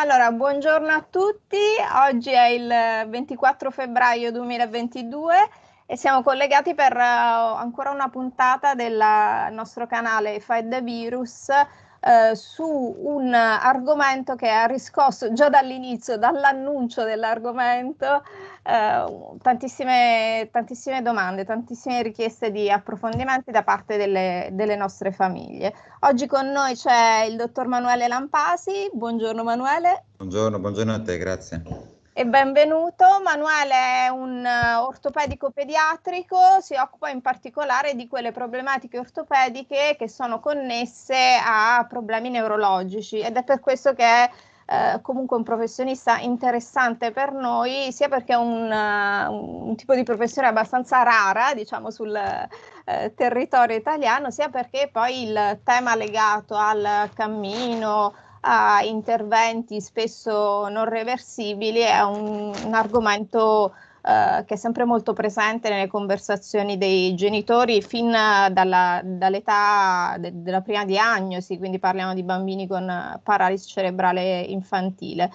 Allora, buongiorno a tutti. Oggi è il 24 febbraio 2022 e siamo collegati per uh, ancora una puntata del nostro canale Fight the Virus eh, su un argomento che ha riscosso già dall'inizio, dall'annuncio dell'argomento, eh, tantissime, tantissime, domande, tantissime richieste di approfondimenti da parte delle, delle nostre famiglie. Oggi con noi c'è il dottor Manuele Lampasi. Buongiorno Manuele. Buongiorno, buongiorno a te, grazie e benvenuto. Manuele è un uh, ortopedico pediatrico, si occupa in particolare di quelle problematiche ortopediche che sono connesse a problemi neurologici ed è per questo che è eh, comunque un professionista interessante per noi, sia perché è un, uh, un tipo di professione abbastanza rara, diciamo, sul eh, territorio italiano, sia perché poi il tema legato al cammino, a interventi spesso non reversibili è un, un argomento eh, che è sempre molto presente nelle conversazioni dei genitori fin dalla, dall'età de, della prima diagnosi, quindi parliamo di bambini con paralisi cerebrale infantile.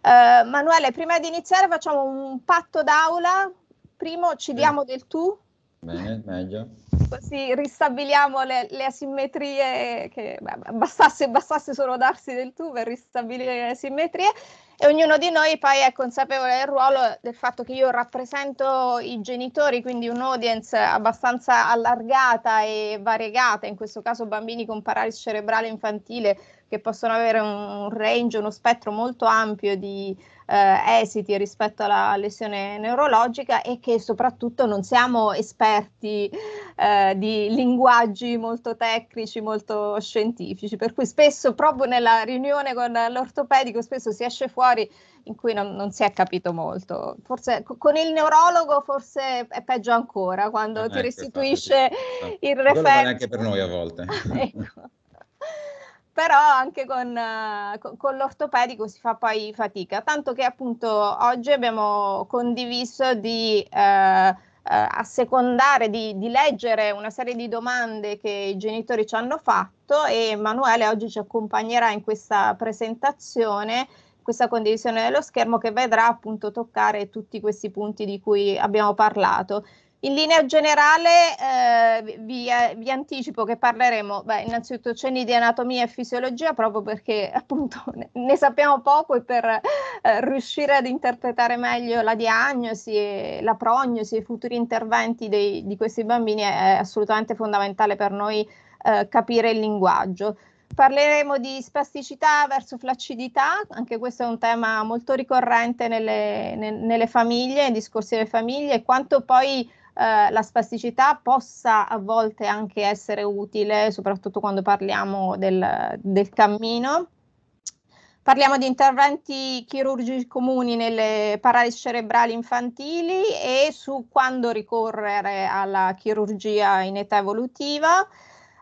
Eh, Manuele, prima di iniziare facciamo un patto d'aula, primo ci diamo del tu. Bene, meglio così ristabiliamo le, le asimmetrie, che beh, bastasse, bastasse solo darsi del tu per ristabilire le asimmetrie. E ognuno di noi poi è consapevole del ruolo del fatto che io rappresento i genitori, quindi un'audience abbastanza allargata e variegata, in questo caso bambini con paralisi cerebrale infantile che possono avere un range, uno spettro molto ampio di eh, esiti rispetto alla lesione neurologica e che soprattutto non siamo esperti eh, di linguaggi molto tecnici, molto scientifici, per cui spesso proprio nella riunione con l'ortopedico spesso si esce fuori in cui non, non, si è capito molto. Forse con il neurologo forse è peggio ancora quando eh, ti ecco, restituisce infatti, il referto. Vale anche per noi a volte. ecco però anche con, con, con, l'ortopedico si fa poi fatica, tanto che appunto oggi abbiamo condiviso di eh, eh, assecondare, di, di, leggere una serie di domande che i genitori ci hanno fatto e Emanuele oggi ci accompagnerà in questa presentazione, questa condivisione dello schermo che vedrà appunto toccare tutti questi punti di cui abbiamo parlato. In linea generale eh, vi, eh, vi, anticipo che parleremo beh, innanzitutto cenni di anatomia e fisiologia proprio perché appunto ne, ne sappiamo poco e per eh, riuscire ad interpretare meglio la diagnosi, la prognosi e i futuri interventi dei, di questi bambini è, è, assolutamente fondamentale per noi eh, capire il linguaggio. Parleremo di spasticità verso flaccidità, anche questo è un tema molto ricorrente nelle, ne, nelle famiglie, nei discorsi delle famiglie, quanto poi eh, la spasticità possa a volte anche essere utile, soprattutto quando parliamo del, del cammino. Parliamo di interventi chirurgici comuni nelle paralisi cerebrali infantili e su quando ricorrere alla chirurgia in età evolutiva.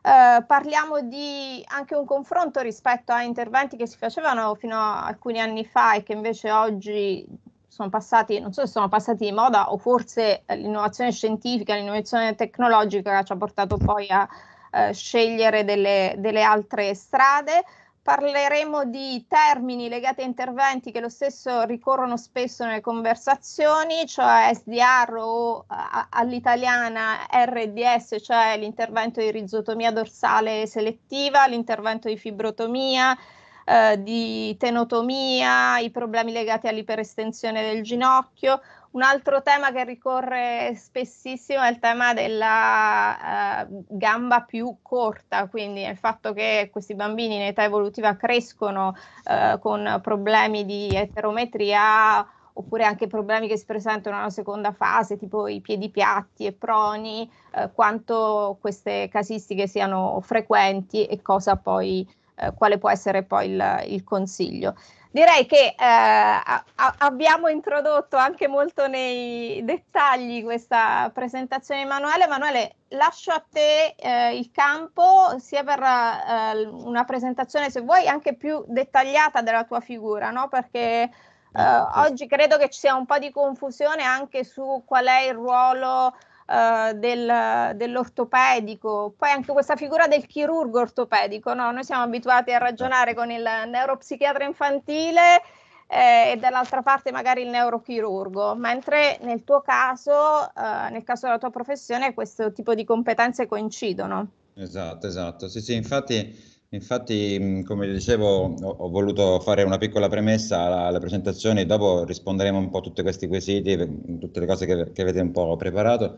Uh, parliamo di anche un confronto rispetto a interventi che si facevano fino a alcuni anni fa e che invece oggi sono passati, non so se sono passati di moda o forse eh, l'innovazione scientifica, l'innovazione tecnologica ci ha portato poi a eh, scegliere delle, delle altre strade. Parleremo di termini legati a interventi che lo stesso ricorrono spesso nelle conversazioni, cioè SDR o all'italiana RDS, cioè l'intervento di rizotomia dorsale selettiva, l'intervento di fibrotomia, eh, di tenotomia, i problemi legati all'iperestensione del ginocchio. Un altro tema che ricorre spessissimo è il tema della eh, gamba più corta, quindi il fatto che questi bambini in età evolutiva crescono eh, con problemi di eterometria oppure anche problemi che si presentano nella seconda fase, tipo i piedi piatti e proni, eh, quanto queste casistiche siano frequenti e cosa poi eh, quale può essere poi il, il consiglio. Direi che eh, a, abbiamo introdotto anche molto nei dettagli questa presentazione di Emanuele. Emanuele, lascio a te eh, il campo sia per eh, una presentazione, se vuoi, anche più dettagliata della tua figura, no? perché Uh, oggi credo che ci sia un po' di confusione anche su qual è il ruolo uh, del, dell'ortopedico, poi anche questa figura del chirurgo ortopedico, no? Noi siamo abituati a ragionare con il neuropsichiatra infantile eh, e dall'altra parte magari il neurochirurgo, mentre nel tuo caso, eh, nel caso della tua professione, questo tipo di competenze coincidono. Esatto, esatto. Sì, sì, infatti Infatti, come dicevo, ho, voluto fare una piccola premessa alla, alle presentazioni, dopo risponderemo un po' a tutti questi quesiti, tutte le cose che, che avete un po' preparato,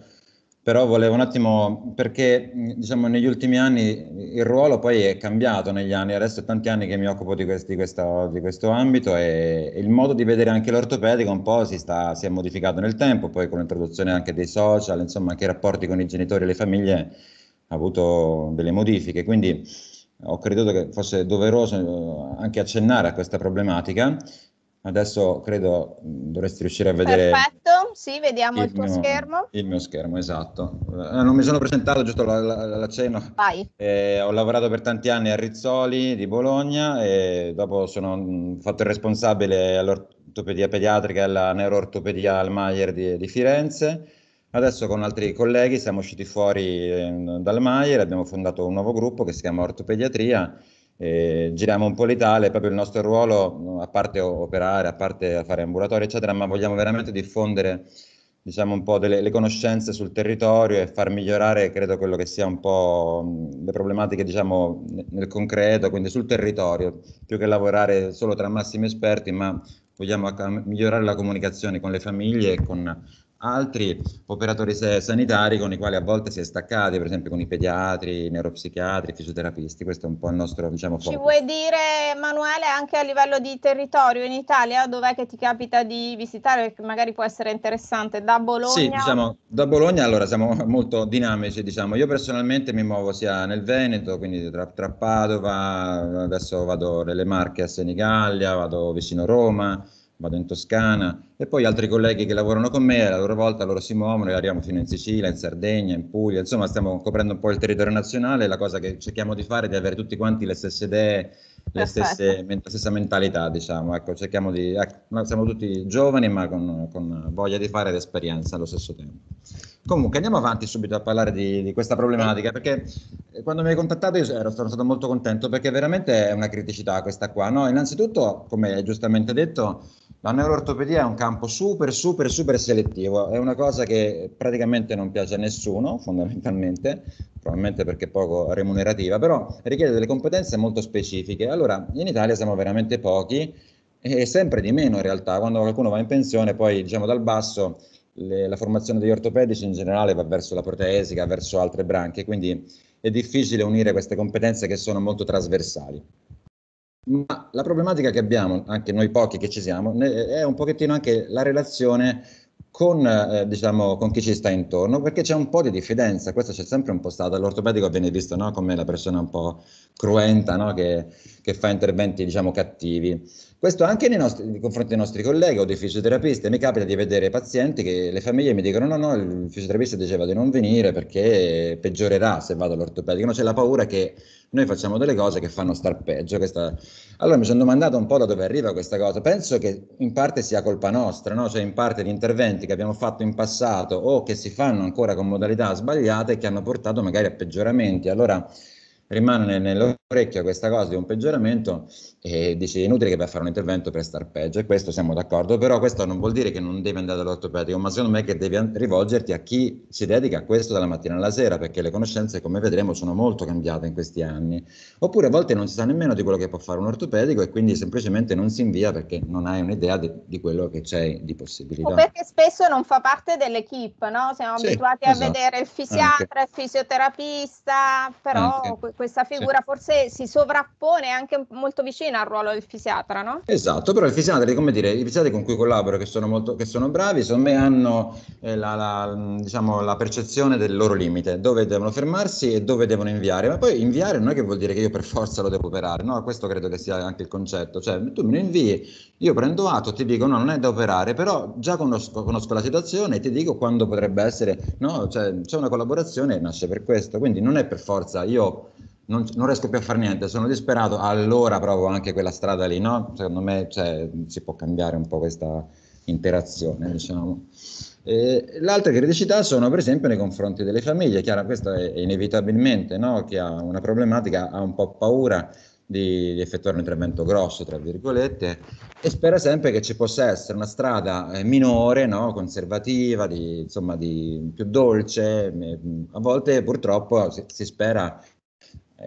però volevo un attimo, perché diciamo negli ultimi anni il ruolo poi è cambiato negli anni, adesso è tanti anni che mi occupo di, questi, questo, di questo, ambito e il modo di vedere anche l'ortopedico un po' si, sta, si è modificato nel tempo, poi con l'introduzione anche dei social, insomma anche i rapporti con i genitori e le famiglie ha avuto delle modifiche, quindi ho creduto che fosse doveroso eh, anche accennare a questa problematica. Adesso credo dovresti riuscire a vedere. Perfetto, sì, vediamo il, il tuo mio, schermo. Il mio schermo, esatto. Eh, non mi sono presentato, giusto l'accenno. Vai. Eh, ho lavorato per tanti anni a Rizzoli di Bologna e dopo sono fatto il responsabile all'ortopedia pediatrica e alla neuroortopedia al Maier di, di Firenze Adesso con altri colleghi siamo usciti fuori eh, dal Maier, abbiamo fondato un nuovo gruppo che si chiama Ortopediatria, eh, giriamo un po' l'Italia, proprio il nostro ruolo, a parte operare, a parte fare ambulatori, eccetera, ma vogliamo veramente diffondere diciamo, un po' delle le conoscenze sul territorio e far migliorare, credo, quello che sia un po' le problematiche, diciamo, nel concreto, quindi sul territorio, più che lavorare solo tra massimi esperti, ma vogliamo migliorare la comunicazione con le famiglie e con altri operatori sanitari con i quali a volte si è staccati, per esempio con i pediatri, i neuropsichiatri, i fisioterapisti, questo è un po' il nostro diciamo, Ci vuoi dire Emanuele anche a livello di territorio in Italia dov'è che ti capita di visitare che magari può essere interessante da Bologna? Sì, diciamo da Bologna allora siamo molto dinamici, diciamo. Io personalmente mi muovo sia nel Veneto, quindi tra, tra Padova, adesso vado nelle Marche a Senigallia, vado vicino Roma, vado in Toscana e poi altri colleghi che lavorano con me, a loro volta loro si muovono e arriviamo fino in Sicilia, in Sardegna, in Puglia, insomma stiamo coprendo un po' il territorio nazionale, la cosa che cerchiamo di fare è di avere tutti quanti le stesse idee, le stesse, la stessa mentalità, diciamo, ecco, cerchiamo di, ecco, siamo tutti giovani ma con, con voglia di fare l'esperienza allo stesso tempo. Comunque andiamo avanti subito a parlare di, di questa problematica perché eh, quando mi hai contattato io ero, sono stato molto contento perché veramente è una criticità questa qua. No? Innanzitutto, come hai giustamente detto, la neuroortopedia è un campo super, super, super selettivo, è una cosa che praticamente non piace a nessuno, fondamentalmente, probabilmente perché è poco remunerativa, però richiede delle competenze molto specifiche. Allora, in Italia siamo veramente pochi e sempre di meno in realtà, quando qualcuno va in pensione, poi diciamo dal basso le, la formazione degli ortopedici in generale va verso la protesica, verso altre branche, quindi è difficile unire queste competenze che sono molto trasversali. Ma la problematica che abbiamo, anche noi pochi che ci siamo, è un pochettino anche la relazione con, eh, diciamo, con chi ci sta intorno, perché c'è un po' di diffidenza, questo c'è sempre un po' stato, l'ortopedico viene visto no? come la persona un po' cruenta, no? che, che, fa interventi diciamo, cattivi. Questo anche nei, nostri, nei confronti dei nostri colleghi o dei fisioterapisti, mi capita di vedere pazienti che le famiglie mi dicono no, no, il fisioterapista diceva di non venire perché peggiorerà se vado all'ortopedico, no, c'è la paura che noi facciamo delle cose che fanno star peggio. Questa... Allora mi sono domandato un po' da dove arriva questa cosa. Penso che in parte sia colpa nostra, no? cioè in parte gli interventi che abbiamo fatto in passato o che si fanno ancora con modalità sbagliate che hanno portato magari a peggioramenti. Allora rimane nell'orecchio questa cosa di un peggioramento e dice è inutile che vai a fare un intervento per star peggio e questo siamo d'accordo, però questo non vuol dire che non devi andare dall'ortopedico, ma secondo me che devi rivolgerti a chi si dedica a questo dalla mattina alla sera, perché le conoscenze come vedremo sono molto cambiate in questi anni, oppure a volte non si sa nemmeno di quello che può fare un ortopedico e quindi semplicemente non si invia perché non hai un'idea di, di quello che c'è di possibilità. O perché spesso non fa parte dell'equipe, no? Siamo sì, abituati esatto. a vedere il fisiatra, Anche. il fisioterapista, però Anche questa figura sì. forse si sovrappone anche molto vicina al ruolo del fisiatra, no? Esatto, però il fisiatra, come dire, i fisiatri con cui collaboro, che sono, molto, che sono bravi, secondo me hanno eh, la, la, diciamo, la percezione del loro limite, dove devono fermarsi e dove devono inviare, ma poi inviare non è che vuol dire che io per forza lo devo operare, no? Questo credo che sia anche il concetto, cioè tu me lo invii, io prendo atto, ti dico no, non è da operare, però già conosco, conosco la situazione e ti dico quando potrebbe essere, no? Cioè c'è una collaborazione e nasce per questo, quindi non è per forza io non, non, riesco più a fare niente, sono disperato, allora provo anche quella strada lì, no? Secondo me cioè, si può cambiare un po' questa interazione, diciamo. Eh, le altre criticità sono per esempio nei confronti delle famiglie, chiaro, questo è, inevitabilmente no? chi ha una problematica ha un po' paura di, di, effettuare un intervento grosso, tra virgolette, e spera sempre che ci possa essere una strada eh, minore, no? conservativa, di, insomma, di, più dolce. A volte purtroppo si, si spera eh,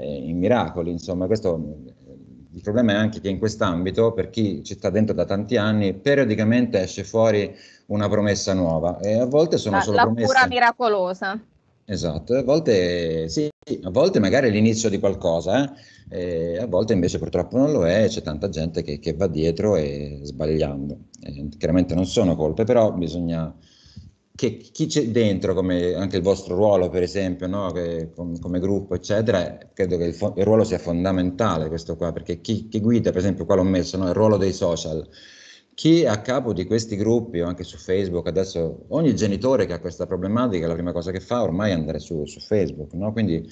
in miracoli, insomma, questo il problema è anche che in quest'ambito, per chi ci sta dentro da tanti anni, periodicamente esce fuori una promessa nuova e a volte sono la, solo la promesse. La pura miracolosa. Esatto, a volte sì, a volte magari è l'inizio di qualcosa, eh? e a volte invece purtroppo non lo è, c'è tanta gente che, che va dietro e sbagliando. Eh, chiaramente non sono colpe, però bisogna che chi c'è dentro, come anche il vostro ruolo per esempio, no? che, com, come gruppo eccetera, credo che il, fo- il, ruolo sia fondamentale questo qua, perché chi, chi guida, per esempio qua l'ho messo, no? il ruolo dei social, chi è a capo di questi gruppi o anche su Facebook, adesso ogni genitore che ha questa problematica, la prima cosa che fa ormai è andare su, su Facebook, no? quindi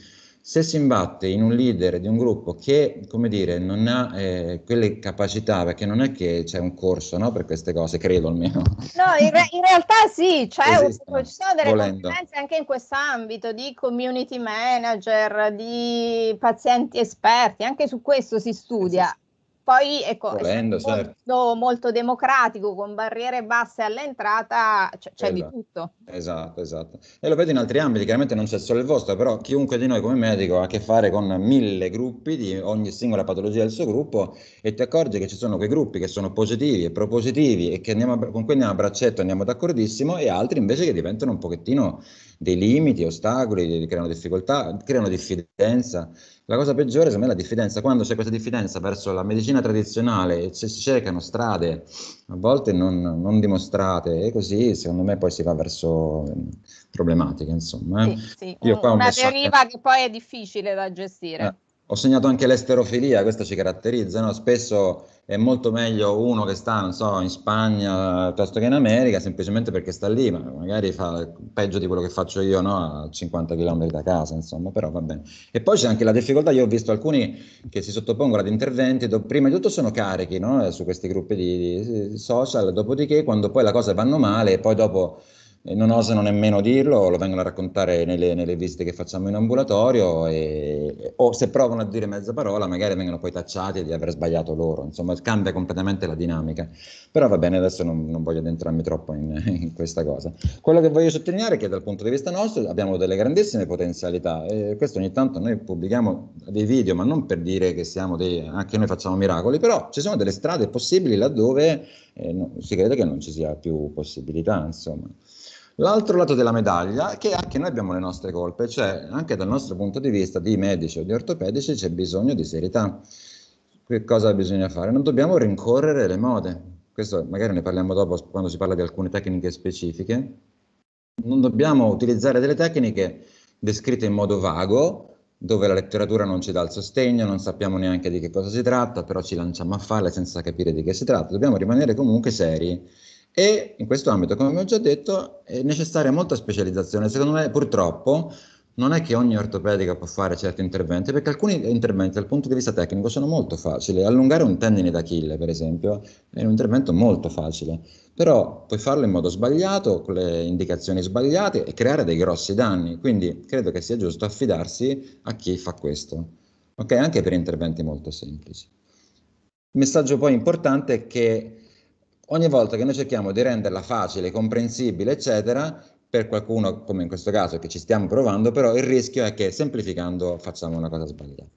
se si imbatte in un leader di un gruppo che, come dire, non ha eh, quelle capacità, perché non è che c'è un corso no, per queste cose, credo almeno. No, in, re- in realtà sì, c'è ci sono delle volendo. competenze anche in questo ambito di community manager, di pazienti esperti, anche su questo si studia. Esiste. Poi ecco, Volendo, certo. molto, molto, democratico, con barriere basse all'entrata, c- c'è esatto. di tutto. Esatto, esatto. E lo vedo in altri ambiti, chiaramente non c'è solo il vostro, però chiunque di noi come medico ha a che fare con mille gruppi di ogni singola patologia del suo gruppo e ti accorgi che ci sono quei gruppi che sono positivi e propositivi e che andiamo, con cui andiamo a braccetto, andiamo d'accordissimo e altri invece che diventano un pochettino dei limiti, ostacoli, creano difficoltà, creano diffidenza. La cosa peggiore secondo me è la diffidenza, quando c'è questa diffidenza verso la medicina tradizionale e si cercano strade a volte non, non, dimostrate e così secondo me poi si va verso problematiche insomma. Eh. Sì, sì. Io qua una deriva che poi è difficile da gestire. Eh, ho segnato anche l'esterofilia, questa ci caratterizza, no? spesso è molto meglio uno che sta, non so, in Spagna piuttosto che in America, semplicemente perché sta lì, ma magari fa peggio di quello che faccio io, no? A 50 km da casa, insomma, però va bene. E poi c'è anche la difficoltà, io ho visto alcuni che si sottopongono ad interventi, do, prima di tutto sono carichi, no? Su questi gruppi di, di social, dopodiché quando poi le cose vanno male, e poi dopo non osano nemmeno dirlo, lo vengono a raccontare nelle, nelle visite che facciamo in ambulatorio e, o se provano a dire mezza parola magari vengono poi tacciati di aver sbagliato loro, insomma cambia completamente la dinamica, però va bene adesso non, non voglio addentrarmi troppo in, in, questa cosa. Quello che voglio sottolineare è che dal punto di vista nostro abbiamo delle grandissime potenzialità e questo ogni tanto noi pubblichiamo dei video ma non per dire che siamo dei, anche noi facciamo miracoli, però ci sono delle strade possibili laddove eh, no, si crede che non ci sia più possibilità, insomma. L'altro lato della medaglia è che anche noi abbiamo le nostre colpe, cioè anche dal nostro punto di vista di medici o di ortopedici c'è bisogno di serietà. Che cosa bisogna fare? Non dobbiamo rincorrere le mode. Questo magari ne parliamo dopo quando si parla di alcune tecniche specifiche. Non dobbiamo utilizzare delle tecniche descritte in modo vago, dove la letteratura non ci dà il sostegno, non sappiamo neanche di che cosa si tratta, però ci lanciamo a farle senza capire di che si tratta. Dobbiamo rimanere comunque seri e in questo ambito, come ho già detto, è necessaria molta specializzazione. Secondo me, purtroppo, non è che ogni ortopedica può fare certi interventi, perché alcuni interventi dal punto di vista tecnico sono molto facili. Allungare un tendine d'Achille, per esempio, è un intervento molto facile, però puoi farlo in modo sbagliato, con le indicazioni sbagliate e creare dei grossi danni. Quindi credo che sia giusto affidarsi a chi fa questo, ok? Anche per interventi molto semplici. Il messaggio poi importante è che ogni volta che noi cerchiamo di renderla facile, comprensibile, eccetera, per qualcuno, come in questo caso, che ci stiamo provando, però il rischio è che semplificando facciamo una cosa sbagliata.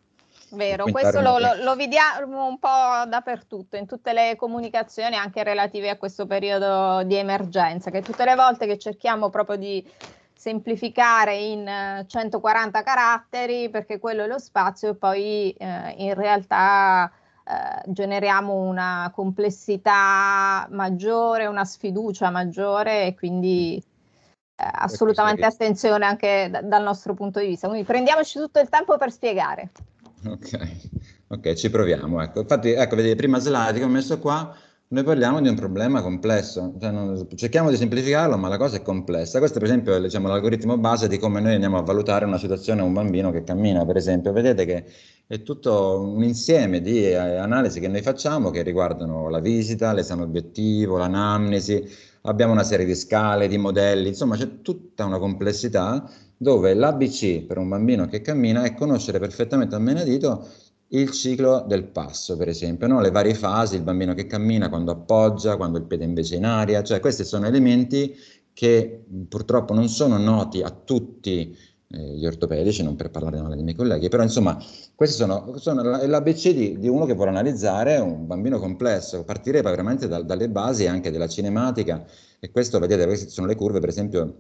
Vero, questo lo, lo, lo, vediamo un po' dappertutto, in tutte le comunicazioni anche relative a questo periodo di emergenza, che tutte le volte che cerchiamo proprio di semplificare in 140 caratteri, perché quello è lo spazio, e poi eh, in realtà eh, generiamo una complessità maggiore, una sfiducia maggiore e quindi eh, assolutamente attenzione anche da, dal nostro punto di vista. Quindi prendiamoci tutto il tempo per spiegare. Ok, ok, ci proviamo. Ecco. Infatti, ecco, vedete, prima slide che ho messo qua, noi parliamo di un problema complesso, cioè non, cerchiamo di semplificarlo, ma la cosa è complessa. Questo, per esempio, è diciamo, l'algoritmo base di come noi andiamo a valutare una situazione a un bambino che cammina, per esempio. Vedete che è tutto un insieme di eh, analisi che noi facciamo che riguardano la visita, l'esame obiettivo, l'anamnesi, abbiamo una serie di scale, di modelli, insomma c'è tutta una complessità dove l'ABC per un bambino che cammina è conoscere perfettamente a menadito il ciclo del passo, per esempio, no? le varie fasi, il bambino che cammina, quando appoggia, quando il piede invece è in aria, cioè questi sono elementi che purtroppo non sono noti a tutti eh, gli ortopedici, non per parlare male dei miei colleghi, però insomma questi sono, sono l'ABC di, di, uno che vuole analizzare un bambino complesso, partire veramente da, dalle basi anche della cinematica e questo vedete, queste sono le curve per esempio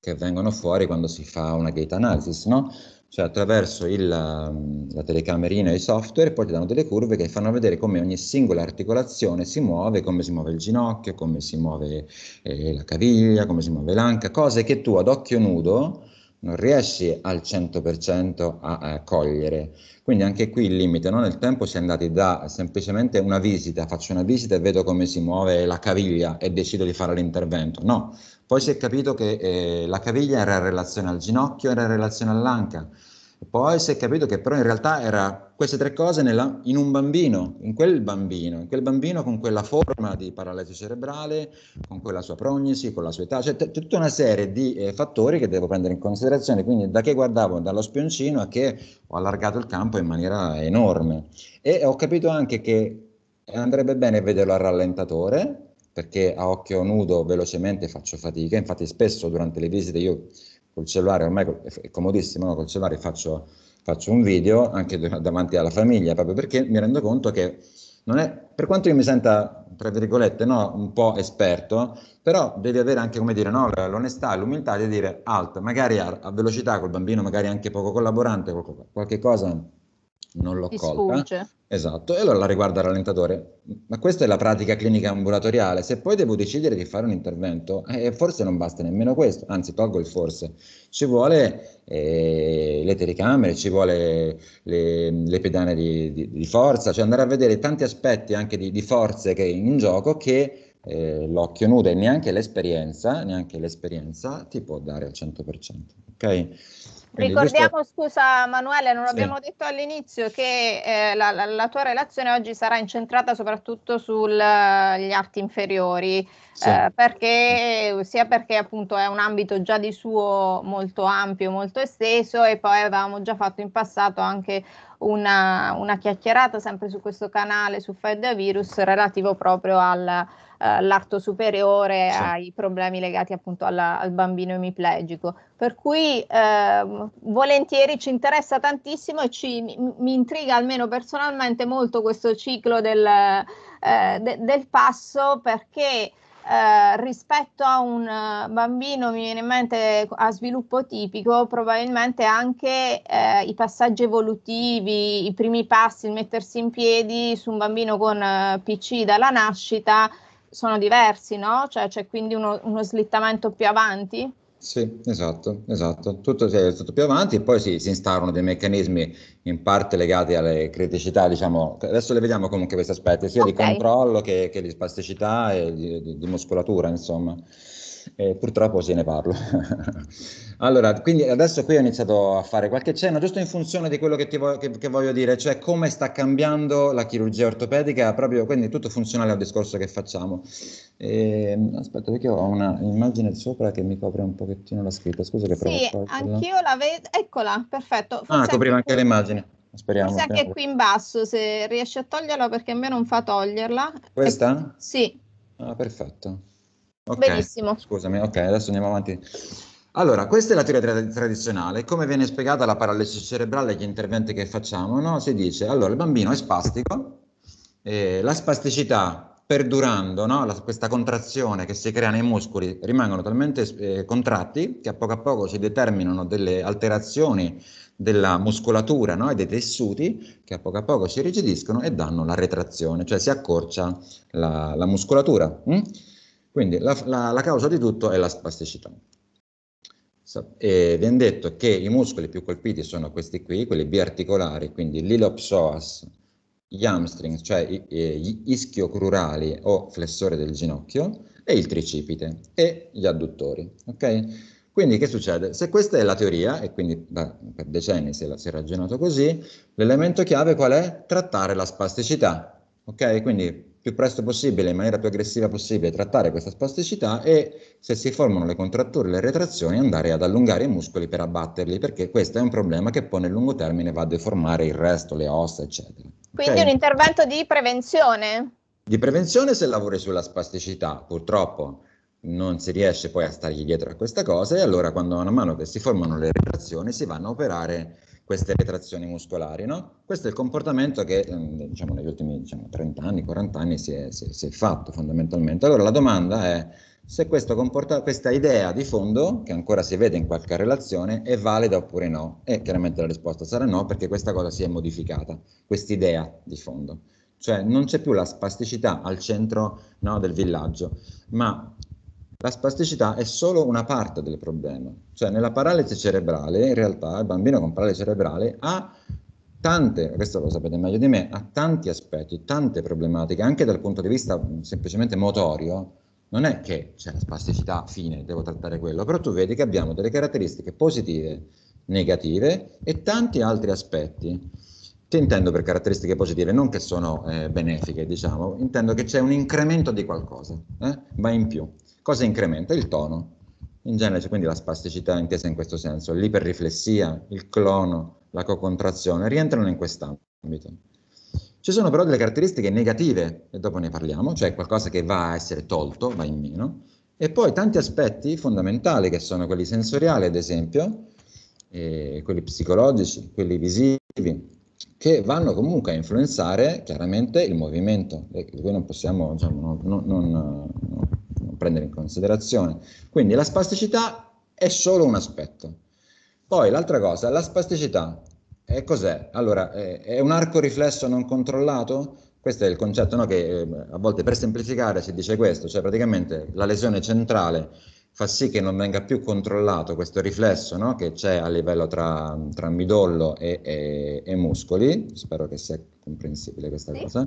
che vengono fuori quando si fa una gate analysis, no? cioè attraverso il, la telecamerina e i software, poi ti danno delle curve che fanno vedere come ogni singola articolazione si muove, come si muove il ginocchio, come si muove eh, la caviglia, come si muove l'anca, cose che tu ad occhio nudo non riesci al 100% a, a cogliere. Quindi anche qui il limite, no? nel tempo si è andati da semplicemente una visita, faccio una visita e vedo come si muove la caviglia e decido di fare l'intervento. No, poi si è capito che eh, la caviglia era in relazione al ginocchio, era in relazione all'anca. Poi si è capito che però in realtà era queste tre cose nella, in un bambino, in quel bambino, in quel bambino con quella forma di paralisi cerebrale, con quella sua prognosi, con la sua età, cioè t- tutta una serie di eh, fattori che devo prendere in considerazione, quindi da che guardavo? Dallo spioncino a che ho allargato il campo in maniera enorme. E ho capito anche che andrebbe bene vederlo a rallentatore, perché a occhio nudo velocemente faccio fatica, infatti spesso durante le visite io col cellulare, ormai è comodissimo, no? col cellulare faccio, faccio, un video anche davanti alla famiglia, proprio perché mi rendo conto che non è, per quanto io mi senta, tra virgolette, no, un po' esperto, però devi avere anche, come dire, no, l'onestà l'umiltà di dire alt, magari a, a, velocità col bambino, magari anche poco collaborante, qualche cosa non l'ho colta. Sfugge. Esatto, e allora la riguarda il rallentatore. Ma questa è la pratica clinica ambulatoriale. Se poi devo decidere di fare un intervento, eh, forse non basta nemmeno questo, anzi tolgo il forse. Ci vuole eh, le telecamere, ci vuole le, le pedane di, di, di, forza, cioè andare a vedere tanti aspetti anche di, di forze che in gioco che eh, l'occhio nudo e neanche l'esperienza, neanche l'esperienza ti può dare al 100%. Ok? Ricordiamo, questo... scusa Manuele, non sì. abbiamo detto all'inizio che eh, la, la, la, tua relazione oggi sarà incentrata soprattutto sugli arti inferiori, sì. eh, perché, sia perché appunto è un ambito già di suo molto ampio, molto esteso e poi avevamo già fatto in passato anche una, una chiacchierata sempre su questo canale su Fed Virus relativo proprio al eh, l'arto superiore sì. ai problemi legati appunto alla, al bambino emiplegico. Per cui eh, volentieri ci interessa tantissimo e ci, mi, mi, intriga almeno personalmente molto questo ciclo del, eh, de, del passo perché eh, rispetto a un bambino, mi viene in mente a sviluppo tipico, probabilmente anche eh, i passaggi evolutivi, i primi passi, il mettersi in piedi su un bambino con eh, PC dalla nascita sono diversi, no? Cioè c'è quindi uno, uno slittamento più avanti? Sì, esatto, esatto. Tutto, tutto più avanti e poi si, si, instaurano dei meccanismi in parte legati alle criticità, diciamo, adesso le vediamo comunque questi aspetti, sia okay. di controllo che, che, di spasticità e di, di, di muscolatura, insomma e purtroppo se ne parlo. allora, quindi adesso qui ho iniziato a fare qualche cenno, giusto in funzione di quello che, ti vo- che, che voglio dire, cioè come sta cambiando la chirurgia ortopedica, proprio quindi tutto funzionale al discorso che facciamo. E, ehm, aspetta, perché ho una immagine sopra che mi copre un pochettino la scritta, scusa che provo Sì, anch'io la vedo, eccola, perfetto. Forse ah, copriva anche, anche l'immagine. Speriamo. Forse anche qui in basso, se riesci a toglierla perché a me non fa toglierla. Questa? E... Sì. Ah, perfetto. Okay, Benissimo. Scusami, ok, adesso andiamo avanti. Allora, questa è la teoria tra- tradizionale. Come viene spiegata la paralisi cerebrale gli interventi che facciamo? No? Si dice, allora, il bambino è spastico, eh, la spasticità perdurando, no? la, questa contrazione che si crea nei muscoli, rimangono talmente eh, contratti che a poco a poco si determinano delle alterazioni della muscolatura no? e dei tessuti che a poco a poco si rigidiscono e danno la retrazione, cioè si accorcia la, la muscolatura. Hm? Quindi la, la causa di tutto è la spasticità. E viene detto che i muscoli più colpiti sono questi qui, quelli biarticolari, quindi l'ilopsoas, gli hamstring, cioè gli ischio-crurali o flessore del ginocchio, e il tricipite e gli adduttori. Ok? Quindi che succede? Se questa è la teoria, e quindi da, per decenni si è, si è ragionato così, l'elemento chiave qual è? Trattare la spasticità. Ok? Quindi più presto possibile, in maniera più aggressiva possibile, trattare questa spasticità e se si formano le contratture, le retrazioni, andare ad allungare i muscoli per abbatterli, perché questo è un problema che poi nel lungo termine va a deformare il resto, le ossa, eccetera. Quindi okay? un intervento di prevenzione? Di prevenzione se lavori sulla spasticità, purtroppo non si riesce poi a stargli dietro a questa cosa e allora quando man mano che si formano le retrazioni si vanno a operare queste retrazioni muscolari. No? Questo è il comportamento che ehm, diciamo, negli ultimi diciamo, 30 anni, 40 anni si è, si, si è, fatto fondamentalmente. Allora la domanda è se questa idea di fondo, che ancora si vede in qualche relazione, è valida oppure no. E chiaramente la risposta sarà no perché questa cosa si è modificata, quest'idea di fondo. Cioè non c'è più la spasticità al centro no, del villaggio, ma la spasticità è solo una parte del problema, cioè nella paralisi cerebrale, in realtà il bambino con paralisi cerebrale ha tante, questo lo sapete meglio di me, ha tanti aspetti, tante problematiche, anche dal punto di vista semplicemente motorio, non è che c'è la spasticità, fine, devo trattare quello, però tu vedi che abbiamo delle caratteristiche positive, negative e tanti altri aspetti. Che intendo per caratteristiche positive? Non che sono eh, benefiche, diciamo, intendo che c'è un incremento di qualcosa, eh? va in più. Cosa incrementa? Il tono. In genere c'è quindi la spasticità intesa in questo senso, l'iperriflessia, il clono, la cocontrazione, rientrano in quest'ambito. Ci sono però delle caratteristiche negative, e dopo ne parliamo, cioè qualcosa che va a essere tolto, va in meno, e poi tanti aspetti fondamentali che sono quelli sensoriali, ad esempio, quelli psicologici, quelli visivi, che vanno comunque a influenzare chiaramente il movimento, e di cui non possiamo diciamo, non, non, non, prendere in considerazione. Quindi la spasticità è solo un aspetto. Poi l'altra cosa, la spasticità è cos'è? Allora, è, è un arco riflesso non controllato? Questo è il concetto no, che eh, a volte per semplificare si dice questo, cioè praticamente la lesione centrale fa sì che non venga più controllato questo riflesso no, che c'è a livello tra, tra midollo e, e, e, muscoli, spero che sia comprensibile questa sì. cosa,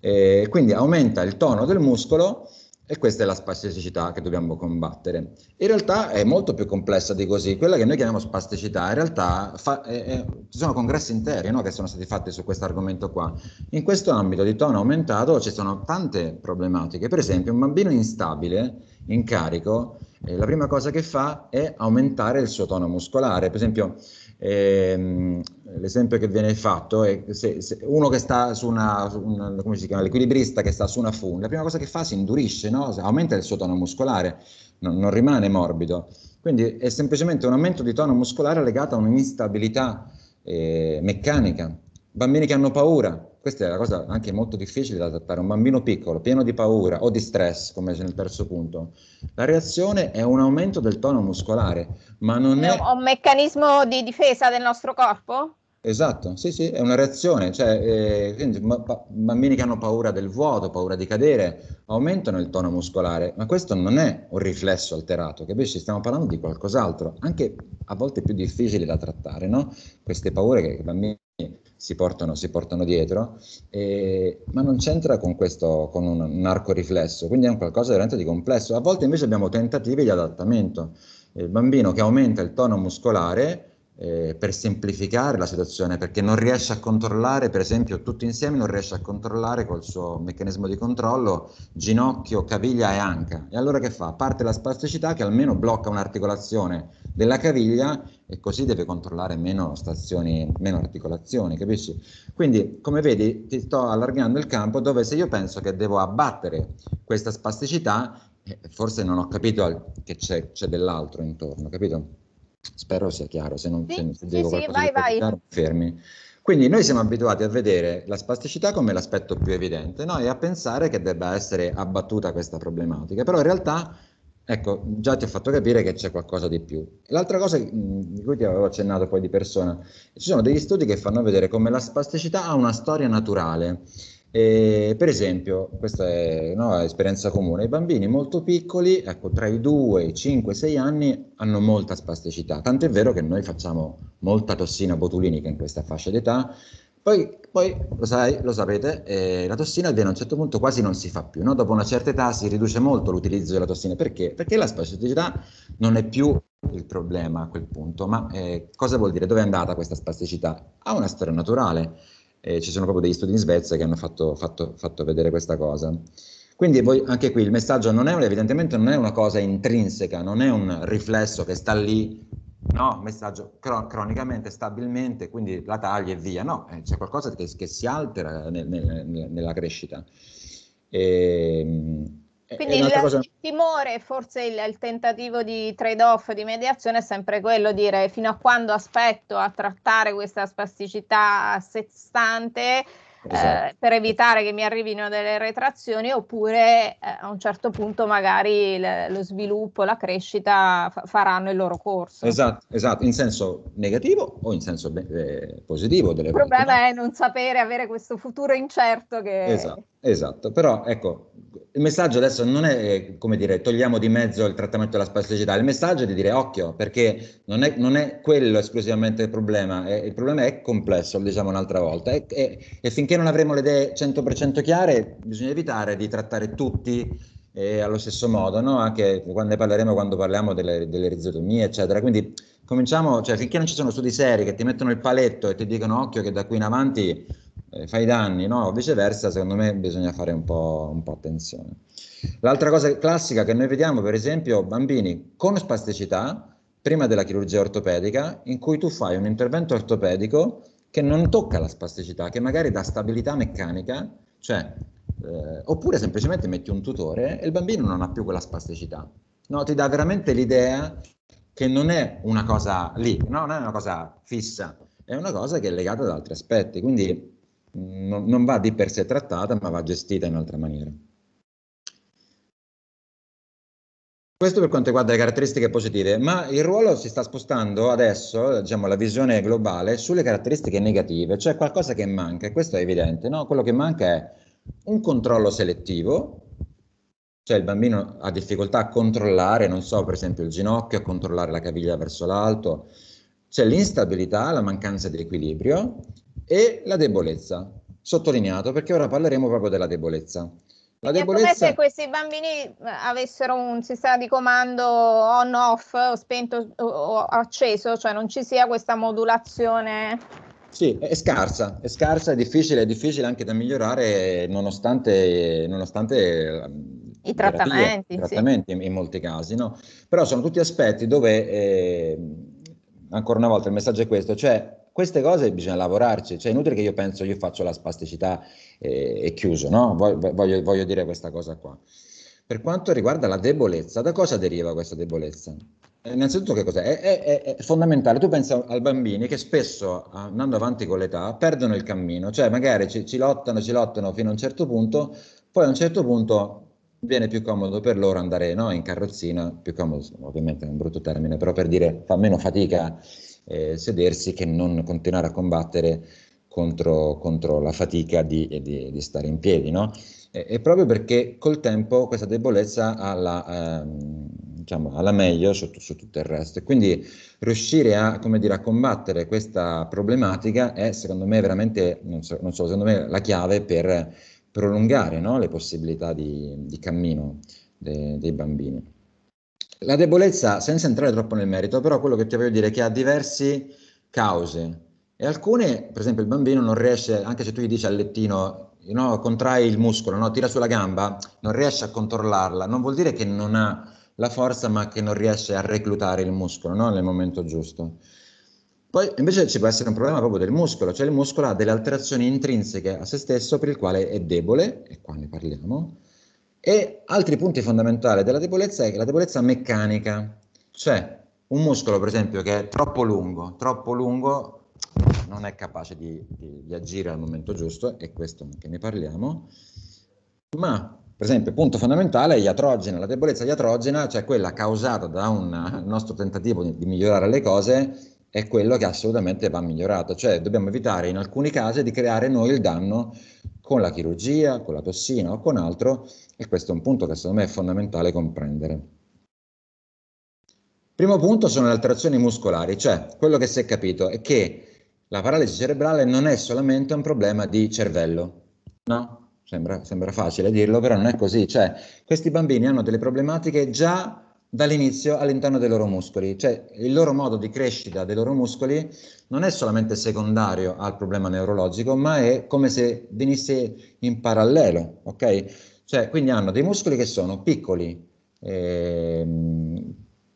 e quindi aumenta il tono del muscolo e questa è la spasticità che dobbiamo combattere. In realtà è molto più complessa di così. Quella che noi chiamiamo spasticità, in realtà fa, è, è, ci sono congressi interi no, che sono stati fatti su questo argomento qua. In questo ambito di tono aumentato ci sono tante problematiche. Per esempio, un bambino instabile, in carico, eh, la prima cosa che fa è aumentare il suo tono muscolare. Per esempio, ehm, l'esempio che viene fatto è se, se uno che sta su una, su una, come si chiama, l'equilibrista che sta su una fune, la prima cosa che fa si indurisce, no? aumenta il suo tono muscolare, non, non rimane morbido. Quindi è semplicemente un aumento di tono muscolare legato a un'instabilità eh, meccanica. Bambini che hanno paura, questa è la cosa anche molto difficile da trattare, un bambino piccolo, pieno di paura o di stress, come nel terzo punto, la reazione è un aumento del tono muscolare, ma non è... Un meccanismo di difesa del nostro corpo? Esatto, sì, sì, è una reazione, cioè eh, quindi, bambini che hanno paura del vuoto, paura di cadere, aumentano il tono muscolare, ma questo non è un riflesso alterato, capisci? Stiamo parlando di qualcos'altro, anche a volte più difficile da trattare, no? Queste paure che i bambini si portano, si portano dietro, eh, ma non c'entra con questo, con un, un, arco riflesso, quindi è un qualcosa veramente di complesso. A volte invece abbiamo tentativi di adattamento. Il bambino che aumenta il tono muscolare eh, per semplificare la situazione, perché non riesce a controllare, per esempio, tutto insieme non riesce a controllare col suo meccanismo di controllo ginocchio, caviglia e anca. E allora che fa? Parte la spasticità che almeno blocca un'articolazione della caviglia e così deve controllare meno stazioni, meno articolazioni, capisci? Quindi, come vedi, ti sto allargando il campo dove se io penso che devo abbattere questa spasticità, eh, forse non ho capito che c'è, c'è dell'altro intorno, capito? Spero sia chiaro, se non sì, se, dico sì, sì, vai, vai. Chiaro, fermi. Quindi noi siamo abituati a vedere la spasticità come l'aspetto più evidente no? e a pensare che debba essere abbattuta questa problematica, però in realtà, ecco, già ti ho fatto capire che c'è qualcosa di più. L'altra cosa di cui ti avevo accennato poi di persona, ci sono degli studi che fanno vedere come la spasticità ha una storia naturale e, per esempio, questa è no, esperienza comune, i bambini molto piccoli, ecco, tra i 2, i 5, 6 anni hanno molta spasticità, tant'è vero che noi facciamo molta tossina botulinica in questa fascia d'età, poi, poi lo, sai, lo sapete, eh, la tossina avviene a un certo punto quasi non si fa più, no? dopo una certa età si riduce molto l'utilizzo della tossina, perché? Perché la spasticità non è più il problema a quel punto, ma eh, cosa vuol dire? Dove è andata questa spasticità? Ha una storia naturale, E ci sono proprio degli studi in Svezia che hanno fatto, fatto, fatto vedere questa cosa. Quindi voi, anche qui il messaggio non è, evidentemente non è una cosa intrinseca, non è un riflesso che sta lì, no, messaggio cro- cronicamente, stabilmente, quindi la tagli e via, no, eh, c'è qualcosa che, che si altera nel, nel, nella crescita. E, ehm, quindi il, cosa... il, timore, forse il, il, tentativo di trade-off, di mediazione è sempre quello, dire fino a quando aspetto a trattare questa spasticità a sé stante, esatto. eh, per evitare che mi arrivino delle retrazioni oppure eh, a un certo punto magari le, lo sviluppo, la crescita fa- faranno il loro corso. Esatto, esatto, in senso negativo o in senso eh, positivo. il problema volte, è non sapere, avere questo futuro incerto che... Esatto, esatto, però ecco, il messaggio adesso non è come dire togliamo di mezzo il trattamento della spasticità, il messaggio è di dire occhio perché non è, non è quello esclusivamente il problema, è, il problema è complesso, lo diciamo un'altra volta e, e, e, finché non avremo le idee 100% chiare bisogna evitare di trattare tutti eh, allo stesso modo, no? anche quando ne parleremo quando parliamo delle, delle rizotomie eccetera, quindi cominciamo, cioè finché non ci sono studi seri che ti mettono il paletto e ti dicono occhio che da qui in avanti eh, fai danni, no? O viceversa, secondo me bisogna fare un po', un po' attenzione. L'altra cosa classica che noi vediamo, per esempio, bambini con spasticità, prima della chirurgia ortopedica, in cui tu fai un intervento ortopedico che non tocca la spasticità, che magari dà stabilità meccanica, cioè, eh, oppure semplicemente metti un tutore e il bambino non ha più quella spasticità. No, ti dà veramente l'idea che non è una cosa lì, no? non è una cosa fissa, è una cosa che è legata ad altri aspetti. Quindi non, non va di per sé trattata, ma va gestita in altra maniera. Questo per quanto riguarda le caratteristiche positive, ma il ruolo si sta spostando adesso, diciamo, la visione globale sulle caratteristiche negative, cioè qualcosa che manca, e questo è evidente, no? Quello che manca è un controllo selettivo, cioè il bambino ha difficoltà a controllare, non so, per esempio il ginocchio, a controllare la caviglia verso l'alto, c'è l'instabilità, la mancanza di equilibrio e la debolezza, sottolineato perché ora parleremo proprio della debolezza. La debolezza... È come se questi bambini eh, avessero un sistema di comando on-off, o spento o acceso, cioè non ci sia questa modulazione. Sì, è scarsa, è scarsa, è difficile, è difficile anche da migliorare nonostante, nonostante i trattamenti, terapie, trattamenti in, in, molti casi, no? Però sono tutti aspetti dove, eh, ancora una volta, il messaggio è questo, cioè queste cose bisogna lavorarci, cioè è inutile che io penso io faccio la spasticità e, e chiuso, no? Voglio, voglio, dire questa cosa qua. Per quanto riguarda la debolezza, da cosa deriva questa debolezza? Eh, innanzitutto che cos'è? È, è, è, fondamentale, tu pensi ai bambini che spesso andando avanti con l'età perdono il cammino, cioè magari ci, ci lottano, ci lottano fino a un certo punto, poi a un certo punto viene più comodo per loro andare no, in carrozzina, più comodo ovviamente è un brutto termine, però per dire fa meno fatica eh, sedersi che non continuare a combattere contro, contro la fatica di, di, di, stare in piedi. No? E, e, proprio perché col tempo questa debolezza ha la, ehm, diciamo, ha la meglio su, su, tutto il resto. E quindi riuscire a, dire, a, combattere questa problematica è secondo me veramente, non so, non so secondo me, la chiave per prolungare no? le possibilità di, di cammino de, dei bambini. La debolezza, senza entrare troppo nel merito, però quello che ti voglio dire è che ha diverse cause e alcune, per esempio il bambino non riesce, anche se tu gli dici al lettino, no, contrai il muscolo, no, tira sulla gamba, non riesce a controllarla, non vuol dire che non ha la forza ma che non riesce a reclutare il muscolo no, nel momento giusto. Poi invece ci può essere un problema proprio del muscolo, cioè il muscolo ha delle alterazioni intrinseche a se stesso per il quale è debole, e qua ne parliamo, e altri punti fondamentali della debolezza è la debolezza meccanica, cioè un muscolo per esempio che è troppo lungo, troppo lungo non è capace di, di, di agire al momento giusto, e questo anche ne parliamo, ma per esempio, punto fondamentale è iatrogena. La debolezza iatrogena, cioè quella causata da un nostro tentativo di, migliorare le cose, è quello che assolutamente va migliorato. Cioè dobbiamo evitare in alcuni casi di creare noi il danno con la chirurgia, con la tossina o con altro, e questo è un punto che secondo me è fondamentale comprendere. Primo punto sono le alterazioni muscolari, cioè quello che si è capito è che la paralisi cerebrale non è solamente un problema di cervello, no? Sembra, sembra facile dirlo, però non è così, cioè questi bambini hanno delle problematiche già dall'inizio all'interno dei loro muscoli, cioè il loro modo di crescita dei loro muscoli non è solamente secondario al problema neurologico, ma è come se venisse in parallelo, ok? Cioè, quindi hanno dei muscoli che sono piccoli, ehm,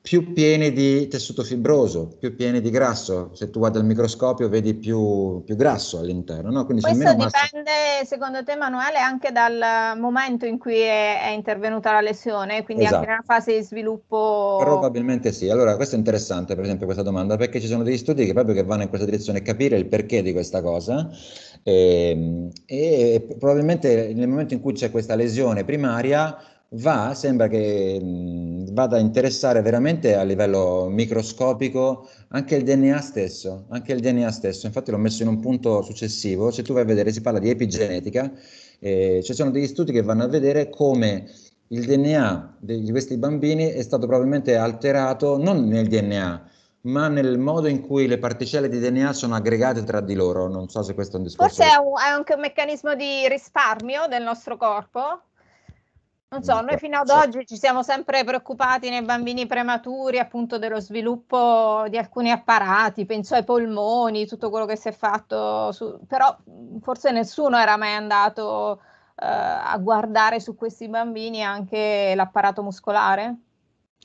più pieni di tessuto fibroso, più pieni di grasso. Se tu guardi al microscopio vedi più, più grasso all'interno. No? Quindi Questo dipende, massa... secondo te, Emanuele, anche dal momento in cui è, è intervenuta la lesione, quindi esatto. anche nella fase di sviluppo? Probabilmente sì. Allora, questo è interessante, per esempio, questa domanda, perché ci sono degli studi che proprio che vanno in questa direzione, capire il perché di questa cosa. E, ehm, e probabilmente nel momento in cui c'è questa lesione primaria, va, sembra che mh, vada a interessare veramente a livello microscopico anche il DNA stesso, anche il DNA stesso. Infatti l'ho messo in un punto successivo, se tu vai a vedere si parla di epigenetica, eh, ci sono degli studi che vanno a vedere come il DNA di questi bambini è stato probabilmente alterato non nel DNA, ma nel modo in cui le particelle di DNA sono aggregate tra di loro. Non so se questo è un discorso. Forse è, un, è anche un meccanismo di risparmio del nostro corpo? Non so, noi fino ad oggi ci siamo sempre preoccupati nei bambini prematuri appunto dello sviluppo di alcuni apparati, penso ai polmoni, tutto quello che si è fatto, su, però forse nessuno era mai andato eh, a guardare su questi bambini anche l'apparato muscolare.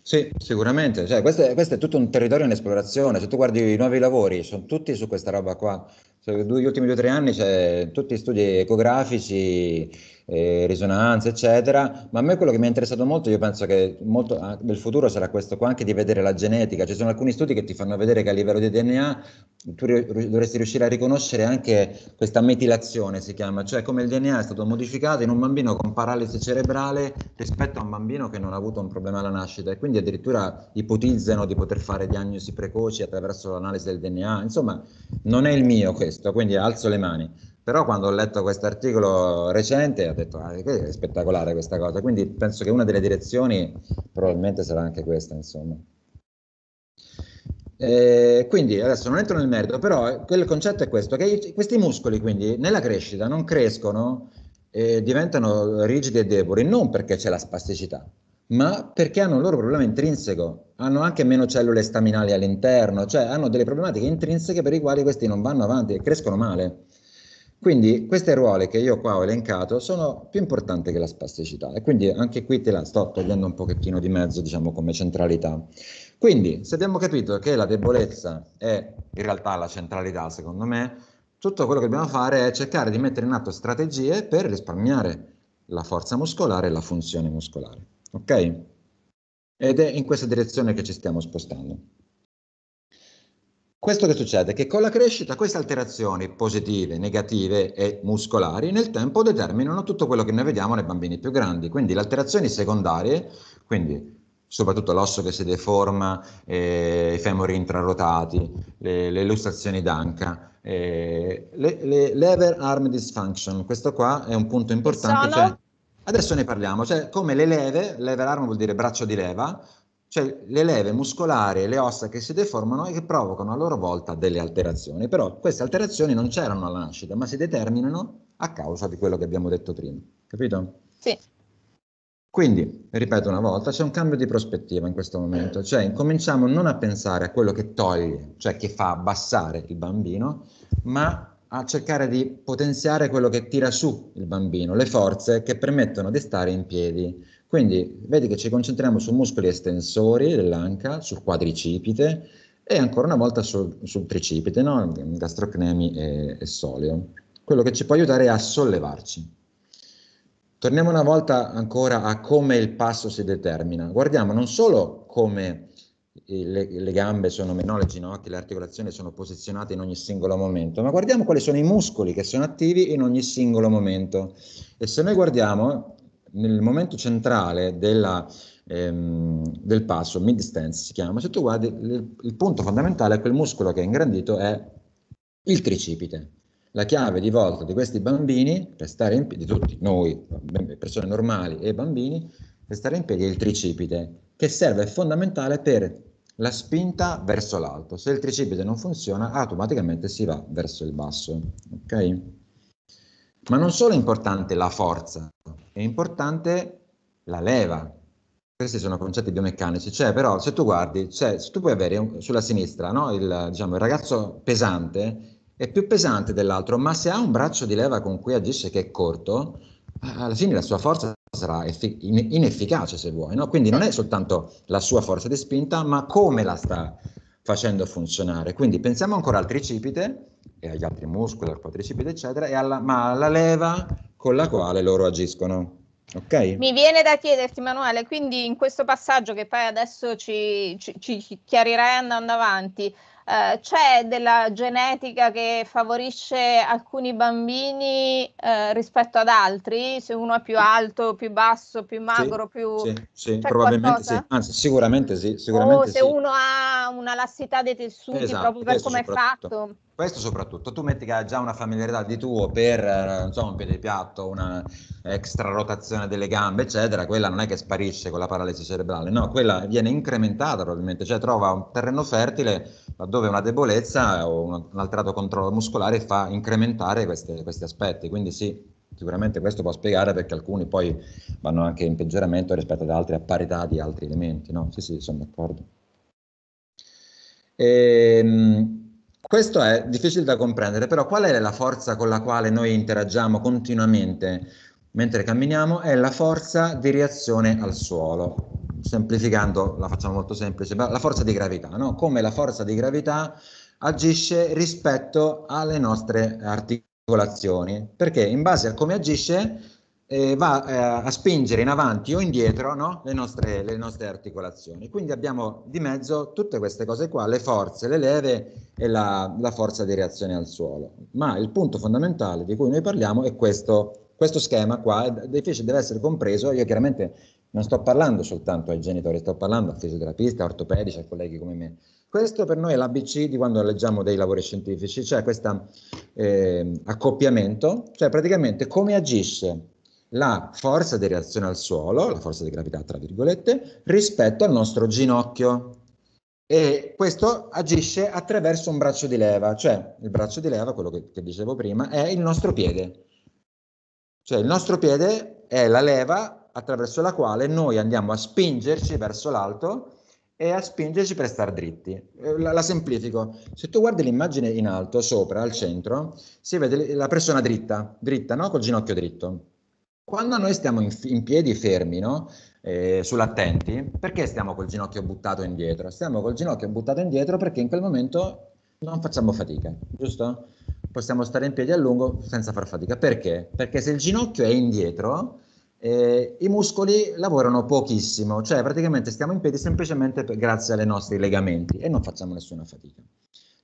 Sì, sicuramente, cioè, questo, è, questo, è, tutto un territorio in esplorazione, se tu guardi i nuovi lavori, sono tutti su questa roba qua, cioè, gli ultimi due o tre anni c'è tutti studi ecografici, eh, risonanza, eccetera. Ma a me quello che mi è interessato molto, io penso che molto ah, del futuro sarà questo qua, anche di vedere la genetica. Ci sono alcuni studi che ti fanno vedere che a livello di DNA tu dovresti riuscire a riconoscere anche questa metilazione, si chiama, cioè come il DNA è stato modificato in un bambino con paralisi cerebrale rispetto a un bambino che non ha avuto un problema alla nascita e quindi addirittura ipotizzano di poter fare diagnosi precoci attraverso l'analisi del DNA. Insomma, non è il mio questo, quindi alzo le mani. Però quando ho letto questo articolo recente ho detto ah, che è spettacolare questa cosa, quindi penso che una delle direzioni probabilmente sarà anche questa, insomma. Eh, quindi adesso non entro nel merito, però quel concetto è questo, che questi muscoli quindi nella crescita non crescono e diventano rigidi e deboli, non perché c'è la spasticità, ma perché hanno un loro problema intrinseco, hanno anche meno cellule staminali all'interno, cioè hanno delle problematiche intrinseche per i quali questi non vanno avanti e crescono male. Quindi queste ruole che io qua ho elencato sono più importanti che la spasticità e quindi anche qui te la sto togliendo un pochettino di mezzo, diciamo, come centralità. Quindi, se abbiamo capito che la debolezza è in realtà la centralità, secondo me, tutto quello che dobbiamo fare è cercare di mettere in atto strategie per risparmiare la forza muscolare e la funzione muscolare. Ok? Ed è in questa direzione che ci stiamo spostando. Questo che succede? Che con la crescita queste alterazioni positive, negative e muscolari nel tempo determinano tutto quello che noi vediamo nei bambini più grandi, quindi le alterazioni secondarie, quindi soprattutto l'osso che si deforma, eh, i femori intrarotati, le, le illustrazioni d'anca, eh, le, le, lever arm dysfunction, questo qua è un punto importante. Cioè, adesso ne parliamo, cioè come le leve, lever arm vuol dire braccio di leva, cioè le leve muscolari e le ossa che si deformano e che provocano a loro volta delle alterazioni. Però queste alterazioni non c'erano alla nascita, ma si determinano a causa di quello che abbiamo detto prima. Capito? Sì. Quindi, ripeto una volta, c'è un cambio di prospettiva in questo momento, cioè cominciamo non a pensare a quello che toglie, cioè che fa abbassare il bambino, ma a cercare di potenziare quello che tira su il bambino, le forze che permettono di stare in piedi, quindi vedi che ci concentriamo su muscoli estensori dell'anca, sul quadricipite e ancora una volta sul, sul tricipite, no? gastrocnemi e, e soleo. Quello che ci può aiutare è a sollevarci. Torniamo una volta ancora a come il passo si determina. Guardiamo non solo come le, le, gambe sono menole, i ginocchi, le articolazioni sono posizionate in ogni singolo momento, ma guardiamo quali sono i muscoli che sono attivi in ogni singolo momento. E se noi guardiamo nel momento centrale della, ehm, del passo, mid stance si chiama, se tu guardi il, il punto fondamentale è quel muscolo che è ingrandito è il tricipite. La chiave di volta di questi bambini, per stare in piedi, di tutti noi, persone normali e bambini, per stare in piedi è il tricipite, che serve, è fondamentale per la spinta verso l'alto. Se il tricipite non funziona, automaticamente si va verso il basso. Ok? Ma non solo è importante la forza, è importante la leva. questi sono concetti biomeccanici, cioè però se tu guardi, cioè, se tu puoi avere un, sulla sinistra no, il, diciamo, il ragazzo pesante è più pesante dell'altro, ma se ha un braccio di leva con cui agisce che è corto, alla fine la sua forza sarà effic- inefficace se vuoi, no? quindi non è soltanto la sua forza di spinta, ma come la sta facendo funzionare. Quindi pensiamo ancora al tricipite e agli altri muscoli, al quadricipite, eccetera, e alla, ma alla leva con la quale loro agiscono. Okay. Mi viene da chiederti, Emanuele, quindi in questo passaggio che poi adesso ci, ci, ci chiarirai andando avanti, eh, c'è della genetica che favorisce alcuni bambini eh, rispetto ad altri? Se uno è più alto, più basso, più magro, sì, più... Sì, sì probabilmente qualcosa? sì, anzi sicuramente sì. Sicuramente o se sì. uno ha una lassità dei tessuti esatto, proprio per come è fatto. Questo soprattutto, tu metti che hai già una familiarità di tuo per, eh, non un piede piatto, una extra rotazione delle gambe, eccetera, quella non è che sparisce con la paralisi cerebrale, no, quella viene incrementata probabilmente, cioè trova un terreno fertile laddove una debolezza o un alterato controllo muscolare fa incrementare queste, questi aspetti, quindi sì, sicuramente questo può spiegare perché alcuni poi vanno anche in peggioramento rispetto ad altri a parità di altri elementi, no? Sì, sì, sono d'accordo. Ehm, questo è difficile da comprendere, però qual è la forza con la quale noi interagiamo continuamente mentre camminiamo? È la forza di reazione al suolo. Semplificando, la facciamo molto semplice, la forza di gravità, no? Come la forza di gravità agisce rispetto alle nostre articolazioni, perché in base a come agisce eh, va eh, a spingere in avanti o indietro no? le, nostre, le, nostre, articolazioni. Quindi abbiamo di mezzo tutte queste cose qua, le forze, le leve e la, la, forza di reazione al suolo. Ma il punto fondamentale di cui noi parliamo è questo, questo schema qua, difficile, deve essere compreso, io chiaramente non sto parlando soltanto ai genitori, sto parlando a fisioterapisti, a ortopedici, a colleghi come me. Questo per noi è l'ABC di quando leggiamo dei lavori scientifici, cioè questo eh, accoppiamento, cioè praticamente come agisce la forza di reazione al suolo, la forza di gravità tra virgolette, rispetto al nostro ginocchio. E questo agisce attraverso un braccio di leva, cioè il braccio di leva, quello che, che dicevo prima, è il nostro piede. Cioè il nostro piede è la leva attraverso la quale noi andiamo a spingerci verso l'alto e a spingerci per stare dritti. Eh, la, la, semplifico. Se tu guardi l'immagine in alto, sopra, al centro, si vede la persona dritta, dritta, no? Col ginocchio dritto. Quando noi stiamo in, in piedi fermi, no? eh, sull'attenti, perché stiamo col ginocchio buttato indietro? Stiamo col ginocchio buttato indietro perché in quel momento non facciamo fatica, giusto? Possiamo stare in piedi a lungo senza far fatica. Perché? Perché se il ginocchio è indietro, eh, i muscoli lavorano pochissimo, cioè praticamente stiamo in piedi semplicemente per, grazie ai nostri legamenti e non facciamo nessuna fatica.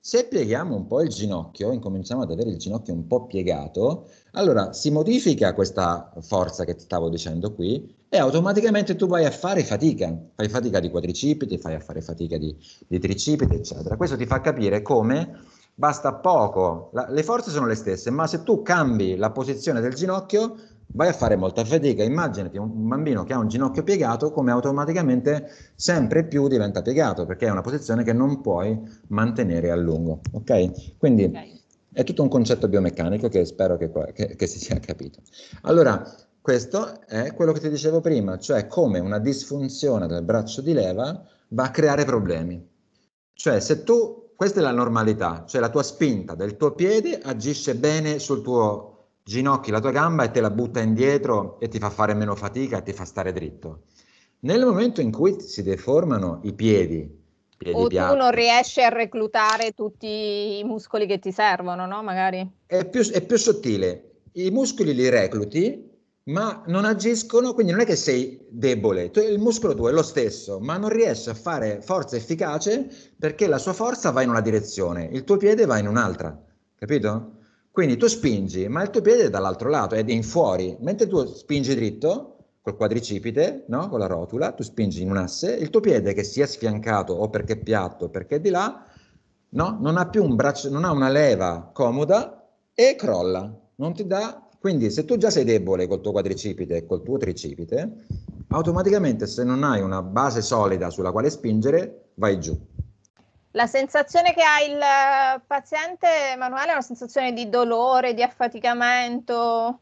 Se pieghiamo un po' il ginocchio, incominciamo ad avere il ginocchio un po' piegato, allora si modifica questa forza che stavo dicendo qui e automaticamente tu vai a fare fatica, fai fatica di quadricipiti, fai a fare fatica di, di tricipiti, eccetera. Questo ti fa capire come basta poco, la, le forze sono le stesse, ma se tu cambi la posizione del ginocchio vai a fare molta fatica. Immaginati un bambino che ha un ginocchio piegato, come automaticamente sempre più diventa piegato, perché è una posizione che non puoi mantenere a lungo. Ok? Quindi okay. è tutto un concetto biomeccanico che spero che, che, che si sia capito. Allora, questo è quello che ti dicevo prima, cioè come una disfunzione del braccio di leva va a creare problemi. Cioè, se tu, questa è la normalità, cioè la tua spinta del tuo piede agisce bene sul tuo ginocchi la tua gamba e te la butta indietro e ti fa fare meno fatica e ti fa stare dritto. Nel momento in cui si deformano i piedi, piedi o piatti, tu non riesci a reclutare tutti i muscoli che ti servono, no? Magari. È più, è più sottile. I muscoli li recluti, ma non agiscono, quindi non è che sei debole, il muscolo tuo è lo stesso, ma non riesce a fare forza efficace perché la sua forza va in una direzione, il tuo piede va in un'altra, capito? Quindi tu spingi, ma il tuo piede è dall'altro lato, è in fuori. Mentre tu spingi dritto, col quadricipite, no? con la rotula, tu spingi in un asse, il tuo piede che sia sfiancato o perché è piatto perché è di là, no? non ha più un braccio, non ha una leva comoda e crolla. Non ti dà quindi se tu già sei debole col tuo quadricipite e col tuo tricipite, automaticamente se non hai una base solida sulla quale spingere, vai giù. La sensazione che ha il eh, paziente, Emanuele, è una sensazione di dolore, di affaticamento?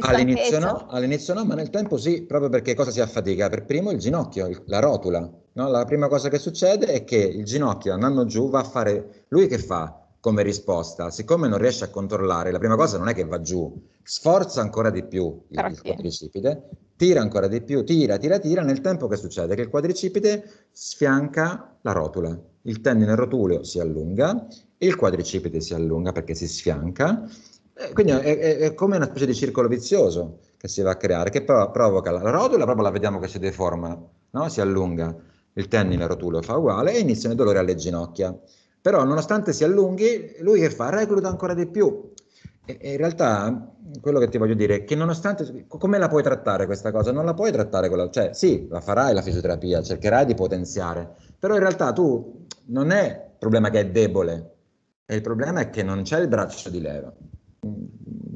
All'inizio no, all'inizio no, ma nel tempo sì, proprio perché cosa si affatica? Per primo il ginocchio, il, la rotula. No? La prima cosa che succede è che il ginocchio andando giù va a fare... Lui che fa come risposta? Siccome non riesce a controllare, la prima cosa non è che va giù, sforza ancora di più il, il quadricipite, tira ancora di più, tira, tira, tira, nel tempo che succede? Che il quadricipite sfianca la rotula, il tendine rotuleo si allunga, il quadricipite si allunga perché si sfianca, eh, quindi è, è, è, come una specie di circolo vizioso che si va a creare, che però provoca la, la rotula, proprio la vediamo che si deforma, no? si allunga, il tendine rotuleo fa uguale e iniziano i dolori alle ginocchia. Però nonostante si allunghi, lui che fa? Recluta ancora di più. E, in realtà quello che ti voglio dire è che nonostante, come la puoi trattare questa cosa? Non la puoi trattare con cioè sì, la farai la fisioterapia, cercherai di potenziare, però in realtà tu non è il problema che è debole, il problema è che non c'è il braccio di leva.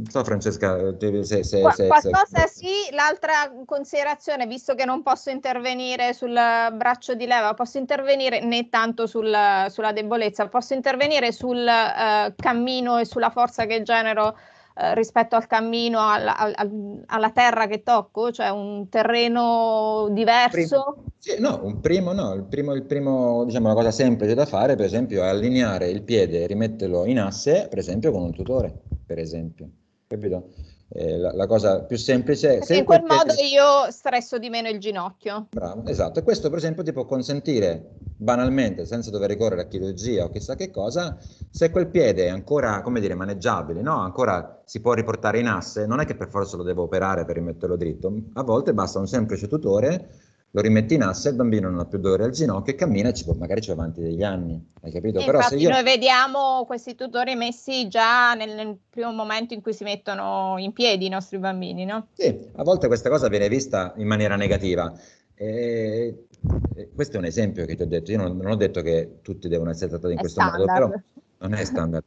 So Francesca, se, se, Qu- se, qualcosa sì, l'altra considerazione, visto che non posso intervenire sul braccio di leva, posso intervenire né tanto sul, sulla debolezza, posso intervenire sul uh, cammino e sulla forza che genero uh, rispetto al cammino, alla, al, alla terra che tocco, cioè un terreno diverso? Primo, sì, no, un primo no, il primo, il primo, diciamo, la cosa semplice da fare, per esempio, è allineare il piede e rimetterlo in asse, per esempio, con un tutore per esempio. Capito? Eh, la, la, cosa più semplice è... in quel modo io stresso di meno il ginocchio. Bravo, esatto. E questo, per esempio, ti può consentire banalmente, senza dover ricorrere a chirurgia o chissà che cosa, se quel piede è ancora, come dire, maneggiabile, no? ancora si può riportare in asse, non è che per forza lo devo operare per rimetterlo dritto. A volte basta un semplice tutore lo rimetti in asse, il bambino non ha più dolore al ginocchio e cammina, ci può, magari ci va avanti degli anni, hai capito? Però se io... noi vediamo questi tutori messi già nel, nel, primo momento in cui si mettono in piedi i nostri bambini, no? Sì, a volte questa cosa viene vista in maniera negativa. E, e questo è un esempio che ti ho detto, io non, non ho detto che tutti devono essere trattati in è questo standard. modo, però non è standard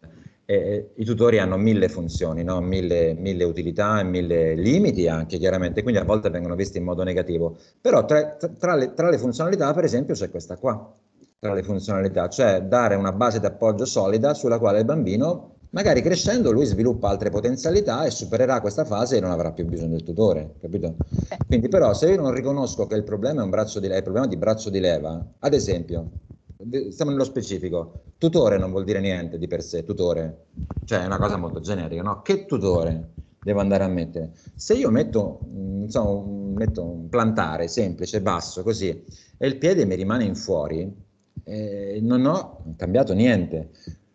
eh, i tutori hanno mille funzioni, no? mille, mille, utilità e mille limiti anche chiaramente, quindi a volte vengono visti in modo negativo. Però tra, tra, le, tra le funzionalità, per esempio, c'è questa qua, tra le funzionalità, cioè dare una base d'appoggio solida sulla quale il bambino, magari crescendo, lui sviluppa altre potenzialità e supererà questa fase e non avrà più bisogno del tutore, capito? Quindi però se io non riconosco che il problema è un braccio di leva, il problema di braccio di leva, ad esempio, stiamo nello specifico. Tutore non vuol dire niente di per sé, tutore, cioè è una cosa molto generica, no? Che tutore devo andare a mettere? Se io metto, insomma, metto un plantare semplice, basso, così, e il piede mi rimane in fuori, eh, non ho cambiato niente.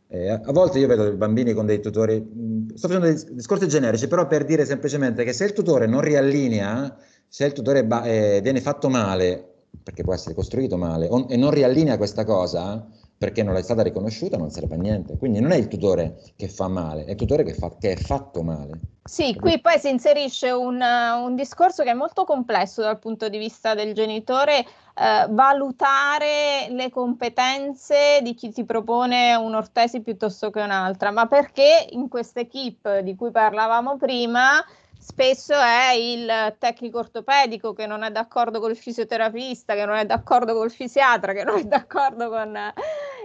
Eh, a volte io vedo i bambini con dei tutori, sto facendo dei discorsi generici, però per dire semplicemente che se il tutore non riallinea, se il tutore eh, viene fatto male perché può essere costruito male, o, e non riallinea questa cosa perché non è stata riconosciuta, non serve a niente. Quindi non è il tutore che fa male, è il tutore che, fa, che è fatto male. Sì, qui poi si inserisce un, un, discorso che è molto complesso dal punto di vista del genitore, eh, valutare le competenze di chi ti propone un'ortesi piuttosto che un'altra, ma perché in questa equip di cui parlavamo prima spesso è il tecnico ortopedico che non è d'accordo col fisioterapista, che non è d'accordo col fisiatra, che non è d'accordo con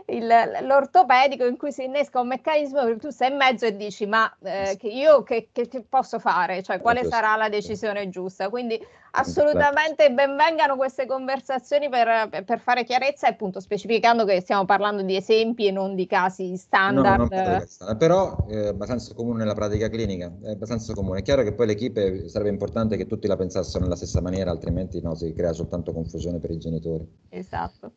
il, l'ortopedico in cui si innesca un meccanismo che tu sei in mezzo e dici ma eh, che io che, che, che, posso fare? Cioè quale sarà la decisione giusta? Quindi assolutamente benvengano queste conversazioni per, per fare chiarezza e appunto specificando che stiamo parlando di esempi e non di casi standard. No, no, però è abbastanza comune nella pratica clinica, è abbastanza comune. È chiaro che poi l'equipe sarebbe importante che tutti la pensassero nella stessa maniera, altrimenti no, si crea soltanto confusione per i genitori. Esatto.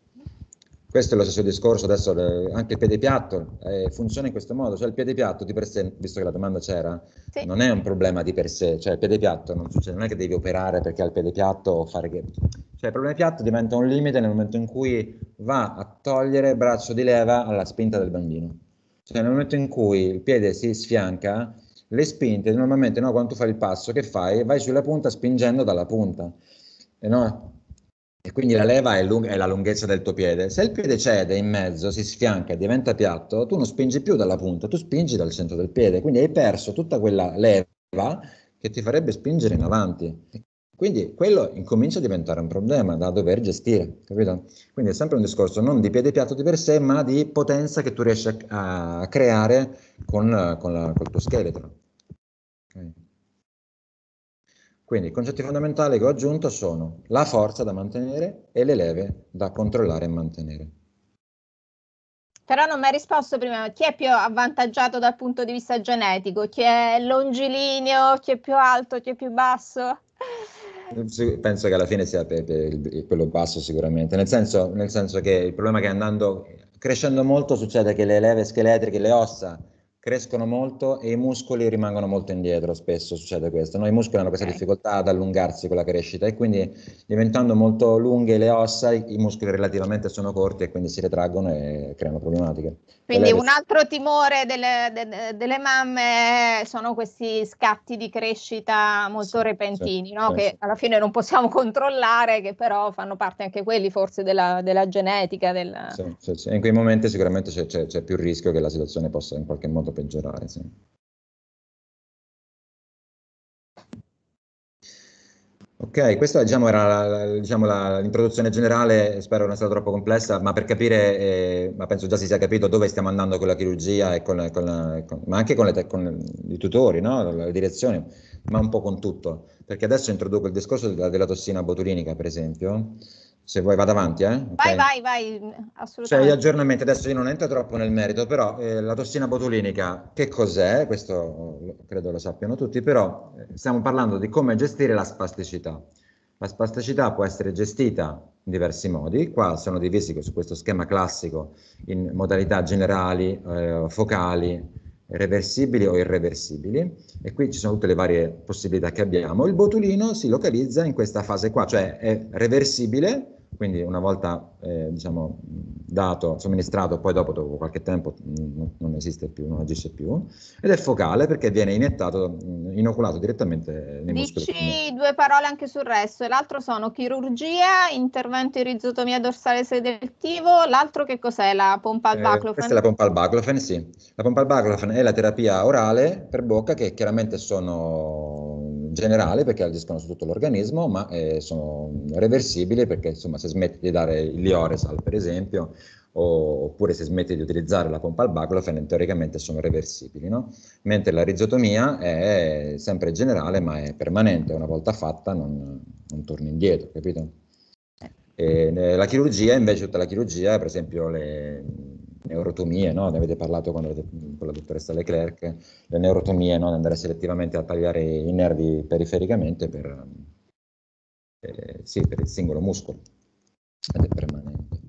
Questo è lo stesso discorso, adesso eh, anche il piede piatto eh, funziona in questo modo, cioè il piede piatto di per sé, visto che la domanda c'era, sì. non è un problema di per sé, cioè il piede piatto non, succede, non è che devi operare perché hai il piede piatto o fare che... Cioè il problema piatto diventa un limite nel momento in cui va a togliere il braccio di leva alla spinta del bambino. Cioè nel momento in cui il piede si sfianca, le spinte normalmente no, quando tu fai il passo, che fai? Vai sulla punta spingendo dalla punta. E no, e quindi la leva è, lung- è, la lunghezza del tuo piede. Se il piede cede in mezzo, si sfianca diventa piatto, tu non spingi più dalla punta, tu spingi dal centro del piede. Quindi hai perso tutta quella leva che ti farebbe spingere in avanti. Quindi quello incomincia a diventare un problema da dover gestire, capito? Quindi è sempre un discorso non di piede piatto di per sé, ma di potenza che tu riesci a, a creare con, con, la, col tuo scheletro. Quindi i concetti fondamentali che ho aggiunto sono la forza da mantenere e le leve da controllare e mantenere. Però non mi hai risposto prima, chi è più avvantaggiato dal punto di vista genetico? Chi è longilineo, chi è più alto, chi è più basso? Penso che alla fine sia per, per quello basso sicuramente, nel senso, nel senso che il problema è che andando, crescendo molto succede che le leve scheletriche, le ossa, crescono molto e i muscoli rimangono molto indietro, spesso succede questo. No? I muscoli hanno questa difficoltà ad allungarsi con la crescita e quindi diventando molto lunghe le ossa, i muscoli relativamente sono corti e quindi si retraggono e creano problematiche. Quindi un altro timore delle, de, delle, mamme sono questi scatti di crescita molto sì, repentini, sì, no? sì, che alla fine non possiamo controllare, che però fanno parte anche quelli forse della, della genetica. Del... Sì, in quei momenti sicuramente c'è, c'è, c'è più rischio che la situazione possa in qualche modo peggiorare. Ok, questa diciamo, era diciamo, la, l'introduzione generale, spero non sia troppo complessa, ma per capire, eh, ma penso già si sia capito dove stiamo andando con la chirurgia, e con, con, con, ma anche con, le, con i tutori, no? la direzione, ma un po' con tutto, perché adesso introduco il discorso della, della tossina botulinica, per esempio, se vuoi vado avanti, eh? Okay. Vai, vai, vai, assolutamente. Cioè, gli aggiornamenti, adesso io non entro troppo nel merito, però eh, la tossina botulinica, che cos'è? Questo credo lo sappiano tutti, però eh, stiamo parlando di come gestire la spasticità. La spasticità può essere gestita in diversi modi, qua sono divisi su questo schema classico in modalità generali, eh, focali, reversibili o irreversibili e qui ci sono tutte le varie possibilità che abbiamo. Il botulino si localizza in questa fase qua, cioè è reversibile quindi una volta eh, diciamo, dato, somministrato, poi dopo, dopo qualche tempo non, non, esiste più, non agisce più, ed è focale perché viene iniettato, inoculato direttamente nei Dici muscoli. Dici due parole anche sul resto, l'altro sono chirurgia, intervento in rizotomia dorsale selettivo, l'altro che cos'è? La pompa al baclofen? Eh, questa è la pompa al baclofen, sì. La pompa al baclofen è la terapia orale per bocca che chiaramente sono generale perché agiscono su tutto l'organismo, ma eh, sono reversibili perché insomma se smetti di dare il Lioresal per esempio, o, oppure se smetti di utilizzare la pompa al baclofen, teoricamente sono reversibili, no? mentre la rizotomia è sempre generale ma è permanente, una volta fatta non, non torni indietro, capito? E, eh, la chirurgia invece, tutta la chirurgia, per esempio le neurotomie, no? ne avete parlato con, con la dottoressa Leclerc, le neurotomie, no? andare selettivamente a tagliare i nervi perifericamente per, eh, sì, per il singolo muscolo ed è permanente.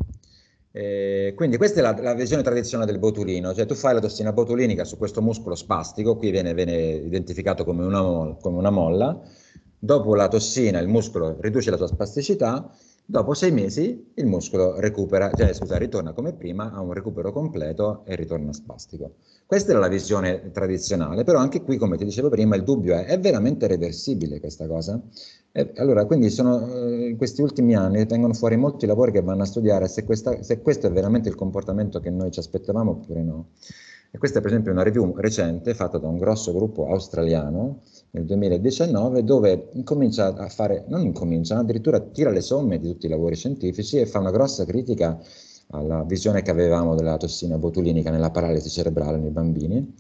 Eh, quindi questa è la, la, visione tradizionale del botulino, cioè tu fai la tossina botulinica su questo muscolo spastico, qui viene, viene identificato come una, come una molla, dopo la tossina il muscolo riduce la sua spasticità Dopo sei mesi il muscolo recupera, cioè scusa, ritorna come prima, ha un recupero completo e ritorna spastico. Questa era la visione tradizionale, però anche qui, come ti dicevo prima, il dubbio è, è veramente reversibile questa cosa? E allora, quindi sono, eh, in questi ultimi anni vengono fuori molti lavori che vanno a studiare se, questa, se questo è veramente il comportamento che noi ci aspettavamo oppure no. E questa è per esempio una review recente fatta da un grosso gruppo australiano nel 2019 dove incomincia a fare, non incomincia, addirittura tira le somme di tutti i lavori scientifici e fa una grossa critica alla visione che avevamo della tossina botulinica nella paralisi cerebrale nei bambini.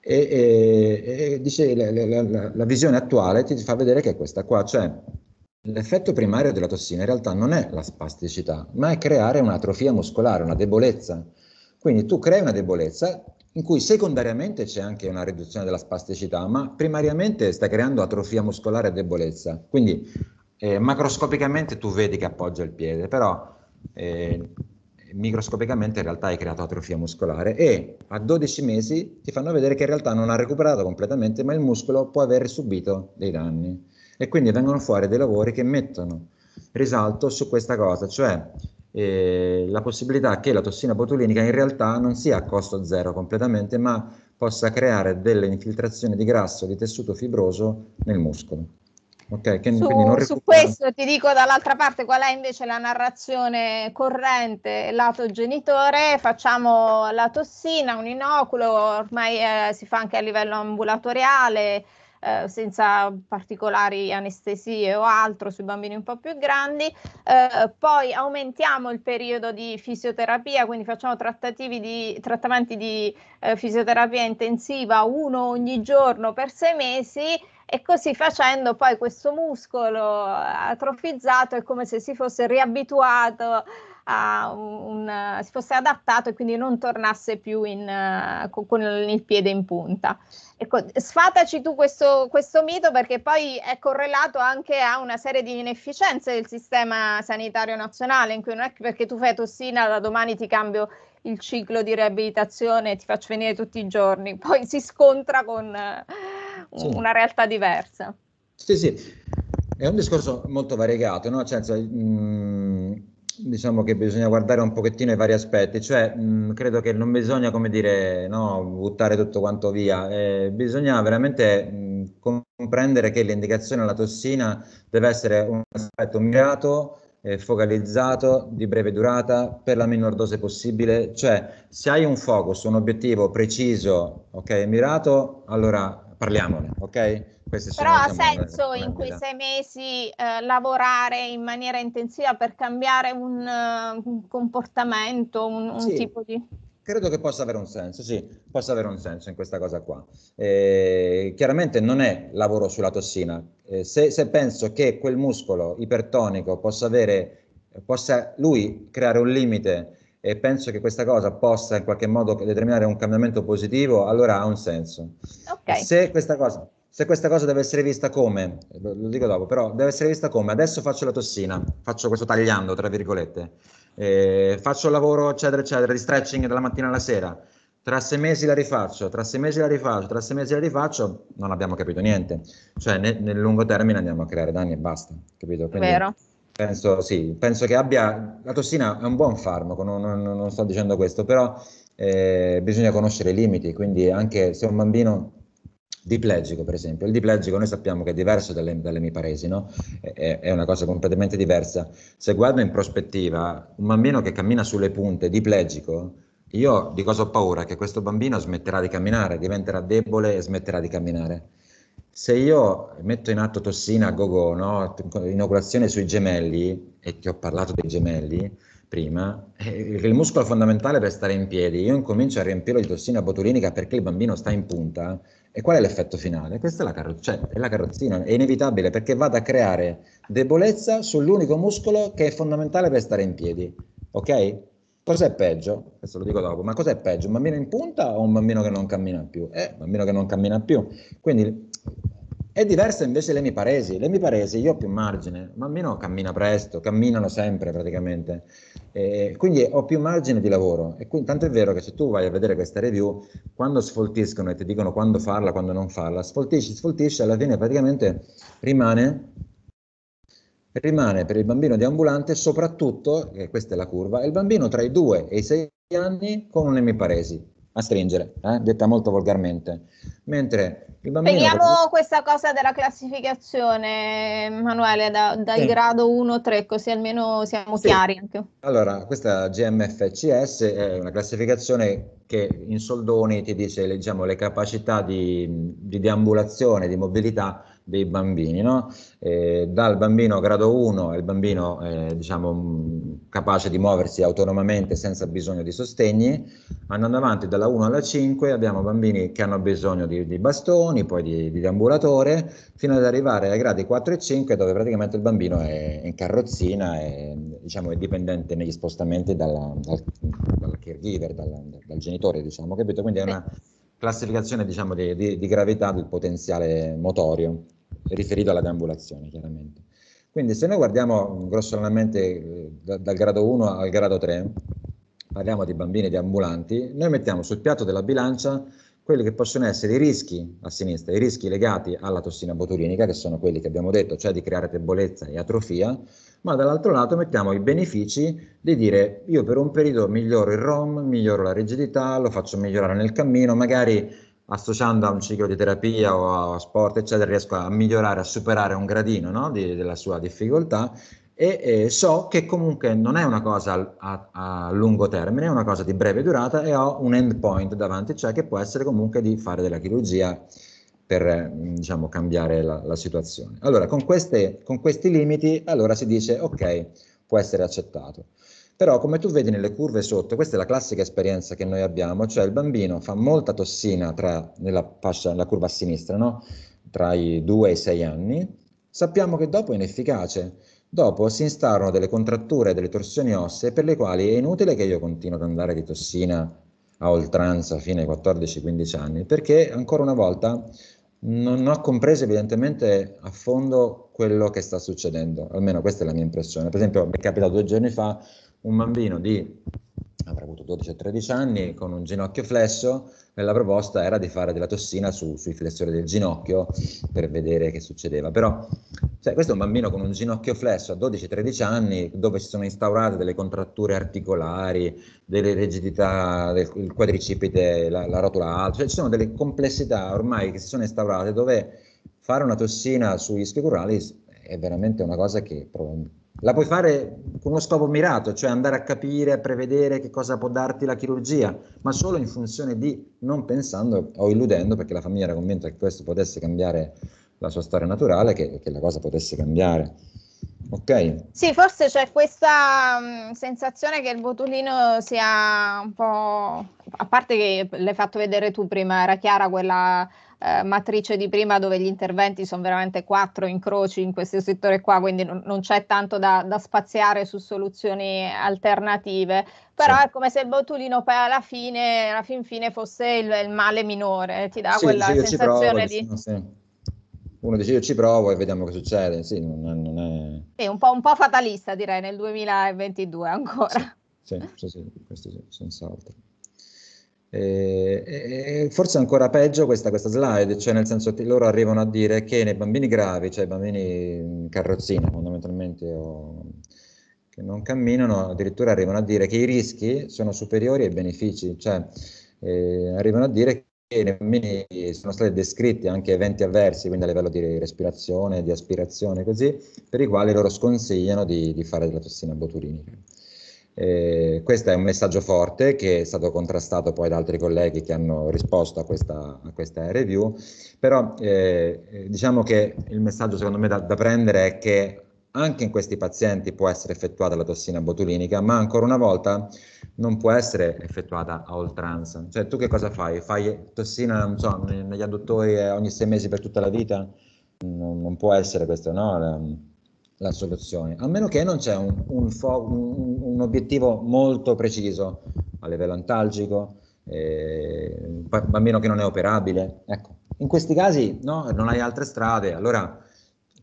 E, e, e dice la, la, la, la, visione attuale ti fa vedere che è questa qua, cioè l'effetto primario della tossina in realtà non è la spasticità, ma è creare un'atrofia muscolare, una debolezza. Quindi tu crei una debolezza, in cui secondariamente c'è anche una riduzione della spasticità, ma primariamente sta creando atrofia muscolare e debolezza. Quindi eh, macroscopicamente tu vedi che appoggia il piede, però eh, microscopicamente in realtà hai creato atrofia muscolare e a 12 mesi ti fanno vedere che in realtà non ha recuperato completamente, ma il muscolo può aver subito dei danni. E quindi vengono fuori dei lavori che mettono risalto su questa cosa, cioè eh, la possibilità che la tossina botulinica in realtà non sia a costo zero completamente, ma possa creare delle infiltrazioni di grasso, di tessuto fibroso nel muscolo. Okay, che, su, recupera... su, questo ti dico dall'altra parte qual è invece la narrazione corrente lato genitore, facciamo la tossina, un inoculo, ormai eh, si fa anche a livello ambulatoriale, eh, senza particolari anestesie o altro sui bambini un po' più grandi. Eh, poi aumentiamo il periodo di fisioterapia, quindi facciamo di, trattamenti di eh, fisioterapia intensiva uno ogni giorno per sei mesi e così facendo poi questo muscolo atrofizzato è come se si fosse riabituato un, si fosse adattato e quindi non tornasse più in, con, con, il piede in punta. Ecco, sfataci tu questo, questo, mito perché poi è correlato anche a una serie di inefficienze del sistema sanitario nazionale, in cui non è perché tu fai tossina da domani ti cambio il ciclo di riabilitazione e ti faccio venire tutti i giorni, poi si scontra con uh, sì. una realtà diversa. Sì, sì, è un discorso molto variegato, no? Cioè, mh, diciamo che bisogna guardare un pochettino i vari aspetti, cioè mh, credo che non bisogna, come dire, no, buttare tutto quanto via, eh, bisogna veramente mh, comprendere che l'indicazione alla tossina deve essere un aspetto mirato, eh, focalizzato, di breve durata, per la minor dose possibile, cioè se hai un focus, un obiettivo preciso, ok, mirato, allora parliamone, ok? Però ha senso in quei sei mesi eh, lavorare in maniera intensiva per cambiare un, uh, un comportamento, un, un sì, tipo di... Credo che possa avere un senso, sì, possa avere un senso in questa cosa qua. Eh, chiaramente non è lavoro sulla tossina. Eh, se, se, penso che quel muscolo ipertonico possa avere, possa lui creare un limite e penso che questa cosa possa in qualche modo determinare un cambiamento positivo, allora ha un senso. Okay. Se questa cosa se questa cosa deve essere vista come, lo dico dopo, però deve essere vista come, adesso faccio la tossina, faccio questo tagliando, tra virgolette, eh, faccio il lavoro, eccetera, eccetera, di stretching dalla mattina alla sera, tra sei mesi la rifaccio, tra sei mesi la rifaccio, tra sei mesi la rifaccio, non abbiamo capito niente. Cioè nel, nel lungo termine andiamo a creare danni e basta, capito? Quindi Vero. Penso, sì, penso che abbia, la tossina è un buon farmaco, non, non, non sto dicendo questo, però eh, bisogna conoscere i limiti, quindi anche se un bambino diplegico, per esempio. Il diplegico noi sappiamo che è diverso dalle, dalle miparesi, no? è, è, una cosa completamente diversa. Se guardo in prospettiva, un bambino che cammina sulle punte, diplegico, io di cosa ho paura? Che questo bambino smetterà di camminare, diventerà debole e smetterà di camminare. Se io metto in atto tossina a go-go, no? inoculazione sui gemelli, e ti ho parlato dei gemelli, prima, eh, il muscolo fondamentale per stare in piedi, io incomincio a riempirlo di tossina botulinica perché il bambino sta in punta, e qual è l'effetto finale? Questa è la, carro- cioè, è la carrozzina, è inevitabile perché vado a creare debolezza sull'unico muscolo che è fondamentale per stare in piedi, ok? Cos'è peggio? Questo lo dico dopo, ma cos'è peggio? Un bambino in punta o un bambino che non cammina più? Eh, un bambino che non cammina più. Quindi è diversa invece l'emiparesi. L'emiparesi io ho più margine, il bambino cammina presto, camminano sempre praticamente, e quindi ho più margine di lavoro. E quindi, tanto è vero che se tu vai a vedere questa review, quando sfoltiscono e ti dicono quando farla, quando non farla, sfoltisci, sfoltisci, alla fine praticamente rimane, rimane per il bambino deambulante soprattutto, e questa è la curva, il bambino tra i 2 e i 6 anni con un'emiparesi a stringere, eh? detta molto volgarmente. Mentre. Vediamo questa cosa della classificazione, Emanuele, da, dal sì. grado 1-3, così almeno siamo sì. chiari. Anche. Allora, questa GMFCS è una classificazione che in soldoni ti dice diciamo, le capacità di, di deambulazione, di mobilità dei bambini, no? eh, dal bambino grado 1 il bambino eh, diciamo, capace di muoversi autonomamente senza bisogno di sostegni, andando avanti dalla 1 alla 5 abbiamo bambini che hanno bisogno di, di bastoni, poi di, di deambulatore, fino ad arrivare ai gradi 4 e 5 dove praticamente il bambino è in carrozzina e diciamo, è dipendente negli spostamenti dalla, dal, dal caregiver, dal, dal genitore, diciamo, capito? Quindi è una classificazione diciamo, di, di, di, gravità del potenziale motorio, riferito alla deambulazione chiaramente. Quindi se noi guardiamo grossolanamente eh, da, dal grado 1 al grado 3, parliamo di bambini deambulanti, noi mettiamo sul piatto della bilancia quelli che possono essere i rischi a sinistra, i rischi legati alla tossina botulinica, che sono quelli che abbiamo detto, cioè di creare debolezza e atrofia, ma dall'altro lato mettiamo i benefici di dire io per un periodo miglioro il ROM, miglioro la rigidità, lo faccio migliorare nel cammino, magari associando a un ciclo di terapia o a sport, eccetera, riesco a migliorare, a superare un gradino no? di, della sua difficoltà e eh, so che comunque non è una cosa a, a, lungo termine, è una cosa di breve durata e ho un endpoint davanti, cioè che può essere comunque di fare della chirurgia per diciamo, cambiare la, la situazione. Allora, con, queste, con questi limiti, allora si dice ok, può essere accettato. Però come tu vedi nelle curve sotto, questa è la classica esperienza che noi abbiamo, cioè il bambino fa molta tossina tra, nella, fascia, nella curva a sinistra, no? tra i 2 e i 6 anni, sappiamo che dopo è inefficace. Dopo si instaurano delle contratture, delle torsioni ossee per le quali è inutile che io continui ad andare di tossina a oltranza fino ai 14-15 anni, perché ancora una volta non ho compreso evidentemente a fondo quello che sta succedendo, almeno questa è la mia impressione. Per esempio, mi è capitato due giorni fa un bambino di avrà avuto 12-13 anni, con un ginocchio flesso, e la proposta era di fare della tossina su, sui flessori del ginocchio per vedere che succedeva. Però cioè, questo è un bambino con un ginocchio flesso a 12-13 anni, dove si sono instaurate delle contratture articolari, delle rigidità del quadricipite, la, la rotola alta, cioè ci sono delle complessità ormai che si sono instaurate dove fare una tossina sugli ischi curali è veramente una cosa che la puoi fare con uno scopo mirato, cioè andare a capire, a prevedere che cosa può darti la chirurgia, ma solo in funzione di non pensando o illudendo, perché la famiglia era convinta che questo potesse cambiare la sua storia naturale, che, che la cosa potesse cambiare. Ok? Sì, forse c'è questa mh, sensazione che il botulino sia un po', a parte che l'hai fatto vedere tu prima, era chiara quella eh, matrice di prima dove gli interventi sono veramente quattro incroci in questo settore qua, quindi non, non c'è tanto da, da, spaziare su soluzioni alternative, però sì. è come se il botulino poi alla fine, alla fin fine fosse il, il male minore, ti dà sì, quella sì, sensazione di... Sì. Uno dice io ci provo e vediamo che succede, sì, non è... Non è... un, po', un po' fatalista direi nel 2022 ancora. Sì, sì, sì, questo sì, senz'altro. E, e forse ancora peggio questa, questa, slide, cioè nel senso che loro arrivano a dire che nei bambini gravi, cioè bambini in carrozzina fondamentalmente o che non camminano, addirittura arrivano a dire che i rischi sono superiori ai benefici, cioè eh, arrivano a dire che nei bambini sono stati descritti anche eventi avversi, quindi a livello di respirazione, di aspirazione, così, per i quali loro sconsigliano di, di fare della tossina botulinica. Eh, questo è un messaggio forte che è stato contrastato poi da altri colleghi che hanno risposto a questa, a questa review, però eh, diciamo che il messaggio secondo me da, da, prendere è che anche in questi pazienti può essere effettuata la tossina botulinica, ma ancora una volta non può essere effettuata a oltranza. Cioè tu che cosa fai? Fai tossina, so, negli adduttori ogni sei mesi per tutta la vita? Non, non può essere questo, no? La soluzione, a meno che non c'è un, un, un, un, obiettivo molto preciso a livello antalgico, eh, bambino che non è operabile. Ecco, in questi casi no, non hai altre strade, allora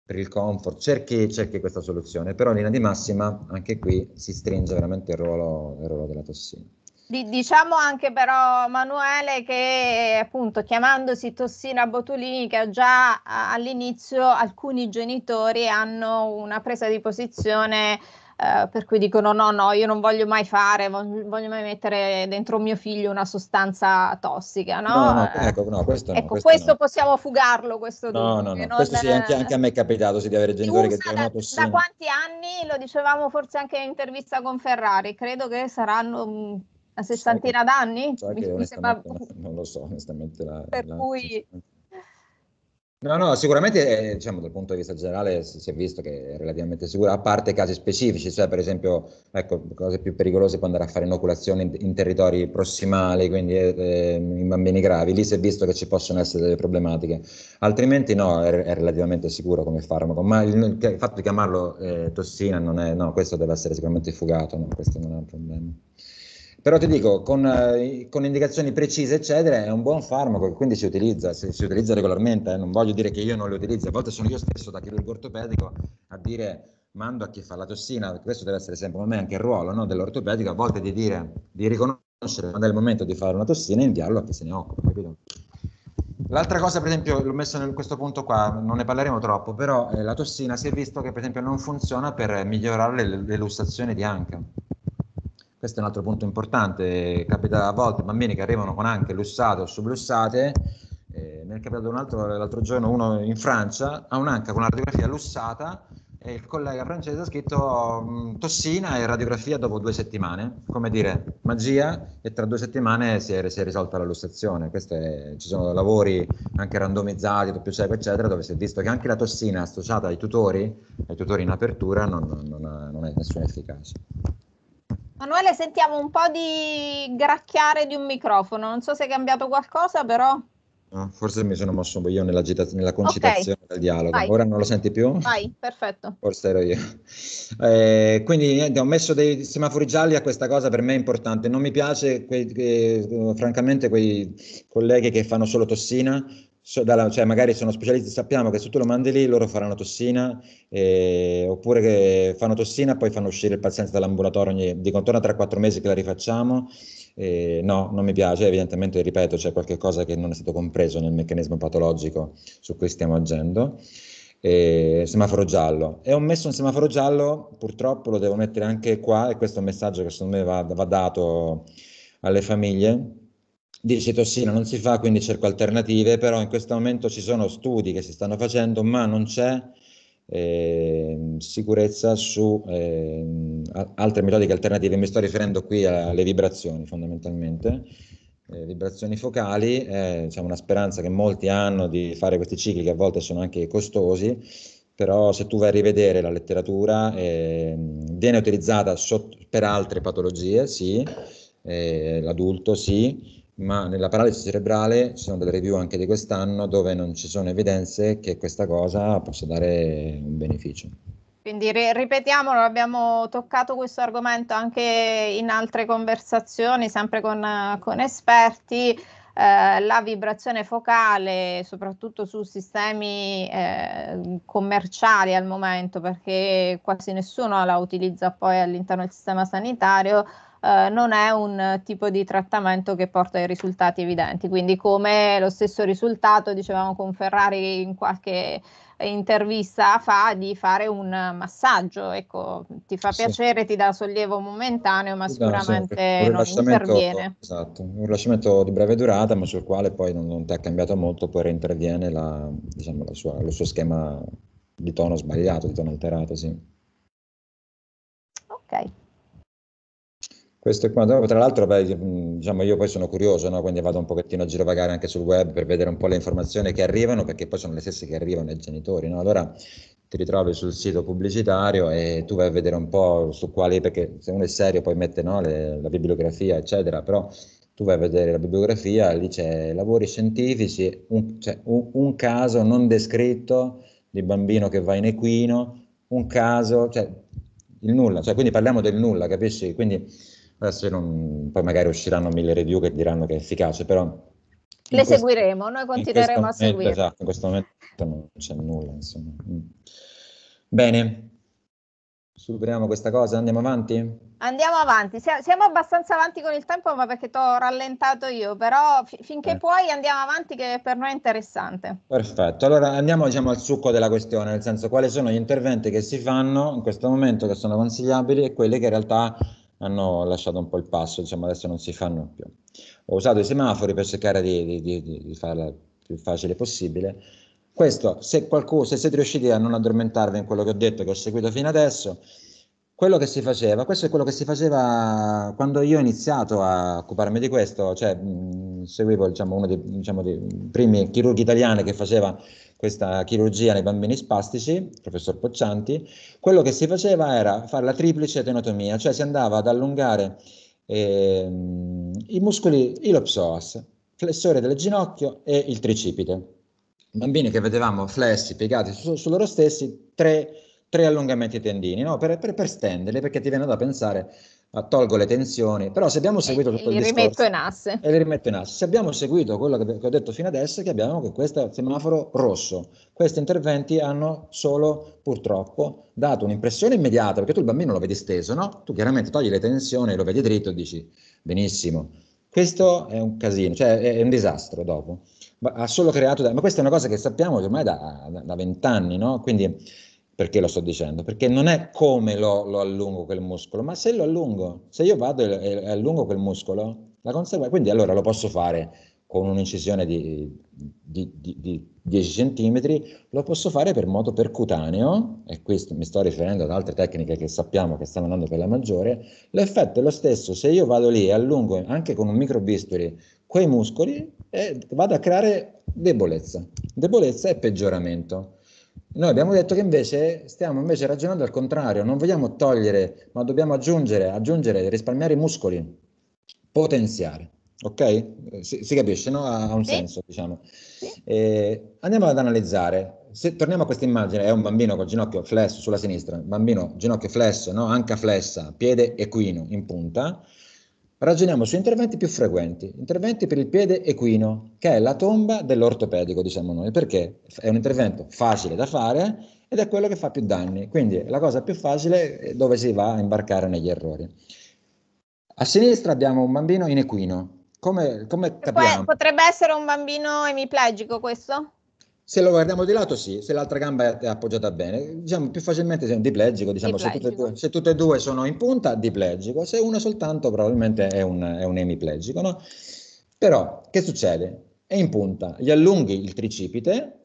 per il comfort cerchi, cerchi questa soluzione, però in linea di massima anche qui si stringe veramente il ruolo, il ruolo della tossina. Diciamo anche però Manuele che appunto chiamandosi tossina botulinica già all'inizio alcuni genitori hanno una presa di posizione eh, per cui dicono no no io non voglio mai fare, voglio, voglio mai mettere dentro mio figlio una sostanza tossica. No, no, no ecco, no questo, ecco, questo, questo possiamo fugarlo. Questo no, no, no, non, questo sì, anche, anche, a me è capitato sì, di avere genitori che da, tossina. Da quanti anni, lo dicevamo forse anche in intervista con Ferrari, credo che saranno una sessantina d'anni? Mi, mi sembra... Non lo so, onestamente. La, per la, cui... No, no, sicuramente eh, diciamo, dal punto di vista generale si, è visto che è relativamente sicuro, a parte casi specifici, cioè per esempio, ecco, cose più pericolose può andare a fare inoculazioni in, in territori prossimali, quindi eh, in bambini gravi, lì si è visto che ci possono essere delle problematiche, altrimenti no, è, è relativamente sicuro come farmaco, ma il, il fatto di chiamarlo eh, tossina non è, no, questo deve essere sicuramente fugato, no, questo non è un problema. Però ti dico, con, eh, con, indicazioni precise, eccetera, è un buon farmaco che quindi si utilizza, si, si utilizza regolarmente. Eh. Non voglio dire che io non lo utilizzo, a volte sono io stesso da chirurgo ortopedico a dire mando a chi fa la tossina, questo deve essere sempre me anche il ruolo no, dell'ortopedico, a volte di dire, di riconoscere quando è il momento di fare una tossina e inviarlo a chi se ne occupa, capito? L'altra cosa, per esempio, l'ho messo in questo punto qua, non ne parleremo troppo, però eh, la tossina si è visto che per esempio non funziona per migliorare le, le lussazioni di anca. Questo è un altro punto importante, capita a volte bambini che arrivano con anche lussate o sublussate, eh, mi è capitato un altro, l'altro giorno uno in Francia, ha un'anca con una radiografia lussata e il collega francese ha scritto mh, tossina e radiografia dopo due settimane, come dire magia e tra due settimane si è, si è risolta la lussazione. È, ci sono lavori anche randomizzati, doppio cieco eccetera, dove si è visto che anche la tossina associata ai tutori, ai tutori in apertura non, non, non, ha, non è nessuna efficacia. Manuele, sentiamo un po' di gracchiare di un microfono. Non so se è cambiato qualcosa, però. No, forse mi sono mosso io nella concitazione okay. del dialogo. Vai. Ora non lo senti più? Vai, perfetto. Forse ero io. Eh, quindi niente, ho messo dei semafori gialli a questa cosa, per me è importante. Non mi piace, quei, che, francamente, quei colleghi che fanno solo tossina, so, dalla, cioè magari sono specialisti, sappiamo che se tu lo mandi lì loro faranno tossina, eh, oppure che fanno tossina poi fanno uscire il paziente dall'ambulatorio, ogni, dicono torna tra quattro mesi che la rifacciamo eh, no, non mi piace, evidentemente, ripeto, c'è qualcosa che non è stato compreso nel meccanismo patologico su cui stiamo agendo. Eh, semaforo giallo. E ho messo un semaforo giallo, purtroppo lo devo mettere anche qua, e questo è un messaggio che secondo me va, va dato alle famiglie. Dice tossina non si fa, quindi cerco alternative, però in questo momento ci sono studi che si stanno facendo, ma non c'è eh, sicurezza su eh, altre metodiche alternative. Mi sto riferendo qui alle vibrazioni fondamentalmente. Eh, vibrazioni focali, è diciamo, una speranza che molti hanno di fare questi cicli che a volte sono anche costosi, però se tu vai a rivedere la letteratura eh, viene utilizzata per altre patologie, sì, eh, l'adulto sì, ma nella paralisi cerebrale ci sono delle review anche di quest'anno dove non ci sono evidenze che questa cosa possa dare un beneficio. Quindi ripetiamolo, abbiamo toccato questo argomento anche in altre conversazioni, sempre con, con esperti. Eh, la vibrazione focale, soprattutto su sistemi eh, commerciali al momento, perché quasi nessuno la utilizza poi all'interno del sistema sanitario, eh, non è un tipo di trattamento che porta ai risultati evidenti. Quindi come lo stesso risultato, dicevamo con Ferrari in qualche intervista fa di fare un massaggio, ecco, ti fa sì. piacere, ti dà sollievo momentaneo, ma sicuramente no, non interviene. Esatto, un rilasciamento di breve durata, ma sul quale poi non, non ti ha cambiato molto, poi reinterviene la, diciamo, la sua, lo suo schema di tono sbagliato, di tono alterato, sì. Ok. Questo è quanto, tra l'altro, beh, diciamo, io poi sono curioso, no? quindi vado un pochettino a girovagare anche sul web per vedere un po' le informazioni che arrivano, perché poi sono le stesse che arrivano ai genitori. No? Allora ti ritrovi sul sito pubblicitario e tu vai a vedere un po' su quali, perché se uno è serio poi mette no, le, la bibliografia, eccetera, però tu vai a vedere la bibliografia, lì c'è lavori scientifici, un, cioè, un, un caso non descritto di bambino che va in equino, un caso, cioè il nulla, cioè, quindi parliamo del nulla, capisci? Quindi Adesso non, poi magari usciranno mille review che diranno che è efficace, però... Le questo, seguiremo, noi continueremo a seguire. Esatto, in questo momento non c'è nulla, insomma. Mm. Bene, superiamo questa cosa, andiamo avanti? Andiamo avanti, siamo abbastanza avanti con il tempo, ma perché ti ho rallentato io, però finché eh. puoi andiamo avanti che per noi è interessante. Perfetto, allora andiamo diciamo, al succo della questione, nel senso quali sono gli interventi che si fanno in questo momento che sono consigliabili e quelli che in realtà hanno lasciato un po' il passo, diciamo adesso non si fanno più. Ho usato i semafori per cercare di, di, di, di farla più facile possibile. Questo, se qualcuno, se siete riusciti a non addormentarvi in quello che ho detto, che ho seguito fino adesso, quello che si faceva, questo è quello che si faceva quando io ho iniziato a occuparmi di questo, cioè mh, seguivo diciamo, uno dei, diciamo, dei primi chirurghi italiani che faceva questa chirurgia nei bambini spastici, professor Poccianti, quello che si faceva era fare la triplice tenotomia, cioè si andava ad allungare eh, i muscoli ilopsoas, flessore del ginocchio e il tricipite. Bambini che vedevamo flessi, piegati su, su loro stessi, tre, tre allungamenti tendini, no? per, per, per stenderli, perché ti viene da pensare tolgo le tensioni, però se abbiamo seguito tutto il discorso... In asse. E li rimetto in asse. Se abbiamo seguito quello che, che ho detto fino adesso, che abbiamo che questo è il semaforo rosso. Questi interventi hanno solo, purtroppo, dato un'impressione immediata, perché tu il bambino lo vedi steso, no? Tu chiaramente togli le tensioni, lo vedi dritto e dici, benissimo. Questo è un casino, cioè è, un disastro dopo. Ma ha solo creato... Ma questa è una cosa che sappiamo ormai da vent'anni, no? Quindi perché lo sto dicendo? Perché non è come lo, lo allungo quel muscolo, ma se lo allungo, se io vado e, e allungo quel muscolo, la conseguenza, quindi allora lo posso fare con un'incisione di, di, di, di, 10 cm, lo posso fare per modo percutaneo, e questo mi sto riferendo ad altre tecniche che sappiamo che stanno andando per la maggiore, l'effetto è lo stesso, se io vado lì e allungo anche con un microbisturi quei muscoli, eh, vado a creare debolezza, debolezza e peggioramento. Noi abbiamo detto che invece stiamo invece ragionando al contrario, non vogliamo togliere, ma dobbiamo aggiungere, aggiungere, risparmiare i muscoli, potenziare. ok? Si, si capisce, no? Ha, un senso, diciamo. Eh, andiamo ad analizzare. Se torniamo a questa immagine, è un bambino con ginocchio flesso sulla sinistra, bambino ginocchio flesso, no? anca flessa, piede equino in punta. Ragioniamo su interventi più frequenti, interventi per il piede equino, che è la tomba dell'ortopedico, diciamo noi, perché è un intervento facile da fare ed è quello che fa più danni, quindi è la cosa più facile dove si va a imbarcare negli errori. A sinistra abbiamo un bambino in equino, come, come capiamo? Potrebbe essere un bambino emiplegico questo? Se lo guardiamo di lato, sì, se l'altra gamba è appoggiata bene, diciamo più facilmente se è un diplegico, diciamo, diplegico. Se, tutte due, se, tutte e due sono in punta, diplegico, se uno soltanto probabilmente è un, è un emiplegico. No? Però, che succede? È in punta, gli allunghi il tricipite,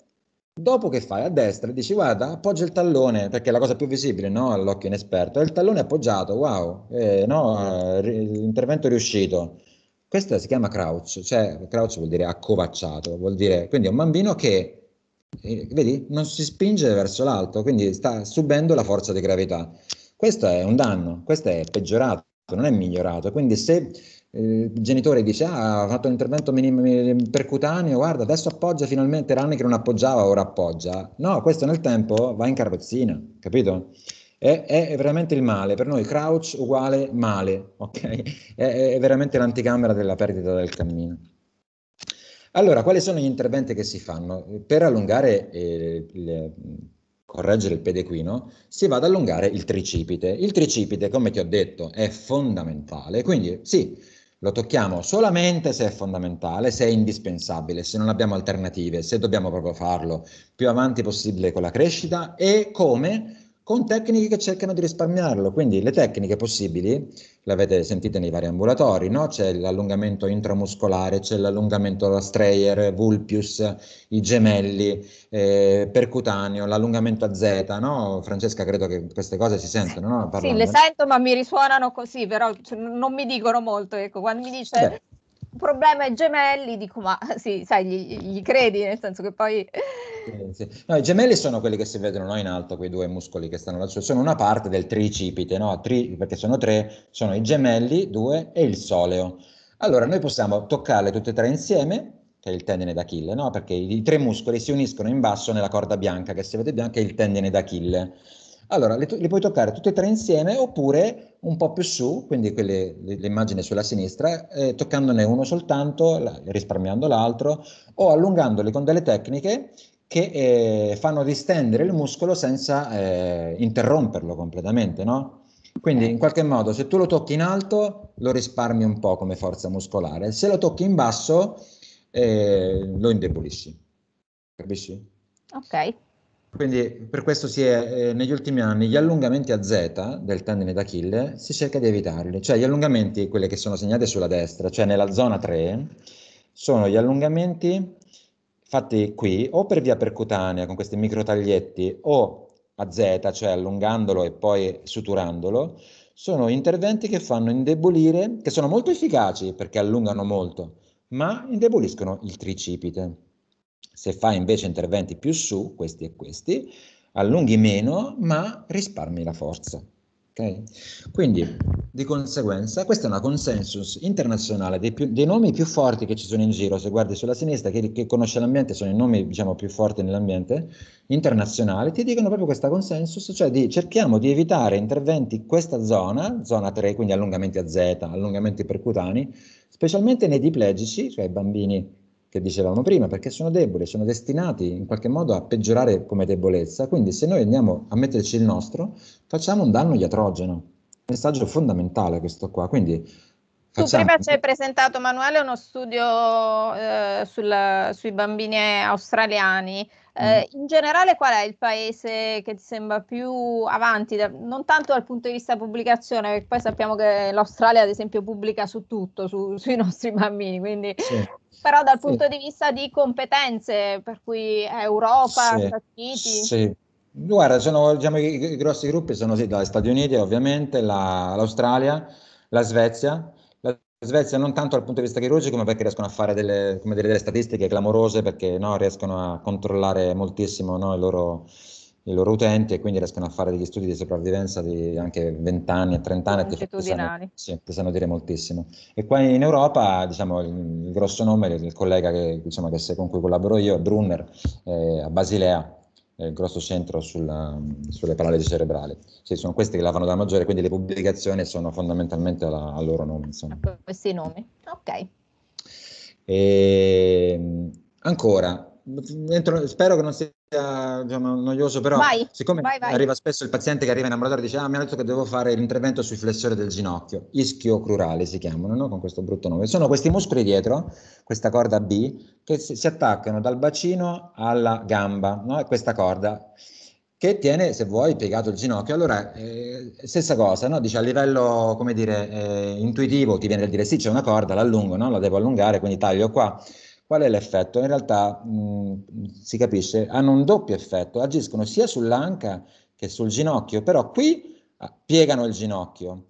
dopo che fai a destra dici guarda, appoggia il tallone, perché è la cosa più visibile no? all'occhio inesperto, è il tallone appoggiato, wow, eh, no? l'intervento è riuscito. Questo si chiama crouch, cioè crouch vuol dire accovacciato, vuol dire, quindi è un bambino che vedi, non si spinge verso l'alto, quindi sta subendo la forza di gravità. Questo è un danno, questo è peggiorato, non è migliorato. Quindi se eh, il genitore dice ah, ha fatto un intervento minim- percutaneo, guarda adesso appoggia finalmente, era anni che non appoggiava, ora appoggia. No, questo nel tempo va in carrozzina, capito? È, è, veramente il male, per noi crouch uguale male, ok? È, è veramente l'anticamera della perdita del cammino. Allora, quali sono gli interventi che si fanno? Per allungare, eh, il, correggere il pedequino, si va ad allungare il tricipite. Il tricipite, come ti ho detto, è fondamentale, quindi sì, lo tocchiamo solamente se è fondamentale, se è indispensabile, se non abbiamo alternative, se dobbiamo proprio farlo più avanti possibile con la crescita e come con tecniche che cercano di risparmiarlo. Quindi le tecniche possibili, le avete sentite nei vari ambulatori, no? c'è l'allungamento intramuscolare, c'è l'allungamento Strayer, Vulpius, i gemelli, eh, percutaneo, l'allungamento a Z, no? Francesca, credo che queste cose si sentono, no? Parlando. Sì, le sento, ma mi risuonano così, però cioè, non mi dicono molto. Ecco, quando mi dice... Beh problema ai gemelli, dico ma sì, sai, gli, gli credi, nel senso che poi... Sì. No, I gemelli sono quelli che si vedono no, in alto, quei due muscoli che stanno lassù, sono una parte del tricipite, no? Tri, perché sono tre, sono i gemelli, due e il soleo. Allora noi possiamo toccarle tutte e tre insieme, che è il tendine d'Achille, no? perché i, tre muscoli si uniscono in basso nella corda bianca, che se vede bianca è il tendine d'Achille. Allora, li, li, puoi toccare tutti e tre insieme oppure un po' più su, quindi l'immagine sulla sinistra, eh, toccandone uno soltanto, risparmiando l'altro, o allungandoli con delle tecniche che eh, fanno distendere il muscolo senza eh, interromperlo completamente, no? Quindi in qualche modo se tu lo tocchi in alto lo risparmi un po' come forza muscolare, se lo tocchi in basso eh, lo indebolisci. Capisci? Ok. Quindi per questo si è, eh, negli ultimi anni gli allungamenti a Z del tendine d'Achille si cerca di evitarli, cioè gli allungamenti, quelli che sono segnati sulla destra, cioè nella zona 3, sono gli allungamenti fatti qui o per via percutanea con questi microtaglietti o a Z, cioè allungandolo e poi suturandolo, sono interventi che fanno indebolire, che sono molto efficaci perché allungano molto, ma indeboliscono il tricipite. Se fai invece interventi più su, questi e questi, allunghi meno, ma risparmi la forza. Okay? Quindi, di conseguenza, questa è una consensus internazionale dei, più, dei, nomi più forti che ci sono in giro. Se guardi sulla sinistra, chi, chi conosce l'ambiente, sono i nomi diciamo, più forti nell'ambiente internazionale, ti dicono proprio questa consensus, cioè di cerchiamo di evitare interventi in questa zona, zona 3, quindi allungamenti a Z, allungamenti percutanei, specialmente nei diplegici, cioè bambini che dicevamo prima, perché sono deboli, sono destinati in qualche modo a peggiorare come debolezza. Quindi se noi andiamo a metterci il nostro, facciamo un danno iatrogeno. Messaggio fondamentale questo qua. Quindi tu prima ci hai presentato, Manuele, uno studio eh, sul, sui bambini australiani. Eh, mm. In generale, qual è il paese che ti sembra più avanti, da, non tanto dal punto di vista pubblicazione, perché poi sappiamo che l'Australia, ad esempio, pubblica su tutto, su, sui nostri bambini, quindi sì però dal punto di vista di competenze, per cui Europa, sì, Stati Uniti. Sì. Guarda, sono, diciamo, i, i, grossi gruppi sono sì, dagli Stati Uniti ovviamente, la, l'Australia, la Svezia. Svezia non tanto dal punto di vista chirurgico, ma perché riescono a fare delle, dire, delle statistiche clamorose, perché no, riescono a controllare moltissimo no, i loro i loro utenti e quindi riescono a fare degli studi di sopravvivenza di anche 20 anni e 30 anni e ti sanno, sì, ti sanno dire moltissimo. E qua in Europa, diciamo, il, il grosso nome, il, il collega che, diciamo, che, con cui collaboro io, Brunner, eh, a Basilea, il grosso centro sulla, sulle paralisi cerebrali. Sì, sono questi che lavano da maggiore, quindi le pubblicazioni sono fondamentalmente a, a loro nome. Insomma. Questi nomi, ok. E, ehm, ancora, Entro, spero che non sia diciamo, noioso, però vai, siccome vai, vai. arriva spesso il paziente che arriva in ambulatorio e dice ah mi hanno detto che devo fare l'intervento sui flessori del ginocchio, ischio-crurali si chiamano, no? con questo brutto nome. Sono questi muscoli dietro, questa corda B, che si, attaccano dal bacino alla gamba, no? e questa corda che tiene, se vuoi, piegato il ginocchio. Allora, eh, stessa cosa, no? Dice a livello, come dire, eh, intuitivo ti viene da dire sì, c'è una corda, l'allungo, no? La devo allungare, quindi taglio qua. Qual è l'effetto? In realtà mh, si capisce, hanno un doppio effetto, agiscono sia sull'anca che sul ginocchio, però qui ah, piegano il ginocchio.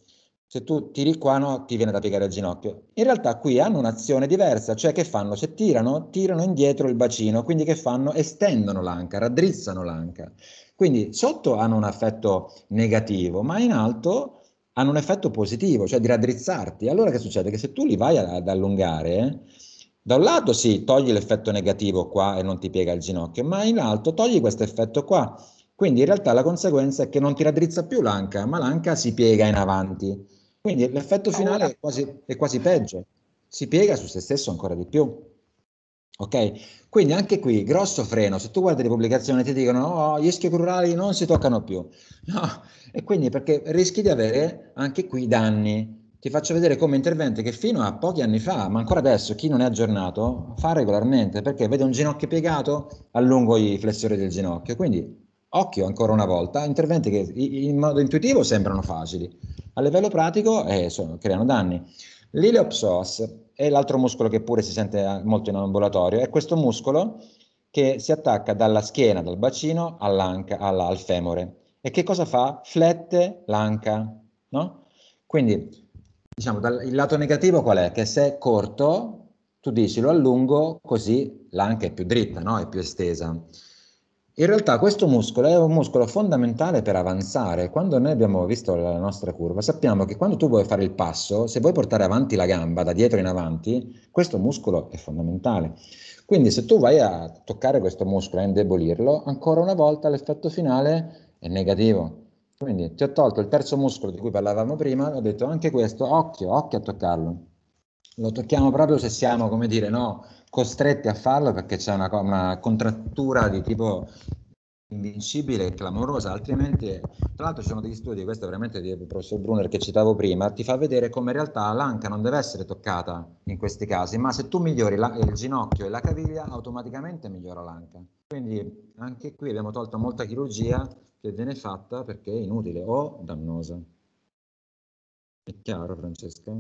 Se tu tiri qua, no, ti viene da piegare il ginocchio. In realtà qui hanno un'azione diversa, cioè che fanno? Se tirano, tirano indietro il bacino, quindi che fanno? Estendono l'anca, raddrizzano l'anca. Quindi sotto hanno un effetto negativo, ma in alto hanno un effetto positivo, cioè di raddrizzarti. Allora che succede? Che se tu li vai ad allungare, da un lato sì, togli l'effetto negativo qua e non ti piega il ginocchio, ma in alto togli questo effetto qua. Quindi in realtà la conseguenza è che non ti raddrizza più l'anca, ma l'anca si piega in avanti. Quindi l'effetto finale è quasi, è quasi peggio, si piega su se stesso ancora di più. Ok? Quindi anche qui, grosso freno, se tu guardi le pubblicazioni ti dicono oh, gli ischio crurali non si toccano più. No, e quindi perché rischi di avere anche qui danni ti faccio vedere come interventi che fino a pochi anni fa, ma ancora adesso chi non è aggiornato, fa regolarmente, perché vede un ginocchio piegato, allungo i flessori del ginocchio. Quindi occhio ancora una volta, interventi che in modo intuitivo sembrano facili, a livello pratico eh, sono, creano danni. L'iliopsoas è l'altro muscolo che pure si sente molto in ambulatorio, è questo muscolo che si attacca dalla schiena, dal bacino all'anca, alla, al femore. E che cosa fa? Flette l'anca, no? Quindi diciamo, dal, il lato negativo qual è? Che se è corto, tu dici lo allungo, così l'anca è più dritta, no? è più estesa. In realtà questo muscolo è un muscolo fondamentale per avanzare. Quando noi abbiamo visto la nostra curva, sappiamo che quando tu vuoi fare il passo, se vuoi portare avanti la gamba da dietro in avanti, questo muscolo è fondamentale. Quindi se tu vai a toccare questo muscolo e indebolirlo, ancora una volta l'effetto finale è negativo. Quindi ti ho tolto il terzo muscolo di cui parlavamo prima, ho detto anche questo, occhio, occhio a toccarlo. Lo tocchiamo proprio se siamo, come dire, no, costretti a farlo perché c'è una, una contrattura di tipo invincibile e clamorosa, altrimenti, tra l'altro ci sono degli studi, questo è veramente del professor Brunner che citavo prima, ti fa vedere come in realtà l'anca non deve essere toccata in questi casi, ma se tu migliori la, il ginocchio e la caviglia, automaticamente migliora l'anca. Quindi anche qui abbiamo tolto molta chirurgia che viene fatta perché è inutile o dannosa. È chiaro, Francesca?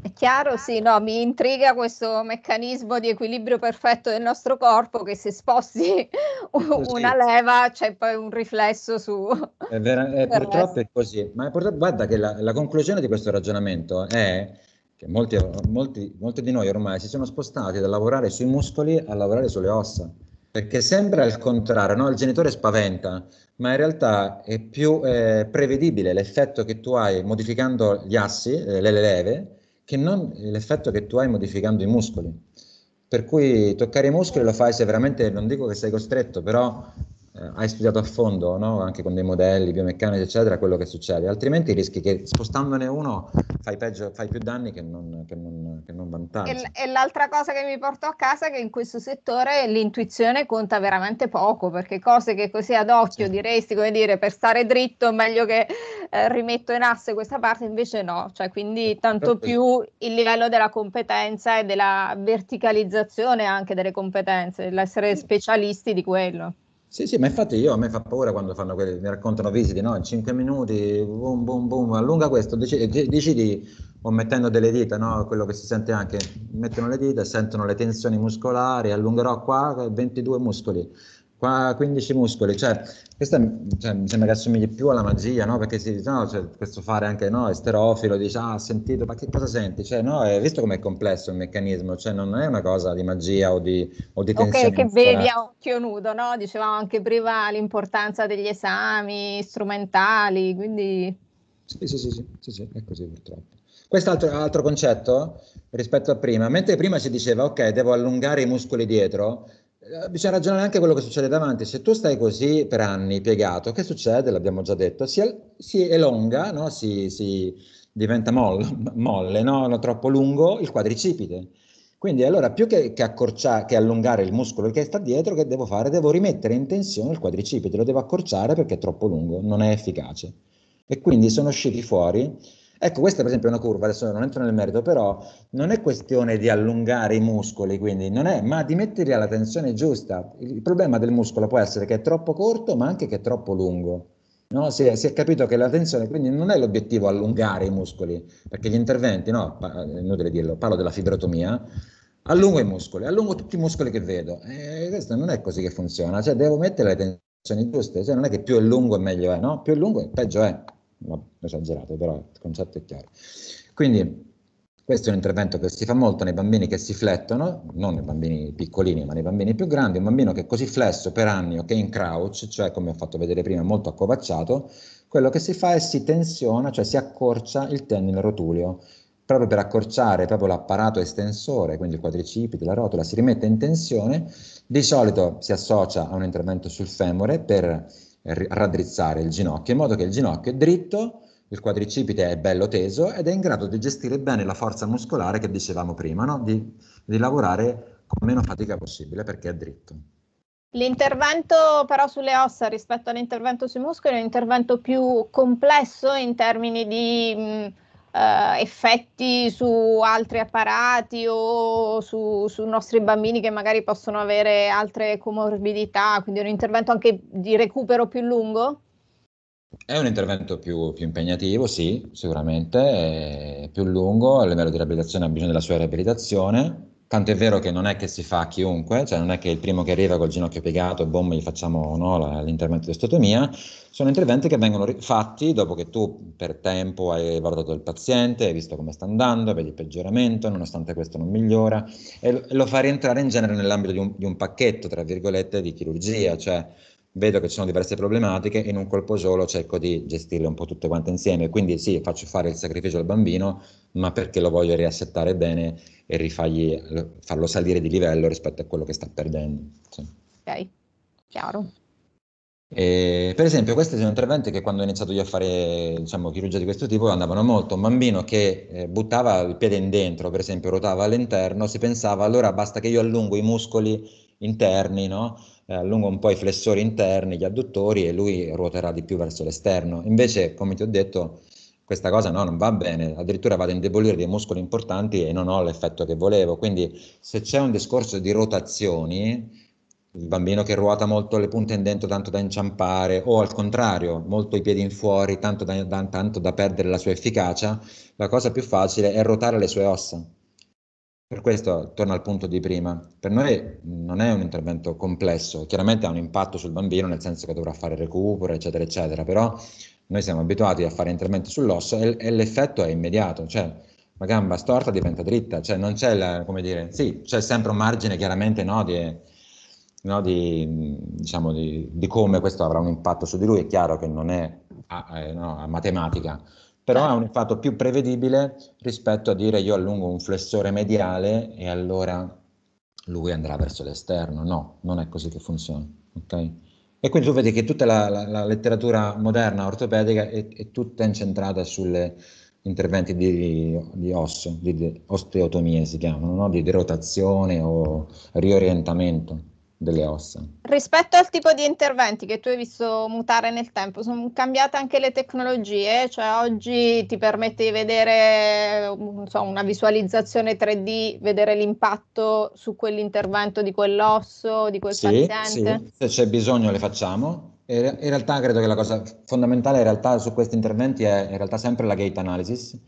È chiaro, sì, no, mi intriga questo meccanismo di equilibrio perfetto del nostro corpo che se sposti una leva c'è poi un riflesso su... È vera, è, purtroppo è così, ma è guarda che la, la, conclusione di questo ragionamento è che molti, molti, molti di noi ormai si sono spostati da lavorare sui muscoli a lavorare sulle ossa. Perché sembra il contrario, no? il genitore spaventa, ma in realtà è più eh, prevedibile l'effetto che tu hai modificando gli assi, eh, le leve, che non l'effetto che tu hai modificando i muscoli. Per cui toccare i muscoli lo fai se veramente, non dico che sei costretto, però hai studiato a fondo, no? anche con dei modelli biomeccanici, eccetera, quello che succede. Altrimenti rischi che spostandone uno fai, peggio, fai più danni che non, che non, che non vantaggi. E, l'altra cosa che mi porto a casa è che in questo settore l'intuizione conta veramente poco, perché cose che così ad occhio sì. diresti, come dire, per stare dritto è meglio che eh, rimetto in asse questa parte, invece no. Cioè, quindi tanto più il livello della competenza e della verticalizzazione anche delle competenze, dell'essere specialisti di quello. Sì, sì, ma infatti io a me fa paura quando fanno quelli, mi raccontano visite, no? In 5 minuti, boom, boom, boom, allunga questo, decidi, decidi o mettendo delle dita, no? Quello che si sente anche, mettono le dita, sentono le tensioni muscolari, allungherò qua 22 muscoli. Qua 15 muscoli, cioè, questa cioè, mi sembra che assomigli più alla magia, no? Perché si dice, no, cioè, questo fare anche, no, esterofilo, dice, ah, sentito, ma che cosa senti? Cioè, no, è, visto com'è complesso il meccanismo, cioè non è una cosa di magia o di, o di tensione. Ok, che vedi a occhio nudo, no? Dicevamo anche prima l'importanza degli esami strumentali, quindi... Sì, sì, sì, sì, sì, sì è così purtroppo. Quest'altro altro concetto rispetto a prima, mentre prima si diceva ok, devo allungare i muscoli dietro, bisogna ragionare anche quello che succede davanti. Se tu stai così per anni piegato, che succede? L'abbiamo già detto, si, si elonga, no? si, si, diventa molle, molle no? troppo lungo il quadricipite. Quindi allora più che, che, che, allungare il muscolo che sta dietro, che devo fare? Devo rimettere in tensione il quadricipite, lo devo accorciare perché è troppo lungo, non è efficace. E quindi sono usciti fuori Ecco, questa per esempio è una curva, adesso non entro nel merito, però non è questione di allungare i muscoli, quindi non è, ma di metterli alla tensione giusta. Il problema del muscolo può essere che è troppo corto, ma anche che è troppo lungo. No? Si, è, si, è, capito che la tensione, quindi non è l'obiettivo allungare i muscoli, perché gli interventi, no, è inutile dirlo, parlo della fibrotomia, allungo i muscoli, allungo tutti i muscoli che vedo. E questo non è così che funziona, cioè devo mettere le tensioni giuste, cioè non è che più è lungo meglio è, no? Più è lungo peggio è esagerato, però il concetto è chiaro. Quindi questo è un intervento che si fa molto nei bambini che si flettono, non nei bambini piccolini, ma nei bambini più grandi. Un bambino che è così flesso per anni o che è in crouch, cioè come ho fatto vedere prima, molto accovacciato, quello che si fa è si tensiona, cioè si accorcia il tendine rotuleo. Proprio per accorciare proprio l'apparato estensore, quindi il quadricipite, la rotola, si rimette in tensione. Di solito si associa a un intervento sul femore per raddrizzare il ginocchio in modo che il ginocchio è dritto, il quadricipite è bello teso ed è in grado di gestire bene la forza muscolare che dicevamo prima, no? di, di lavorare con meno fatica possibile perché è dritto. L'intervento però sulle ossa rispetto all'intervento sui muscoli è un intervento più complesso in termini di mh, Uh, effetti su altri apparati o su, su, nostri bambini che magari possono avere altre comorbidità, quindi un intervento anche di recupero più lungo? È un intervento più, più impegnativo, sì, sicuramente, più lungo, a livello di riabilitazione ha bisogno della sua riabilitazione, Tanto è vero che non è che si fa a chiunque, cioè non è che il primo che arriva col ginocchio piegato, boom, gli facciamo no, l'intervento di osteotomia, sono interventi che vengono fatti dopo che tu per tempo hai valutato il paziente, hai visto come sta andando, vedi il peggioramento, nonostante questo non migliora, e lo fa rientrare in genere nell'ambito di un, di un pacchetto, tra virgolette, di chirurgia, cioè vedo che ci sono diverse problematiche e in un colpo solo cerco di gestirle un po' tutte quante insieme. Quindi sì, faccio fare il sacrificio al bambino, ma perché lo voglio riassettare bene e rifargli, farlo salire di livello rispetto a quello che sta perdendo. Sì. Ok, chiaro. E, per esempio, questi sono interventi che quando ho iniziato io a fare diciamo, chirurgia di questo tipo andavano molto. Un bambino che eh, buttava il piede in dentro, per esempio, ruotava all'interno, si pensava allora basta che io allungo i muscoli interni, no? eh, allungo un po' i flessori interni, gli adduttori e lui ruoterà di più verso l'esterno. Invece, come ti ho detto, questa cosa no, non va bene, addirittura vado a indebolire dei muscoli importanti e non ho l'effetto che volevo. Quindi se c'è un discorso di rotazioni, il bambino che ruota molto le punte in dentro tanto da inciampare o al contrario molto i piedi in fuori tanto da, da, tanto da perdere la sua efficacia, la cosa più facile è ruotare le sue ossa. Per questo torno al punto di prima. Per noi non è un intervento complesso, chiaramente ha un impatto sul bambino nel senso che dovrà fare recupero, eccetera, eccetera, però noi siamo abituati a fare interventi sull'osso e, e l'effetto è immediato, cioè la gamba storta diventa dritta, cioè non c'è, la, come dire, sì, c'è sempre un margine chiaramente no, di, no, di, diciamo, di, di, come questo avrà un impatto su di lui, è chiaro che non è a, a, no, a matematica, però ha un impatto più prevedibile rispetto a dire io allungo un flessore mediale e allora lui andrà verso l'esterno. No, non è così che funziona. Okay? E quindi tu vedi che tutta la, la, la letteratura moderna ortopedica è, è, tutta incentrata sugli interventi di, di osso, di, osteotomie si chiamano, no? di, di rotazione o riorientamento delle ossa. Rispetto al tipo di interventi che tu hai visto mutare nel tempo, sono cambiate anche le tecnologie, cioè oggi ti permette di vedere so, una visualizzazione 3D, vedere l'impatto su quell'intervento di quell'osso, di quel sì, paziente? Sì, se c'è bisogno le facciamo. In realtà credo che la cosa fondamentale in realtà su questi interventi è in realtà sempre la gait analysis,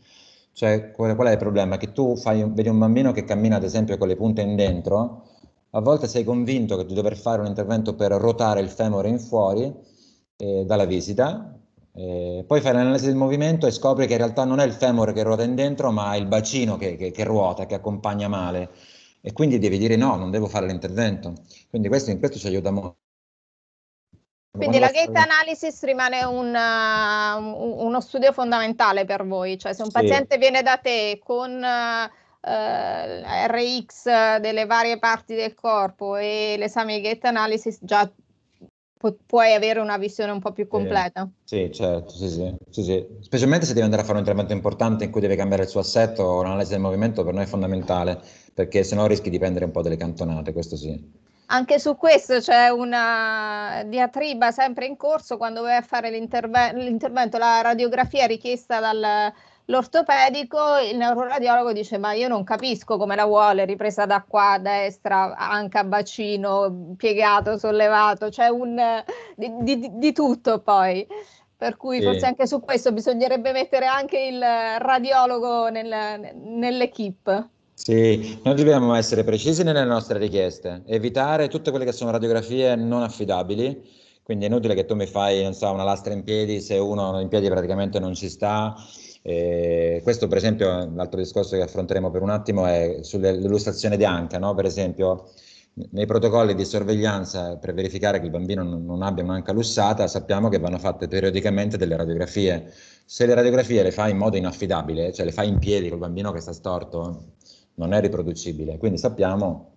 cioè qual è il problema? Che tu fai, vedi un bambino che cammina ad esempio con le punte in dentro, a volte sei convinto di dover fare un intervento per ruotare il femore in fuori eh, dalla visita, eh, poi fai l'analisi del movimento e scopri che in realtà non è il femore che ruota in dentro, ma il bacino che, che, che ruota, che accompagna male. E quindi devi dire no, non devo fare l'intervento. Quindi questo, in questo ci aiuta molto. Quindi la gate analysis rimane un, uh, uno studio fondamentale per voi, cioè se un paziente viene da te con uh, eh, RX delle varie parti del corpo e l'esame di gate analysis già pu- puoi avere una visione un po' più completa. Sì, certo, sì, sì, sì, sì, Specialmente se devi andare a fare un intervento importante in cui devi cambiare il suo assetto, l'analisi del movimento per noi è fondamentale, perché sennò rischi di prendere un po' delle cantonate, questo sì. Anche su questo c'è una diatriba sempre in corso quando vai a fare l'interve- l'intervento, la radiografia richiesta dal L'ortopedico, il neuroradiologo dice: Ma io non capisco come la vuole, ripresa da qua a destra, anche a bacino, piegato, sollevato, c'è un di, di, di tutto poi. Per cui sì. forse anche su questo bisognerebbe mettere anche il radiologo nel, nell'equipe. Sì, noi dobbiamo essere precisi nelle nostre richieste, evitare tutte quelle che sono radiografie non affidabili, quindi è inutile che tu mi fai, non so, una lastra in piedi se uno in piedi praticamente non ci sta eh, questo per esempio, l'altro discorso che affronteremo per un attimo è sull'illustrazione di Anca, no? per esempio nei protocolli di sorveglianza per verificare che il bambino non, non abbia un'anca lussata sappiamo che vanno fatte periodicamente delle radiografie. Se le radiografie le fai in modo inaffidabile, cioè le fai in piedi col bambino che sta storto, non è riproducibile. Quindi sappiamo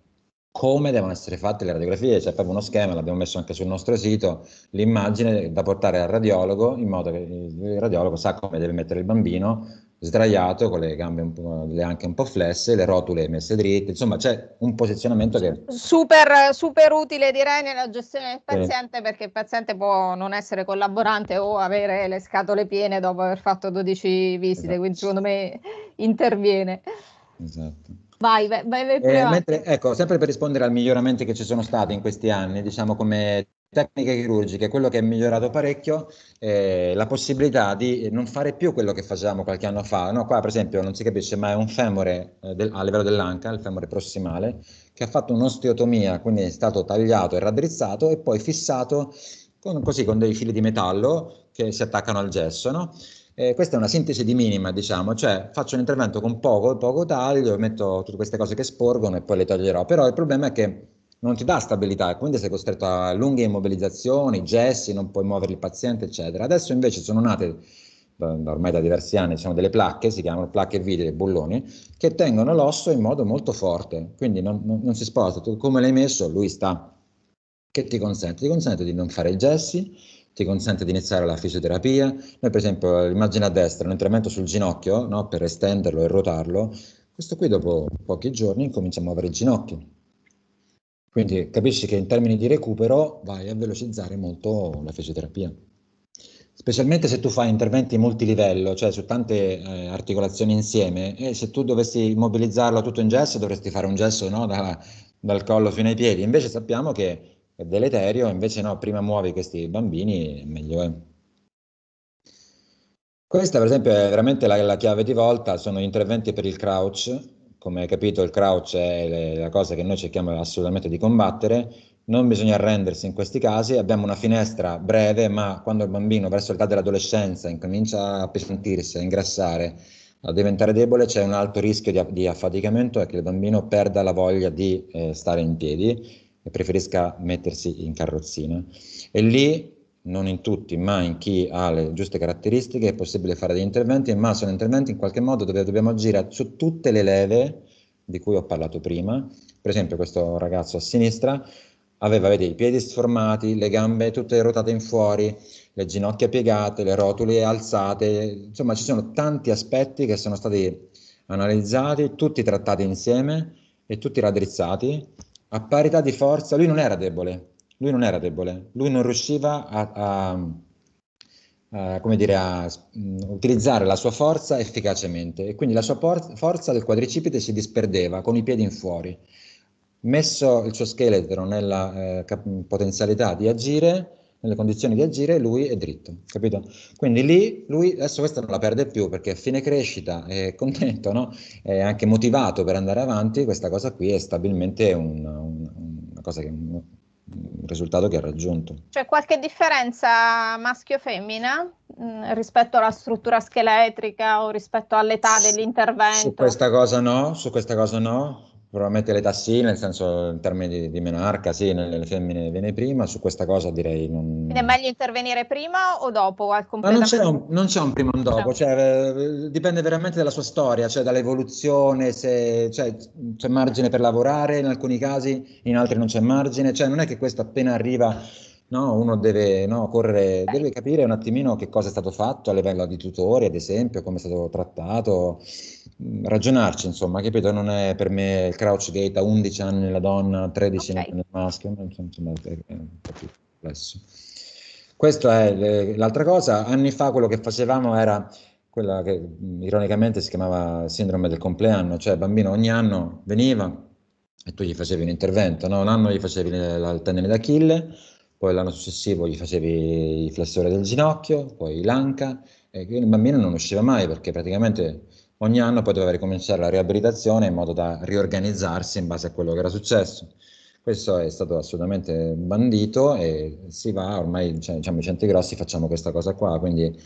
come devono essere fatte le radiografie, c'è proprio uno schema, l'abbiamo messo anche sul nostro sito, l'immagine da portare al radiologo in modo che il radiologo sa come deve mettere il bambino sdraiato con le gambe un po', le anche un po' flesse, le rotule messe dritte, insomma c'è un posizionamento che... Super, super utile direi nella gestione del paziente eh. perché il paziente può non essere collaborante o avere le scatole piene dopo aver fatto 12 visite, esatto. quindi secondo me interviene. Esatto. Vai, vai, vai, vai eh, mentre, ecco, sempre per rispondere ai miglioramenti che ci sono stati in questi anni, diciamo come tecniche chirurgiche, quello che è migliorato parecchio è la possibilità di non fare più quello che facevamo qualche anno fa. No, qua per esempio non si capisce, ma è un femore eh, del, a livello dell'anca, il femore prossimale, che ha fatto un'osteotomia, quindi è stato tagliato e raddrizzato e poi fissato con, così con dei fili di metallo che si attaccano al gesso. No? Eh, questa è una sintesi di minima, diciamo, cioè faccio un intervento con poco, poco taglio, metto tutte queste cose che sporgono e poi le toglierò, però il problema è che non ti dà stabilità e quindi sei costretto a lunghe immobilizzazioni, gessi, non puoi muovere il paziente, eccetera. Adesso invece sono nate ormai da diversi anni, sono delle placche, si chiamano placche dei bulloni, che tengono l'osso in modo molto forte, quindi non, non, non si sposta. Tu come l'hai messo, lui sta. Che ti consente? Ti consente di non fare i gessi, ti consente di iniziare la fisioterapia. Noi per esempio, immagina a destra, un intervento sul ginocchio no? per estenderlo e ruotarlo, questo qui dopo pochi giorni comincia a muovere il ginocchio. Quindi capisci che in termini di recupero vai a velocizzare molto la fisioterapia. Specialmente se tu fai interventi multilivello, cioè su tante eh, articolazioni insieme, e se tu dovessi immobilizzarlo tutto in gesso, dovresti fare un gesso no? da, dal collo fino ai piedi. Invece sappiamo che deleterio, invece no, prima muovi questi bambini, meglio è. Questa per esempio è veramente la, la chiave di volta, sono gli interventi per il crouch, come hai capito il crouch è la cosa che noi cerchiamo assolutamente di combattere, non bisogna arrendersi in questi casi, abbiamo una finestra breve, ma quando il bambino verso l'età dell'adolescenza incomincia a appesantirsi, a ingrassare, a diventare debole, c'è un alto rischio di, di affaticamento e che il bambino perda la voglia di eh, stare in piedi preferisca mettersi in carrozzina. E lì, non in tutti, ma in chi ha le giuste caratteristiche, è possibile fare degli interventi, ma sono interventi in qualche modo dove dobbiamo agire su tutte le leve di cui ho parlato prima. Per esempio questo ragazzo a sinistra aveva vedi, i piedi sformati, le gambe tutte rotate in fuori, le ginocchia piegate, le rotule alzate, insomma ci sono tanti aspetti che sono stati analizzati, tutti trattati insieme e tutti raddrizzati a parità di forza, lui non era debole, lui non era debole, lui non riusciva a, a, a, come dire, a um, utilizzare la sua forza efficacemente. E quindi la sua forza del quadricipite si disperdeva con i piedi in fuori. Messo il suo scheletro nella eh, potenzialità di agire, nelle condizioni di agire, lui è dritto, capito? Quindi lì lui adesso questa non la perde più perché a fine crescita è contento, no? È anche motivato per andare avanti, questa cosa qui è stabilmente un, un, cosa che un risultato che ha raggiunto. C'è qualche differenza maschio-femmina mh, mm, rispetto alla struttura scheletrica o rispetto all'età dell'intervento? Su questa cosa no, su questa cosa no. Probabilmente l'età sì, nel senso in termini di, di menarca, sì, nelle femmine viene prima, su questa cosa direi non... Quindi è meglio intervenire prima o dopo al completamento? Ma non c'è un, non c'è un prima o un dopo, cioè, eh, dipende veramente dalla sua storia, cioè dall'evoluzione, se cioè, c'è margine per lavorare in alcuni casi, in altri non c'è margine, cioè non è che questo appena arriva No, uno deve, no, correre, deve capire un attimino che cosa è stato fatto a livello di tutori, ad esempio, come è stato trattato, ragionarci, insomma, capito? Non è per me il crouch gate a 11 anni la donna, 13 okay. nel maschio, insomma, è un po' più complesso. Questa è l'altra cosa. Anni fa quello che facevamo era quella che mm, ironicamente si chiamava sindrome del compleanno, cioè il bambino ogni anno veniva e tu gli facevi un intervento, no? un anno gli facevi il tendine d'Achille, poi l'anno successivo gli facevi il flessore del ginocchio, poi l'anca, e il bambino non usciva mai perché praticamente ogni anno poi doveva ricominciare la riabilitazione in modo da riorganizzarsi in base a quello che era successo. Questo è stato assolutamente bandito e si va, ormai cioè, diciamo, i centri grossi facciamo questa cosa qua, quindi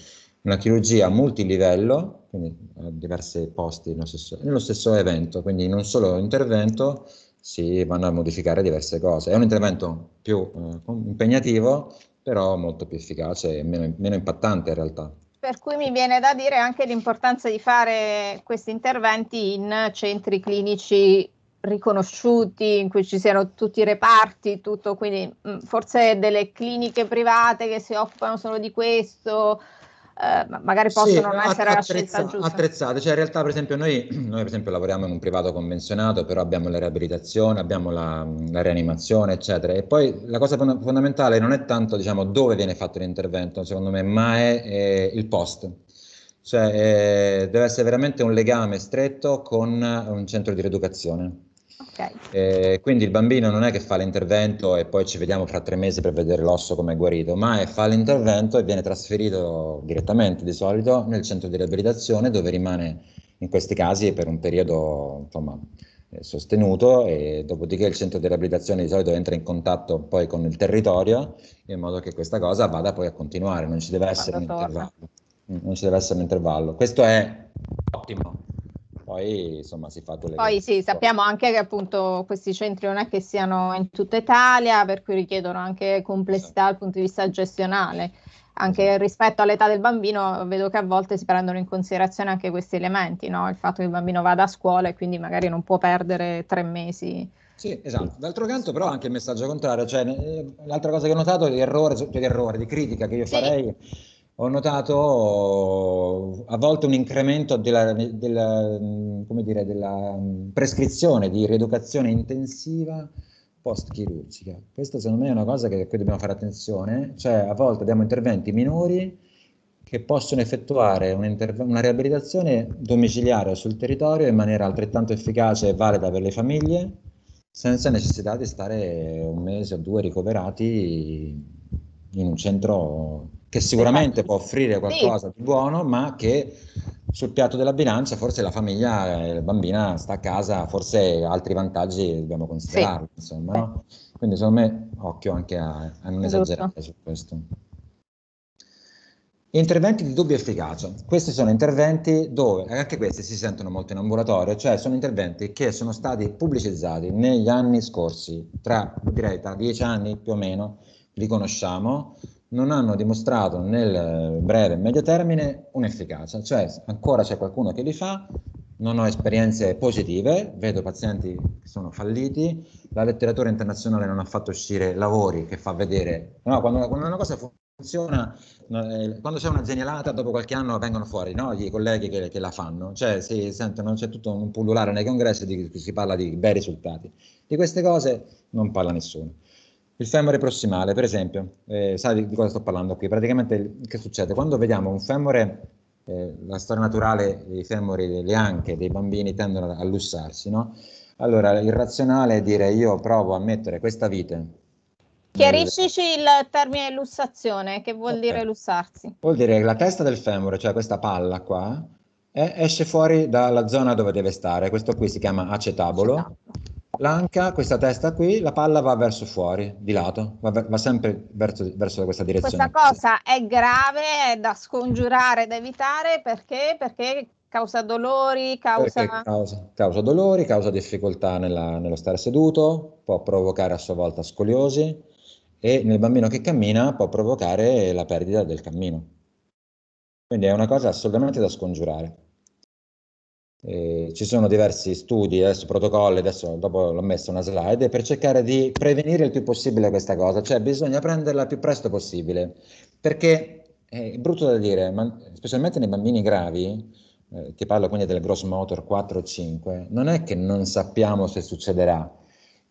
una chirurgia multilivello, quindi a diversi posti nello stesso, nello stesso evento, quindi in un solo intervento si vanno a modificare diverse cose. È un intervento più eh, impegnativo, però molto più efficace e meno, meno impattante in realtà. Per cui mi viene da dire anche l'importanza di fare questi interventi in centri clinici riconosciuti, in cui ci siano tutti i reparti, tutto, quindi forse delle cliniche private che si occupano solo di questo, eh, magari possono sì, non essere attrezza, la scelta giusta. Attrezzate, cioè in realtà per esempio noi, noi per esempio lavoriamo in un privato convenzionato, però abbiamo la riabilitazione, abbiamo la, la rianimazione, eccetera. E poi la cosa fondamentale non è tanto diciamo dove viene fatto l'intervento, secondo me, ma è, è il post. Cioè eh, deve essere veramente un legame stretto con un centro di rieducazione. Okay. Eh, quindi il bambino non è che fa l'intervento e poi ci vediamo fra tre mesi per vedere l'osso come è guarito, ma è, fa l'intervento e viene trasferito direttamente di solito nel centro di riabilitazione dove rimane in questi casi per un periodo insomma, eh, sostenuto e dopodiché il centro di riabilitazione di solito entra in contatto poi con il territorio in modo che questa cosa vada poi a continuare, non ci deve essere un intervallo. Non ci deve essere un intervallo. Questo è ottimo poi insomma si fa le Poi sì, sappiamo anche che appunto questi centri non è che siano in tutta Italia, per cui richiedono anche complessità dal punto di vista gestionale. Anche esatto. rispetto all'età del bambino, vedo che a volte si prendono in considerazione anche questi elementi, no? il fatto che il bambino vada a scuola e quindi magari non può perdere tre mesi. Sì, esatto. D'altro canto, però, anche il messaggio contrario, cioè, eh, l'altra cosa che ho notato è l'errore, cioè, l'errore di critica che io sì. farei ho notato a volte un incremento della, della, dire, della prescrizione di rieducazione intensiva post-chirurgica. Questa secondo me è una cosa che, a cui dobbiamo fare attenzione, cioè a volte abbiamo interventi minori che possono effettuare una riabilitazione domiciliare sul territorio in maniera altrettanto efficace e valida per le famiglie, senza necessità di stare un mese o due ricoverati in un centro che sicuramente può offrire qualcosa sì. di buono, ma che sul piatto della bilancia forse la famiglia, la bambina sta a casa, forse altri vantaggi dobbiamo considerarli, sì. insomma, no? Quindi secondo me occhio anche a, a non esagerare su questo. Interventi di dubbia efficacia. Questi sono interventi dove, anche questi si sentono molto in ambulatorio, cioè sono interventi che sono stati pubblicizzati negli anni scorsi, tra, direi, tra dieci anni più o meno, li conosciamo, non hanno dimostrato nel breve e medio termine un'efficacia, cioè ancora c'è qualcuno che li fa, non ho esperienze positive, vedo pazienti che sono falliti, la letteratura internazionale non ha fatto uscire lavori che fa vedere, no, quando, quando una cosa funziona, eh, quando c'è una genialata, dopo qualche anno vengono fuori no, i colleghi che, che, la fanno, cioè si sentono, c'è tutto un pullulare nei congressi di cui si parla di bei risultati. Di queste cose non parla nessuno. Il femore prossimale, per esempio, eh, sai di cosa sto parlando qui? Praticamente che succede? Quando vediamo un femore, eh, la storia naturale dei femori, le anche dei bambini tendono a lussarsi, no? Allora il razionale è dire io provo a mettere questa vite. Chiariscici il termine lussazione, che vuol okay. dire lussarsi? Vuol dire che la testa del femore, cioè questa palla qua, eh, esce fuori dalla zona dove deve stare. Questo qui si chiama acetabolo. acetabolo l'anca, questa testa qui, la palla va verso fuori, di lato, va, va sempre verso, verso, questa direzione. Questa cosa è grave, è da scongiurare, da evitare, perché? Perché causa dolori, causa... causa... causa... dolori, causa difficoltà nella, nello stare seduto, può provocare a sua volta scoliosi e nel bambino che cammina può provocare la perdita del cammino. Quindi è una cosa assolutamente da scongiurare. Eh, ci sono diversi studi, adesso protocolli, adesso dopo l'ho messo una slide, per cercare di prevenire il più possibile questa cosa, cioè bisogna prenderla il più presto possibile, perché è brutto da dire, ma specialmente nei bambini gravi, eh, ti parlo quindi del gross motor 4 o 5, non è che non sappiamo se succederà,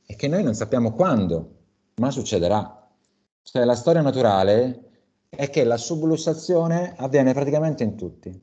è che noi non sappiamo quando, ma succederà. Cioè la storia naturale è che la sublussazione avviene praticamente in tutti.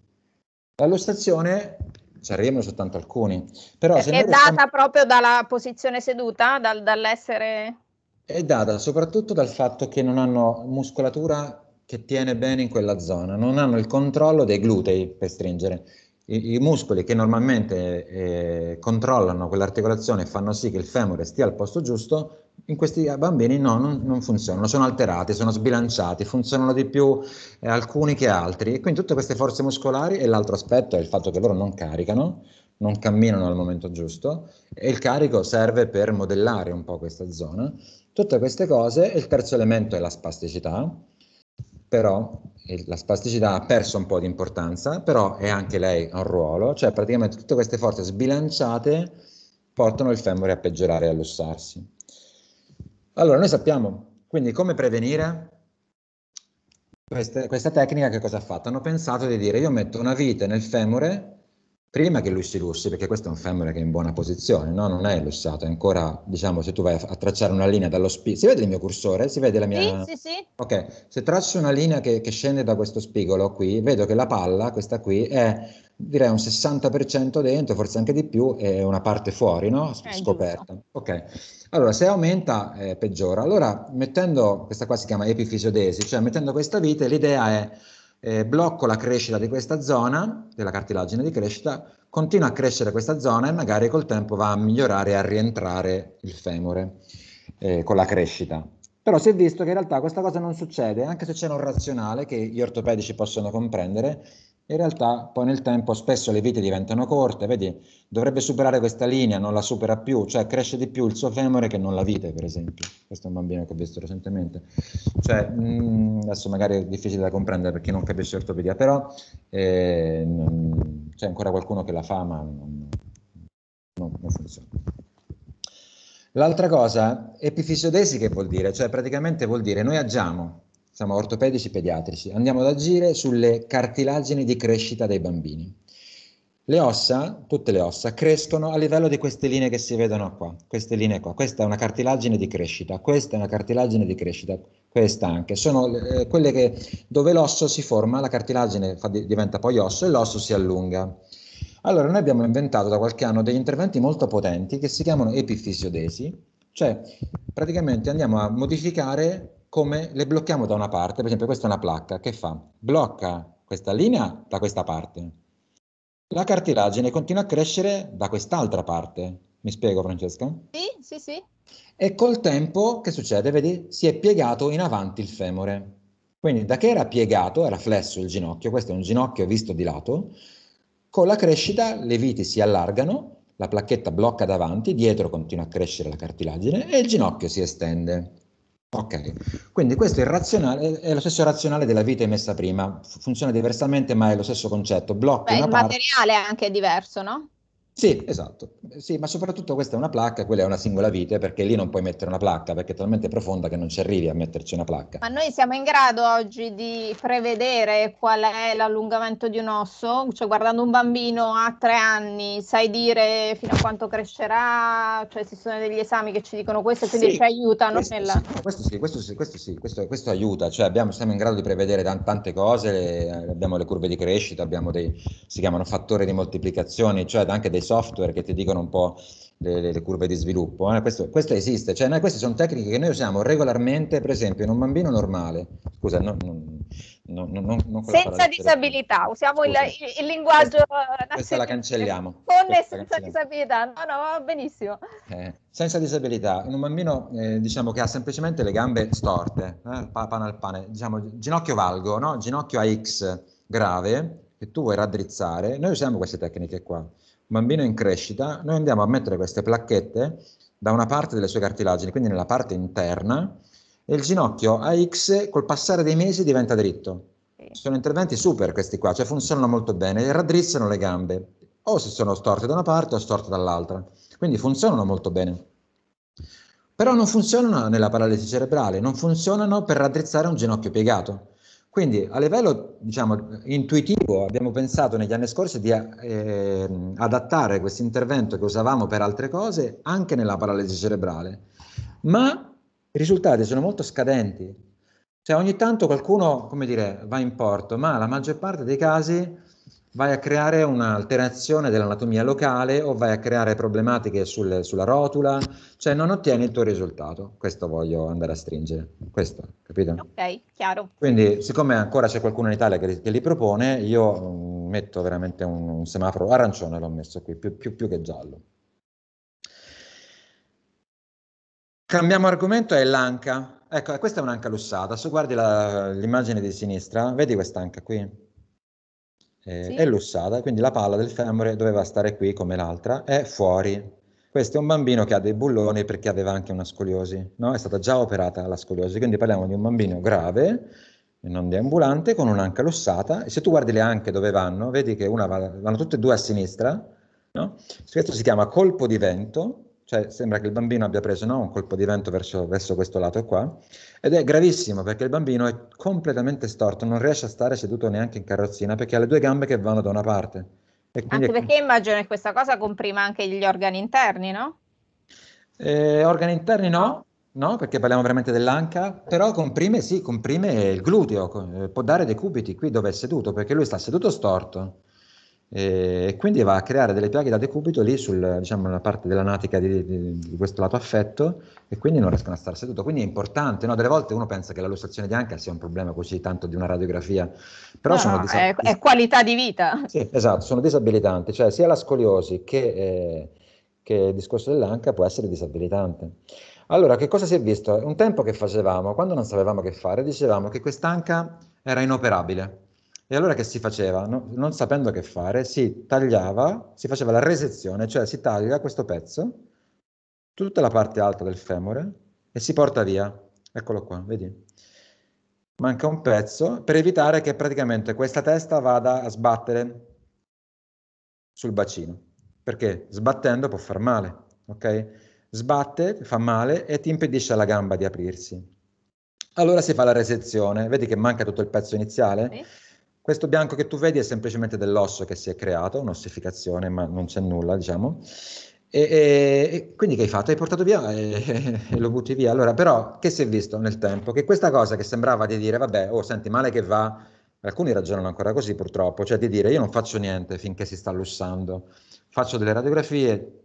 La lussazione ci arrivano soltanto alcuni. Però è, è data stiamo... proprio dalla posizione seduta, dal, dall'essere... È data soprattutto dal fatto che non hanno muscolatura che tiene bene in quella zona, non hanno il controllo dei glutei per stringere. I, i muscoli che normalmente eh, controllano quell'articolazione e fanno sì che il femore stia al posto giusto, in questi bambini no, non, non, funzionano, sono alterati, sono sbilanciati, funzionano di più eh, alcuni che altri. E quindi tutte queste forze muscolari e l'altro aspetto è il fatto che loro non caricano, non camminano al momento giusto e il carico serve per modellare un po' questa zona. Tutte queste cose, e il terzo elemento è la spasticità, però la spasticità ha perso un po' di importanza, però è anche lei un ruolo, cioè praticamente tutte queste forze sbilanciate portano il femore a peggiorare e a lussarsi. Allora, noi sappiamo quindi come prevenire queste, questa tecnica che cosa ha fatto? Hanno pensato di dire io metto una vite nel femore prima che lui si lussi, perché questo è un femore che è in buona posizione, no? non è lussato, è ancora, diciamo, se tu vai a tracciare una linea dallo spigolo, si vede il mio cursore? Si vede la mia... Sì, sì, sì. Ok, se traccio una linea che, che scende da questo spigolo qui, vedo che la palla, questa qui, è direi un 60% dentro, forse anche di più, e una parte fuori, no? Scoperta. Ok, allora se aumenta eh, peggiora. Allora mettendo, questa qua si chiama epifisiodesi, cioè mettendo questa vite, l'idea è eh, blocco la crescita di questa zona, della cartilagine di crescita, continua a crescere questa zona e magari col tempo va a migliorare e a rientrare il femore eh, con la crescita. Però si è visto che in realtà questa cosa non succede, anche se c'è un razionale che gli ortopedici possono comprendere, in realtà poi nel tempo spesso le vite diventano corte, vedi, dovrebbe superare questa linea, non la supera più, cioè cresce di più il suo femore che non la vite, per esempio. Questo è un bambino che ho visto recentemente. Cioè, mh, mm, adesso magari è difficile da comprendere per chi non capisce ortopedia, però eh, non, c'è ancora qualcuno che la fa, ma non, non, non funziona. L'altra cosa, epifisiodesi che vuol dire? Cioè praticamente vuol dire noi agiamo siamo ortopedici pediatrici, andiamo ad agire sulle cartilagini di crescita dei bambini. Le ossa, tutte le ossa, crescono a livello di queste linee che si vedono qua, queste linee qua. Questa è una cartilagine di crescita, questa è una cartilagine di crescita, questa anche. Sono eh, quelle che, dove l'osso si forma, la cartilagine fa, diventa poi osso e l'osso si allunga. Allora, noi abbiamo inventato da qualche anno degli interventi molto potenti che si chiamano epifisiodesi, cioè praticamente andiamo a modificare come le blocchiamo da una parte, per esempio questa è una placca, che fa? Blocca questa linea da questa parte. La cartilagine continua a crescere da quest'altra parte. Mi spiego Francesca? Sì, sì, sì. E col tempo che succede? Vedi? Si è piegato in avanti il femore. Quindi da che era piegato, era flesso il ginocchio, questo è un ginocchio visto di lato, con la crescita le viti si allargano, la placchetta blocca davanti, dietro continua a crescere la cartilagine e il ginocchio si estende. Ok, quindi questo è, è lo stesso razionale della vita emessa prima, funziona diversamente ma è lo stesso concetto. Blocchi Beh, il parte... materiale è anche diverso, no? Sì, esatto. Sì, ma soprattutto questa è una placca, quella è una singola vite, perché lì non puoi mettere una placca, perché è talmente profonda che non ci arrivi a metterci una placca. Ma noi siamo in grado oggi di prevedere qual è l'allungamento di un osso? Cioè, guardando un bambino a tre anni, sai dire fino a quanto crescerà? Cioè, ci sono degli esami che ci dicono questo e quindi sì, ci aiutano questo, nella... Sì, questo sì, questo sì, questo sì, questo, questo aiuta. Cioè, abbiamo, siamo in grado di prevedere tante cose, abbiamo le curve di crescita, abbiamo dei, si chiamano fattori di moltiplicazione, cioè anche dei software che ti dicono un po' le, le, le curve di sviluppo. Eh? Questo, questo, esiste, cioè noi, queste sono tecniche che noi usiamo regolarmente, per esempio in un bambino normale, scusa, non, non, non, non senza disabilità, usiamo il, il, linguaggio questa, questa la cancelliamo. Con e senza disabilità, no, no, va benissimo. Eh, senza disabilità, in un bambino eh, diciamo che ha semplicemente le gambe storte, eh, pane al pane, diciamo ginocchio valgo, no? ginocchio a X grave, che tu vuoi raddrizzare, noi usiamo queste tecniche qua bambino in crescita, noi andiamo a mettere queste placchette da una parte delle sue cartilagini, quindi nella parte interna, e il ginocchio a X col passare dei mesi diventa dritto. Sono interventi super questi qua, cioè funzionano molto bene e raddrizzano le gambe, o se sono storte da una parte o storte dall'altra. Quindi funzionano molto bene. Però non funzionano nella paralisi cerebrale, non funzionano per raddrizzare un ginocchio piegato. Quindi a livello diciamo, intuitivo abbiamo pensato negli anni scorsi di eh, adattare questo intervento che usavamo per altre cose anche nella paralisi cerebrale, ma i risultati sono molto scadenti. Cioè ogni tanto qualcuno, come dire, va in porto, ma la maggior parte dei casi vai a creare un'alterazione dell'anatomia locale o vai a creare problematiche sul, sulla rotula, cioè non ottieni il tuo risultato. Questo voglio andare a stringere, questo, capito? Ok, chiaro. Quindi, siccome ancora c'è qualcuno in Italia che, che li propone, io um, metto veramente un, un, semaforo arancione, l'ho messo qui, più, più, più che giallo. Cambiamo argomento, è l'anca. Ecco, questa è un'anca lussata. Se guardi l'immagine di sinistra, vedi quest'anca qui? Eh, sì. è lussata, quindi la palla del femore doveva stare qui come l'altra, è fuori. Questo è un bambino che ha dei bulloni perché aveva anche una scoliosi, no? è stata già operata la scoliosi, quindi parliamo di un bambino grave, non deambulante, con un'anca lussata, e se tu guardi le anche dove vanno, vedi che una va, vanno tutte e due a sinistra, no? questo si chiama colpo di vento, cioè sembra che il bambino abbia preso no, un colpo di vento verso, verso, questo lato qua, ed è gravissimo perché il bambino è completamente storto, non riesce a stare seduto neanche in carrozzina perché ha le due gambe che vanno da una parte. anche perché è... immagino che questa cosa comprima anche gli organi interni, no? Eh, organi interni no, no, perché parliamo veramente dell'anca, però comprime, sì, comprime il gluteo, eh, può dare dei cubiti qui dove è seduto, perché lui sta seduto storto e quindi va a creare delle piaghe da decubito lì sulla diciamo, parte della natica di, di, di, questo lato affetto e quindi non riescono a stare seduto. Quindi è importante, no? delle volte uno pensa che la lussazione di anca sia un problema così tanto di una radiografia, però no, sono disab- è, è, qualità di vita. Sì, esatto, sono disabilitanti, cioè sia la scoliosi che, eh, che il discorso dell'anca può essere disabilitante. Allora, che cosa si è visto? Un tempo che facevamo, quando non sapevamo che fare, dicevamo che quest'anca era inoperabile e allora che si faceva? No? Non sapendo che fare, si tagliava, si faceva la resezione, cioè si taglia questo pezzo, tutta la parte alta del femore, e si porta via. Eccolo qua, vedi? Manca un pezzo per evitare che praticamente questa testa vada a sbattere sul bacino, perché sbattendo può far male, ok? Sbatte, fa male e ti impedisce alla gamba di aprirsi. Allora si fa la resezione, vedi che manca tutto il pezzo iniziale? Sì questo bianco che tu vedi è semplicemente dell'osso che si è creato, un'ossificazione, ma non c'è nulla, diciamo. E, e, quindi che hai fatto? Hai portato via e, e, lo butti via. Allora, però, che si è visto nel tempo? Che questa cosa che sembrava di dire, vabbè, oh, senti, male che va, alcuni ragionano ancora così purtroppo, cioè di dire io non faccio niente finché si sta lussando, faccio delle radiografie,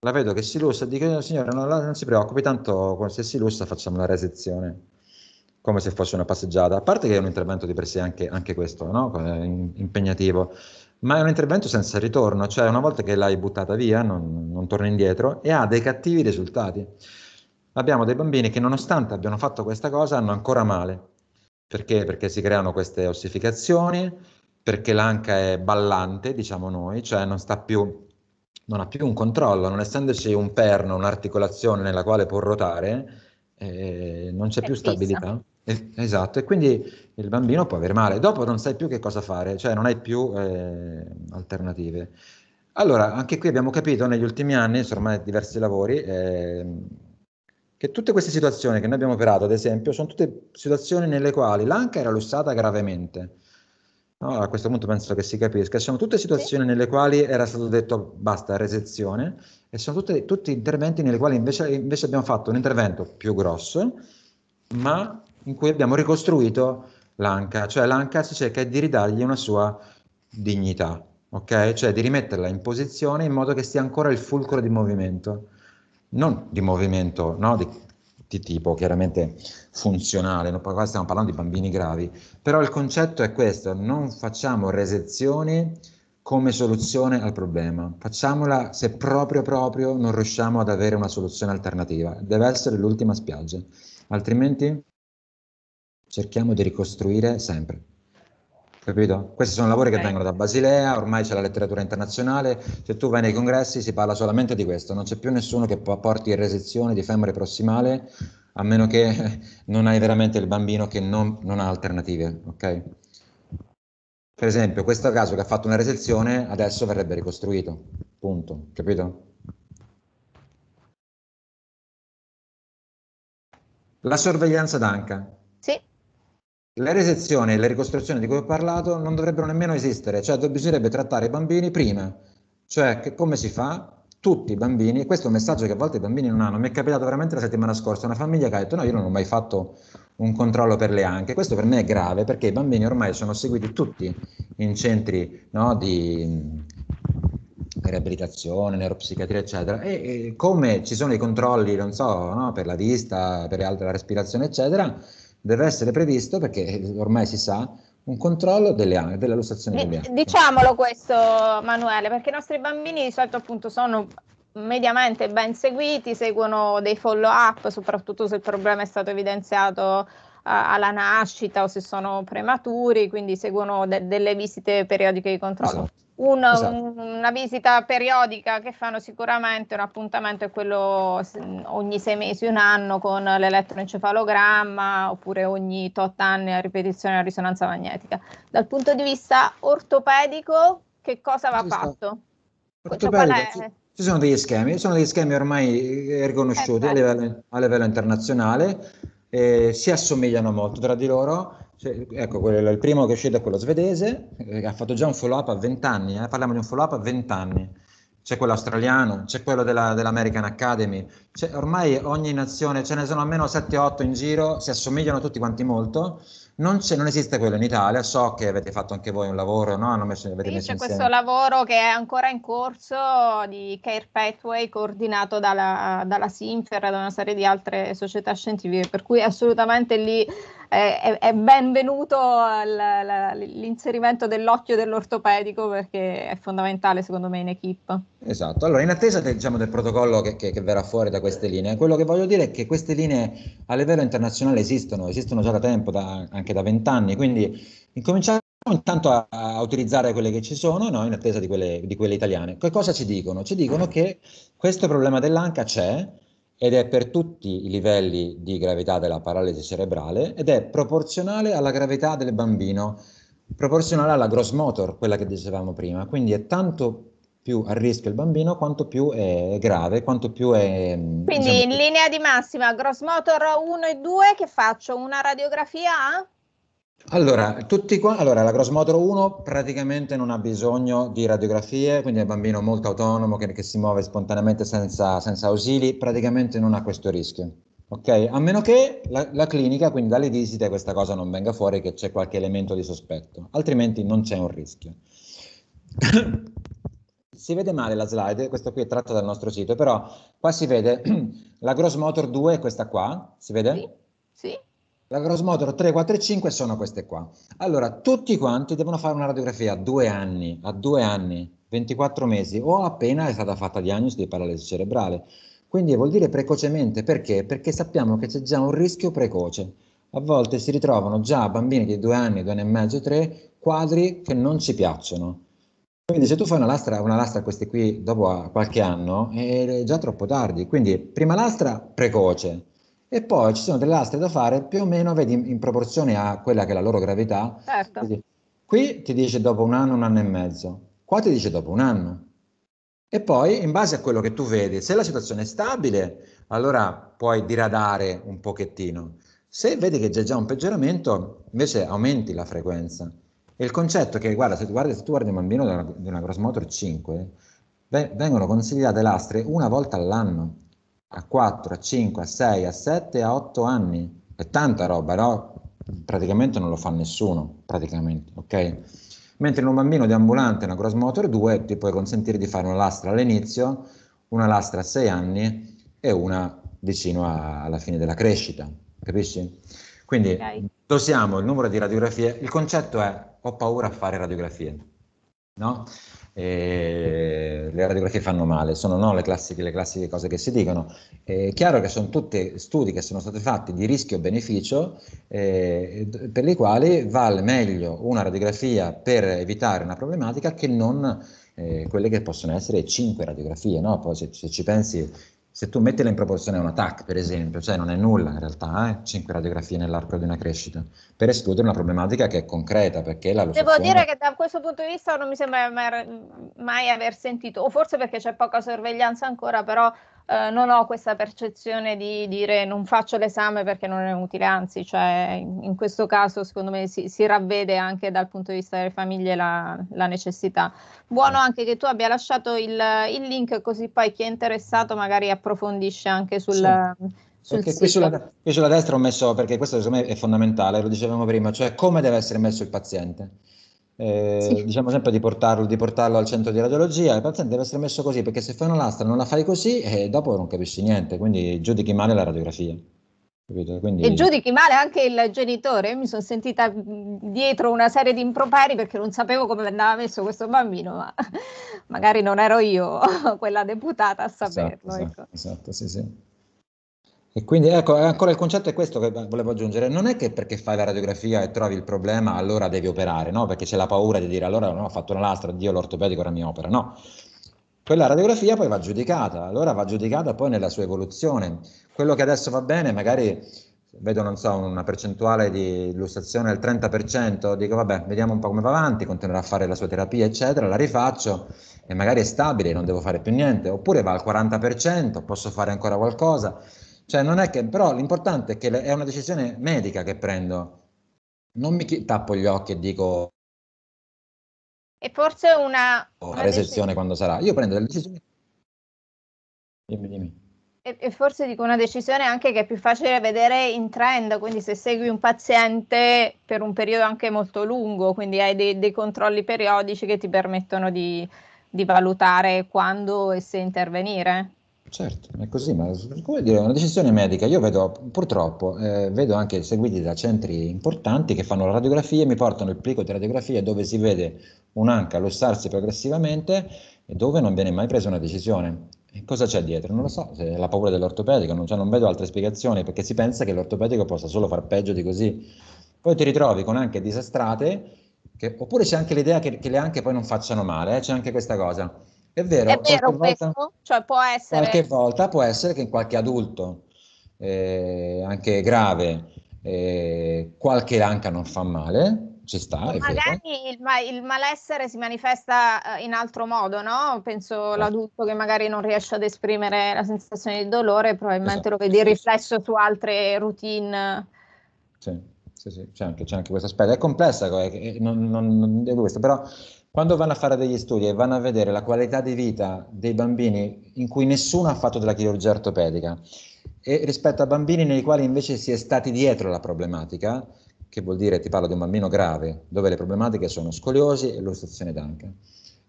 la vedo che si lussa dico, signore, non, non si preoccupi, tanto se si lussa facciamo la resezione come se fosse una passeggiata, a parte che è un intervento di per sé anche, anche questo, no? impegnativo, ma è un intervento senza ritorno, cioè una volta che l'hai buttata via non, non torna indietro e ha dei cattivi risultati. Abbiamo dei bambini che nonostante abbiano fatto questa cosa hanno ancora male. Perché? Perché si creano queste ossificazioni, perché l'anca è ballante, diciamo noi, cioè non sta più non ha più un controllo, non essendoci un perno, un'articolazione nella quale può ruotare, eh, non c'è è più fissa. stabilità. Esatto, e quindi il bambino può avere male. Dopo non sai più che cosa fare, cioè non hai più eh, alternative. Allora, anche qui abbiamo capito negli ultimi anni, sono ormai diversi lavori, eh, che tutte queste situazioni che noi abbiamo operato, ad esempio, sono tutte situazioni nelle quali l'anca era lussata gravemente. No, a questo punto penso che si capisca. Sono tutte situazioni nelle quali era stato detto basta, resezione, e sono tutte, tutti interventi nei quali invece, invece abbiamo fatto un intervento più grosso, ma in cui abbiamo ricostruito l'anca, cioè l'anca si cerca di ridargli una sua dignità, ok? Cioè di rimetterla in posizione in modo che sia ancora il fulcro di movimento, non di movimento, no? Di, di tipo chiaramente funzionale, no? qua stiamo parlando di bambini gravi, però il concetto è questo, non facciamo resezioni come soluzione al problema, facciamola se proprio proprio non riusciamo ad avere una soluzione alternativa, deve essere l'ultima spiaggia, altrimenti cerchiamo di ricostruire sempre. Capito? Questi sono lavori okay. che vengono da Basilea, ormai c'è la letteratura internazionale, se tu vai nei congressi si parla solamente di questo, non c'è più nessuno che porti resezione di femore prossimale a meno che non hai veramente il bambino che non, non ha alternative, ok? Per esempio, questo caso che ha fatto una resezione adesso verrebbe ricostruito, punto, capito? La sorveglianza d'anca. Le resezioni e le ricostruzioni di cui ho parlato non dovrebbero nemmeno esistere, cioè bisognerebbe trattare i bambini prima, cioè che come si fa? Tutti i bambini, e questo è un messaggio che a volte i bambini non hanno, mi è capitato veramente la settimana scorsa, una famiglia che ha detto no, io non ho mai fatto un controllo per le anche, questo per me è grave perché i bambini ormai sono seguiti tutti in centri no, di riabilitazione, neuropsichiatria, eccetera, e, e, come ci sono i controlli, non so, no, per la vista, per la respirazione, eccetera, deve essere previsto, perché ormai si sa, un controllo delle, della lussazione delle anche. Diciamolo questo Manuele, perché i nostri bambini di solito appunto sono mediamente ben seguiti, seguono dei follow up, soprattutto se il problema è stato evidenziato alla nascita o se sono prematuri, quindi seguono de- delle visite periodiche di controllo. Esatto. Un, esatto. un, una visita periodica che fanno sicuramente, un appuntamento è quello ogni sei mesi, un anno con l'elettroencefalogramma oppure ogni tot anni a ripetizione della risonanza magnetica. Dal punto di vista ortopedico, che cosa va fatto? Ortopedico, ci sono degli schemi, sono degli schemi ormai riconosciuti a livello, a livello internazionale eh, si assomigliano molto tra di loro. Cioè, ecco, quello, il primo che è uscito è quello svedese, eh, ha fatto già un follow up a 20 anni, eh, parliamo di un follow up a 20 anni. C'è quello australiano, c'è quello della, dell'American Academy, c'è, ormai ogni nazione, ce ne sono almeno 7-8 in giro, si assomigliano tutti quanti molto, non, non, esiste quello in Italia, so che avete fatto anche voi un lavoro, no? Hanno messo, avete sì, messo c'è insieme. questo lavoro che è ancora in corso di Care Pathway coordinato dalla, dalla Sinfer e da una serie di altre società scientifiche, per cui assolutamente lì è, è benvenuto l'inserimento dell'occhio dell'ortopedico perché è fondamentale secondo me in equip. Esatto, allora in attesa del, diciamo, del protocollo che, che, che, verrà fuori da queste linee, quello che voglio dire è che queste linee a livello internazionale esistono, esistono già da tempo, da, anche da vent'anni, quindi incominciamo intanto a, a, utilizzare quelle che ci sono no? in attesa di quelle, di quelle italiane. Che cosa ci dicono? Ci dicono che questo problema dell'anca c'è, ed è per tutti i livelli di gravità della paralisi cerebrale ed è proporzionale alla gravità del bambino, proporzionale alla gross motor, quella che dicevamo prima. Quindi è tanto più a rischio il bambino quanto più è grave, quanto più è... Mm, Quindi diciamo, in linea di massima, gross motor 1 e 2, che faccio? Una radiografia? Allora, tutti qua, allora, la Gross Motor 1 praticamente non ha bisogno di radiografie, quindi è un bambino molto autonomo che, che si muove spontaneamente senza, senza, ausili, praticamente non ha questo rischio. Ok? A meno che la, la, clinica, quindi dalle visite, questa cosa non venga fuori che c'è qualche elemento di sospetto, altrimenti non c'è un rischio. si vede male la slide, questo qui è tratto dal nostro sito, però qua si vede la Gross Motor 2 è questa qua, si vede? Sì. sì. La gross motor 3, 4 e 5 sono queste qua. Allora, tutti quanti devono fare una radiografia a due anni, a due anni, 24 mesi o appena è stata fatta diagnosi di paralisi cerebrale. Quindi vuol dire precocemente, perché? Perché sappiamo che c'è già un rischio precoce. A volte si ritrovano già bambini di due anni, due anni e mezzo, tre, quadri che non ci piacciono. Quindi se tu fai una lastra, una lastra questi qui dopo qualche anno, è già troppo tardi. Quindi prima lastra precoce, e poi ci sono delle lastre da fare più o meno, vedi, in proporzione a quella che è la loro gravità. Certo. Qui ti dice dopo un anno, un anno e mezzo, qua ti dice dopo un anno. E poi, in base a quello che tu vedi, se la situazione è stabile, allora puoi diradare un pochettino. Se vedi che c'è già un peggioramento, invece aumenti la frequenza. E il concetto è che, guarda, se tu guardi, se tu guardi un bambino di una, di una Gross Motor 5, vengono consigliate lastre una volta all'anno a 4, a 5, a 6, a 7, a 8 anni. È tanta roba, no? Praticamente non lo fa nessuno, praticamente, ok? mentre in un bambino deambulante, una gross motor 2, ti puoi consentire di fare una lastra all'inizio, una lastra a 6 anni e una vicino a, alla fine della crescita, capisci? Quindi okay. dosiamo il numero di radiografie, il concetto è ho paura a fare radiografie, no? E le radiografie fanno male, sono no, le, classiche, le classiche cose che si dicono. È chiaro che sono tutti studi che sono stati fatti di rischio-beneficio eh, per i quali vale meglio una radiografia per evitare una problematica che non eh, quelle che possono essere cinque radiografie. No? Poi se, se ci pensi se tu mettila in proporzione a una TAC, per esempio, cioè non è nulla in realtà, eh? 5 radiografie nell'arco di una crescita, per escludere una problematica che è concreta, perché la Devo dire che da questo punto di vista non mi sembra mai, mai aver sentito, o forse perché c'è poca sorveglianza ancora, però eh, non ho questa percezione di dire non faccio l'esame perché non è utile, anzi, cioè, in, in questo caso secondo me si, si, ravvede anche dal punto di vista delle famiglie la, la necessità. Buono anche che tu abbia lasciato il, il, link così poi chi è interessato magari approfondisce anche sul... Sì. Sul qui sulla, qui sulla, destra ho messo, perché questo secondo me è fondamentale, lo dicevamo prima, cioè come deve essere messo il paziente eh, sì. diciamo sempre di portarlo, di portarlo, al centro di radiologia, il paziente deve essere messo così, perché se fai una lastra non la fai così e dopo non capisci niente, quindi giudichi male la radiografia. Quindi... E giudichi male anche il genitore. mi sono sentita dietro una serie di improperi perché non sapevo come andava messo questo bambino, ma magari non ero io quella deputata a saperlo. Esatto, ecco. esatto sì, sì. E quindi ecco, ancora il concetto è questo che volevo aggiungere, non è che perché fai la radiografia e trovi il problema allora devi operare, no? Perché c'è la paura di dire allora no, ho fatto una lastra, Dio l'ortopedico ora mi opera, no. Quella radiografia poi va giudicata, allora va giudicata poi nella sua evoluzione. Quello che adesso va bene, magari vedo, non so, una percentuale di illustrazione del 30%, dico vabbè, vediamo un po' come va avanti, continuerò a fare la sua terapia, eccetera, la rifaccio e magari è stabile, non devo fare più niente, oppure va al 40%, posso fare ancora qualcosa cioè non è che, però l'importante è che è una decisione medica che prendo. Non mi tappo gli occhi e dico... E forse una... una resezione quando sarà. Io prendo delle decisioni... Dimmi, dimmi. E, e, forse dico una decisione anche che è più facile vedere in trend, quindi se segui un paziente per un periodo anche molto lungo, quindi hai dei, dei controlli periodici che ti permettono di, di valutare quando e se intervenire. Certo, è così, ma come dire, è una decisione medica. Io vedo, purtroppo, eh, vedo anche seguiti da centri importanti che fanno la radiografia e mi portano il plico di radiografia dove si vede un'anca lussarsi progressivamente e dove non viene mai presa una decisione. E cosa c'è dietro? Non lo so, è la paura dell'ortopedico, non, cioè, non vedo altre spiegazioni perché si pensa che l'ortopedico possa solo far peggio di così. Poi ti ritrovi con anche disastrate, che, oppure c'è anche l'idea che, che, le anche poi non facciano male, eh? c'è anche questa cosa è vero, è vero questo? Volta, cioè può essere... Qualche volta può essere che in qualche adulto, eh, anche grave, eh, qualche anca non fa male, ci sta. Magari il, il, malessere si manifesta eh, in altro modo, no? Penso l'adulto che magari non riesce ad esprimere la sensazione di dolore, probabilmente esatto. lo vedi riflesso su altre routine. Sì, sì, sì. C'è, anche, c'è anche questo aspetto. È complessa, non, non, non dico questo, però quando vanno a fare degli studi e vanno a vedere la qualità di vita dei bambini in cui nessuno ha fatto della chirurgia ortopedica e rispetto a bambini nei quali invece si è stati dietro la problematica, che vuol dire ti parlo di un bambino grave, dove le problematiche sono scoliosi e lussazione d'anca,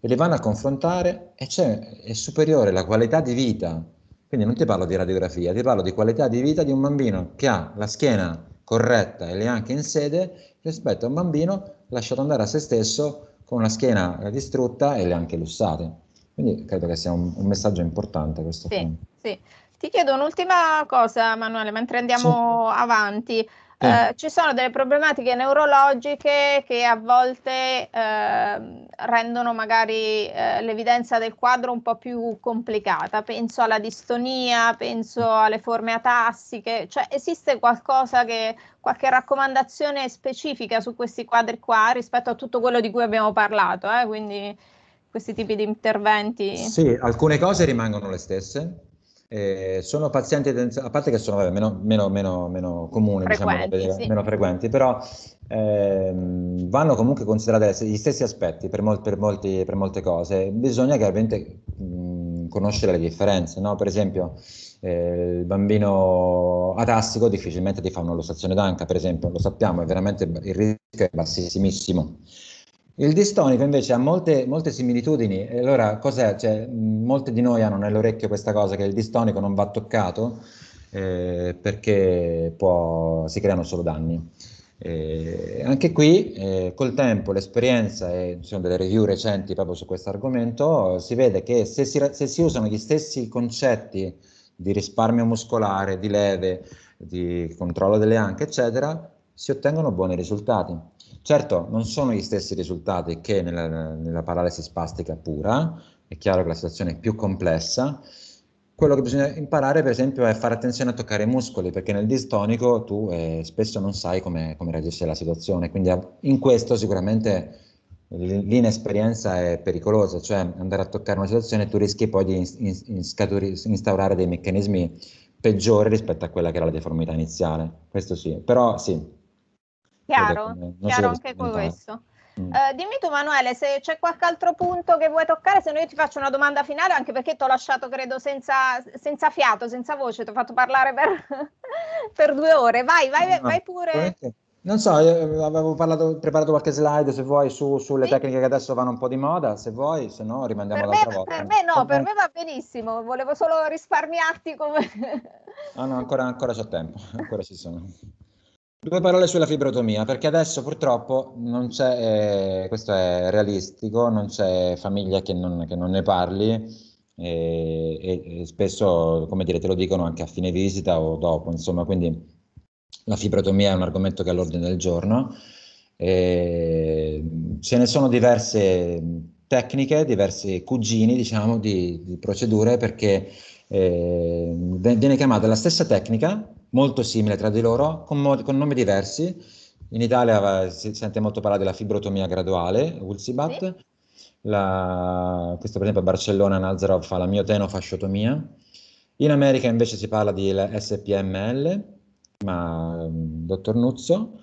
e li vanno a confrontare e è superiore la qualità di vita, quindi non ti parlo di radiografia, ti parlo di qualità di vita di un bambino che ha la schiena corretta e le anche in sede rispetto a un bambino lasciato andare a se stesso con una schiena distrutta e le anche lussate. Quindi credo che sia un, un messaggio importante questo. Sì, sì. Ti chiedo un'ultima cosa, Manuele, mentre andiamo sì. avanti. Eh, ci sono delle problematiche neurologiche che a volte eh, rendono magari eh, l'evidenza del quadro un po' più complicata. Penso alla distonia, penso alle forme atassiche, cioè esiste qualcosa che, qualche raccomandazione specifica su questi quadri qua rispetto a tutto quello di cui abbiamo parlato, eh? quindi questi tipi di interventi? Sì, alcune cose rimangono le stesse, eh, sono pazienti, a parte che sono vabbè, meno, meno, meno, meno comuni, diciamo, frequenti, diciamo, sì. meno frequenti, però ehm, vanno comunque considerati gli stessi aspetti per, mol, per, molti, per molte cose. Bisogna chiaramente mh, conoscere le differenze, no? Per esempio, eh, il bambino atassico difficilmente ti fa una lussazione d'anca, per esempio, lo sappiamo, è veramente il rischio è bassissimissimo. Il distonico invece ha molte, molte similitudini. Allora, cos'è? Cioè, molti di noi hanno nell'orecchio questa cosa che il distonico non va toccato eh, perché può, si creano solo danni. Eh, anche qui, eh, col tempo, l'esperienza e ci sono delle review recenti proprio su questo argomento, si vede che se si, se si usano gli stessi concetti di risparmio muscolare, di leve, di controllo delle anche, eccetera, si ottengono buoni risultati. Certo, non sono gli stessi risultati che nella, nella paralisi spastica pura, è chiaro che la situazione è più complessa, quello che bisogna imparare, per esempio, è fare attenzione a toccare i muscoli, perché nel distonico tu eh, spesso non sai come, come reagisce la situazione. Quindi in questo sicuramente l'inesperienza è pericolosa, cioè andare a toccare una situazione tu rischi poi di in, in, instaurare dei meccanismi peggiori rispetto a quella che era la deformità iniziale. Questo sì, però sì. Chiaro, chiaro anche questo. Mm. Uh, dimmi tu Manuele se c'è qualche altro punto che vuoi toccare, se no io ti faccio una domanda finale anche perché ti ho lasciato credo senza, senza fiato, senza voce, ti ho fatto parlare per, per due ore, vai, vai, no, vai pure. Non so, avevo parlato, preparato qualche slide se vuoi su, sulle sì. tecniche che adesso vanno un po' di moda, se vuoi, se no rimandiamo l'altra volta. Per me no, per me va benissimo, volevo solo risparmiarti come... Ah no, ancora, ancora c'è tempo, ancora ci sono. Due parole sulla fibrotomia, perché adesso purtroppo non c'è, eh, questo è realistico, non c'è famiglia che non, che non ne parli e, e, spesso, come dire, te lo dicono anche a fine visita o dopo, insomma, quindi la fibrotomia è un argomento che è all'ordine del giorno. E ce ne sono diverse tecniche, diversi cugini, diciamo, di, di procedure perché eh, viene chiamata la stessa tecnica molto simile tra di loro, con, con nomi diversi. In Italia si sente molto parlare della fibrotomia graduale, Ulcibat. Sì. La, questo per esempio a Barcellona Nazarov fa la mioteno-fasciotomia. In America invece si parla di SPML, ma dottor Nuzzo.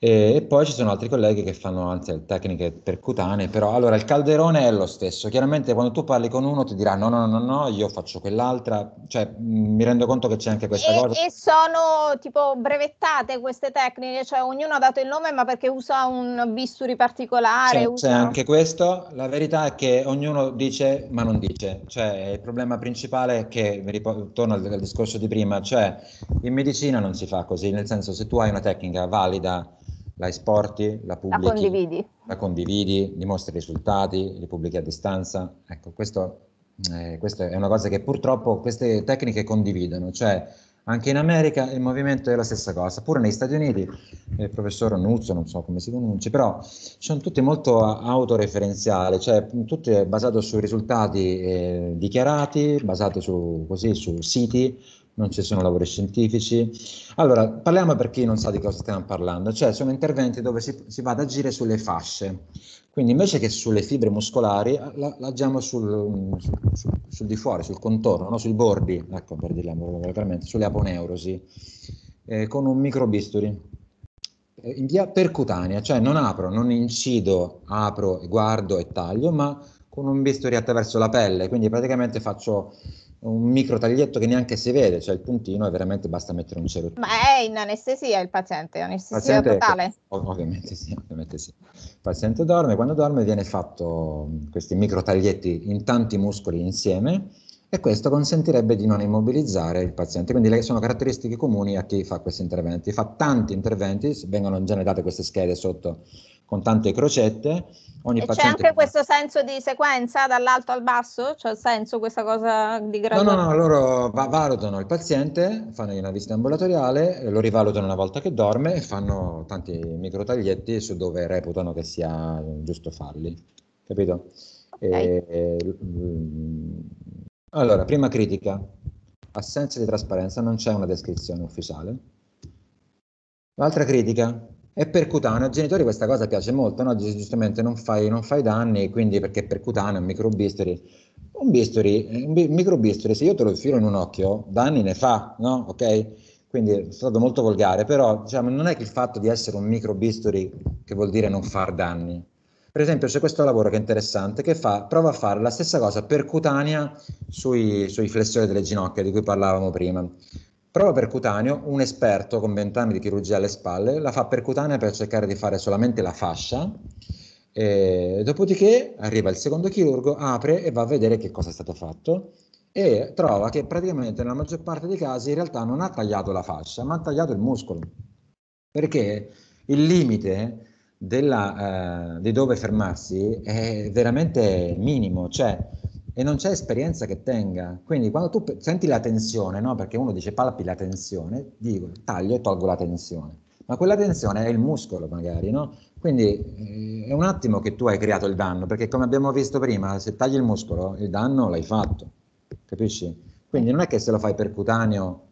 E, e, poi ci sono altri colleghi che fanno anzi tecniche percutanee, però allora il calderone è lo stesso. Chiaramente quando tu parli con uno ti dirà no, no, no, no, io faccio quell'altra, cioè mh, mi rendo conto che c'è anche questa e, cosa. E sono tipo brevettate queste tecniche, cioè ognuno ha dato il nome ma perché usa un bisturi particolare. C'è, usa... c'è anche questo, la verità è che ognuno dice ma non dice, cioè il problema principale è che, torno al, al discorso di prima, cioè in medicina non si fa così, nel senso se tu hai una tecnica valida, la esporti, la pubblichi, la condividi, la condividi dimostri i risultati, li pubblichi a distanza. Ecco, questo, eh, questa è una cosa che purtroppo queste tecniche condividono, cioè anche in America il movimento è la stessa cosa, pure negli Stati Uniti, il professor Nuzzo, non so come si pronunci, però sono tutti molto autoreferenziali, cioè tutto è basato su risultati eh, dichiarati, basato su, così, su siti non ci sono lavori scientifici. Allora, parliamo per chi non sa di cosa stiamo parlando, cioè sono interventi dove si, si va ad agire sulle fasce, quindi invece che sulle fibre muscolari, la, l'agiamo sul, sul, sul, di fuori, sul contorno, no? sui bordi, ecco per dirla volgarmente, sulle aponeurosi, eh, con un microbisturi eh, in via percutanea, cioè non apro, non incido, apro, guardo e taglio, ma con un bisturi attraverso la pelle, quindi praticamente faccio un micro taglietto che neanche si vede, cioè il puntino e veramente basta mettere un ceruttino. Ma è in anestesia il paziente, anestesia paziente, totale? Ovviamente sì, ovviamente sì. Il paziente dorme, quando dorme viene fatto questi micro taglietti in tanti muscoli insieme e questo consentirebbe di non immobilizzare il paziente. Quindi sono caratteristiche comuni a chi fa questi interventi. Fa tanti interventi, vengono generate queste schede sotto con tante crocette. Ogni e c'è anche questo senso di sequenza dall'alto al basso? C'è senso questa cosa di graduazione? No, no, no, loro va- valutano il paziente, fanno una visita ambulatoriale, lo rivalutano una volta che dorme e fanno tanti micro taglietti su dove reputano che sia giusto farli. Capito? Okay. E, allora, prima critica, assenza di trasparenza, non c'è una descrizione ufficiale. L'altra critica, è percutaneo, ai genitori questa cosa piace molto, no? giustamente non fai, non fai danni, quindi perché è percutaneo, un microbisturi. Un bisturi, un bi- microbisturi, se io te lo filo in un occhio, danni ne fa, no? Ok? Quindi è stato molto volgare, però diciamo, non è che il fatto di essere un microbisturi che vuol dire non far danni, per esempio c'è questo lavoro che è interessante che fa, prova a fare la stessa cosa percutanea sui, sui flessori delle ginocchia di cui parlavamo prima. Prova percutaneo, un esperto con 20 anni di chirurgia alle spalle, la fa percutanea per cercare di fare solamente la fascia E dopodiché arriva il secondo chirurgo, apre e va a vedere che cosa è stato fatto e trova che praticamente nella maggior parte dei casi in realtà non ha tagliato la fascia, ma ha tagliato il muscolo. Perché il limite della, eh, di dove fermarsi è veramente minimo, cioè, e non c'è esperienza che tenga. Quindi quando tu senti la tensione, no? perché uno dice palpi la tensione, dico taglio e tolgo la tensione. Ma quella tensione è il muscolo magari, no? Quindi eh, è un attimo che tu hai creato il danno, perché come abbiamo visto prima, se tagli il muscolo, il danno l'hai fatto, capisci? Quindi non è che se lo fai percutaneo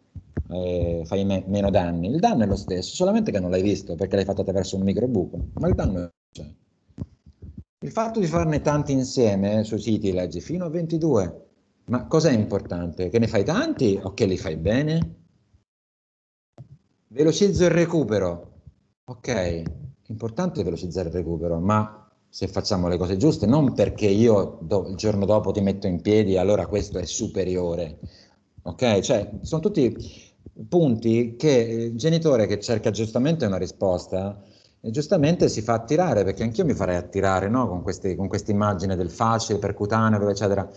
eh, fai me- meno danni. Il danno è lo stesso, solamente che non l'hai visto perché l'hai fatto attraverso un microbuco, ma il danno c'è. Il fatto di farne tanti insieme sui siti leggi fino a 22, ma cos'è importante? Che ne fai tanti o che li fai bene? Velocizzo il recupero. Ok, importante velocizzare il recupero, ma se facciamo le cose giuste, non perché io do- il giorno dopo ti metto in piedi, allora questo è superiore. Ok, cioè sono tutti punti che il genitore che cerca giustamente una risposta e giustamente si fa attirare, perché anch'io mi farei attirare no? con, questa immagine del facile, percutaneo, eccetera.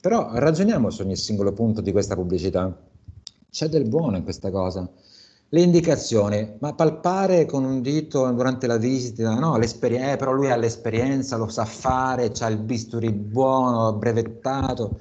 Però ragioniamo su ogni singolo punto di questa pubblicità. C'è del buono in questa cosa. Le indicazioni, ma palpare con un dito durante la visita, no, eh, però lui ha l'esperienza, lo sa fare, ha il bisturi buono, brevettato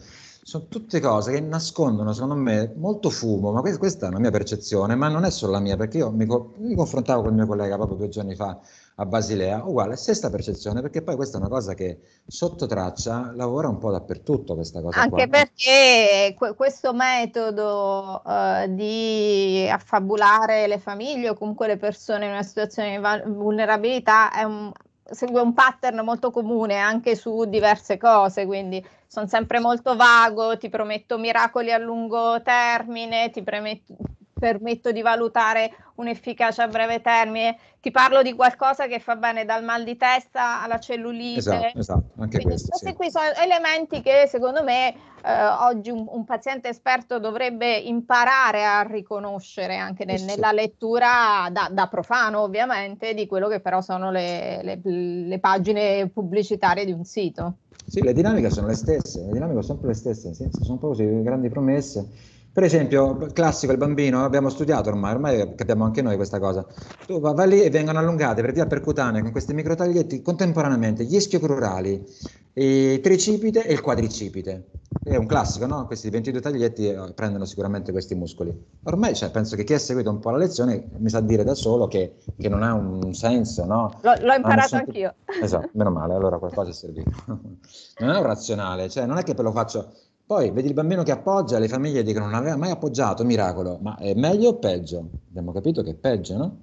sono tutte cose che nascondono, secondo me, molto fumo, ma questa, questa è una mia percezione, ma non è solo la mia, perché io mi, mi confrontavo con il mio collega proprio due giorni fa a Basilea, uguale, stessa percezione, perché poi questa è una cosa che sotto traccia lavora un po' dappertutto questa cosa. Anche qua, perché que- questo metodo uh, di affabulare le famiglie o comunque le persone in una situazione di vulnerabilità è un, segue un pattern molto comune anche su diverse cose, quindi sono sempre molto vago, ti prometto miracoli a lungo termine, ti premetto, permetto di valutare un'efficacia a breve termine, ti parlo di qualcosa che fa bene dal mal di testa alla cellulite. Esatto, esatto anche Quindi questo, questi sì. qui sono elementi che secondo me eh, oggi un, un, paziente esperto dovrebbe imparare a riconoscere anche nel, nella lettura da, da, profano ovviamente di quello che però sono le, le, le pagine pubblicitarie di un sito. Sì, le dinamiche sono le stesse, le dinamiche sono sempre le stesse, sì, sono proprio grandi promesse per esempio, classico, il bambino, abbiamo studiato ormai, ormai capiamo anche noi questa cosa. Tu vai lì e vengono allungate per via percutanea con questi microtaglietti contemporaneamente gli ischio-crurali, il tricipite e il quadricipite. È un classico, no? Questi 22 taglietti eh, prendono sicuramente questi muscoli. Ormai cioè, penso che chi ha seguito un po' la lezione mi sa dire da solo che, che non ha un senso, no? L'ho, l'ho imparato anch'io. Esatto, meno male, allora qualcosa è servito. non è un razionale, cioè non è che ve lo faccio poi vedi il bambino che appoggia, le famiglie dicono non aveva mai appoggiato, miracolo, ma è meglio o peggio? Abbiamo capito che è peggio, no?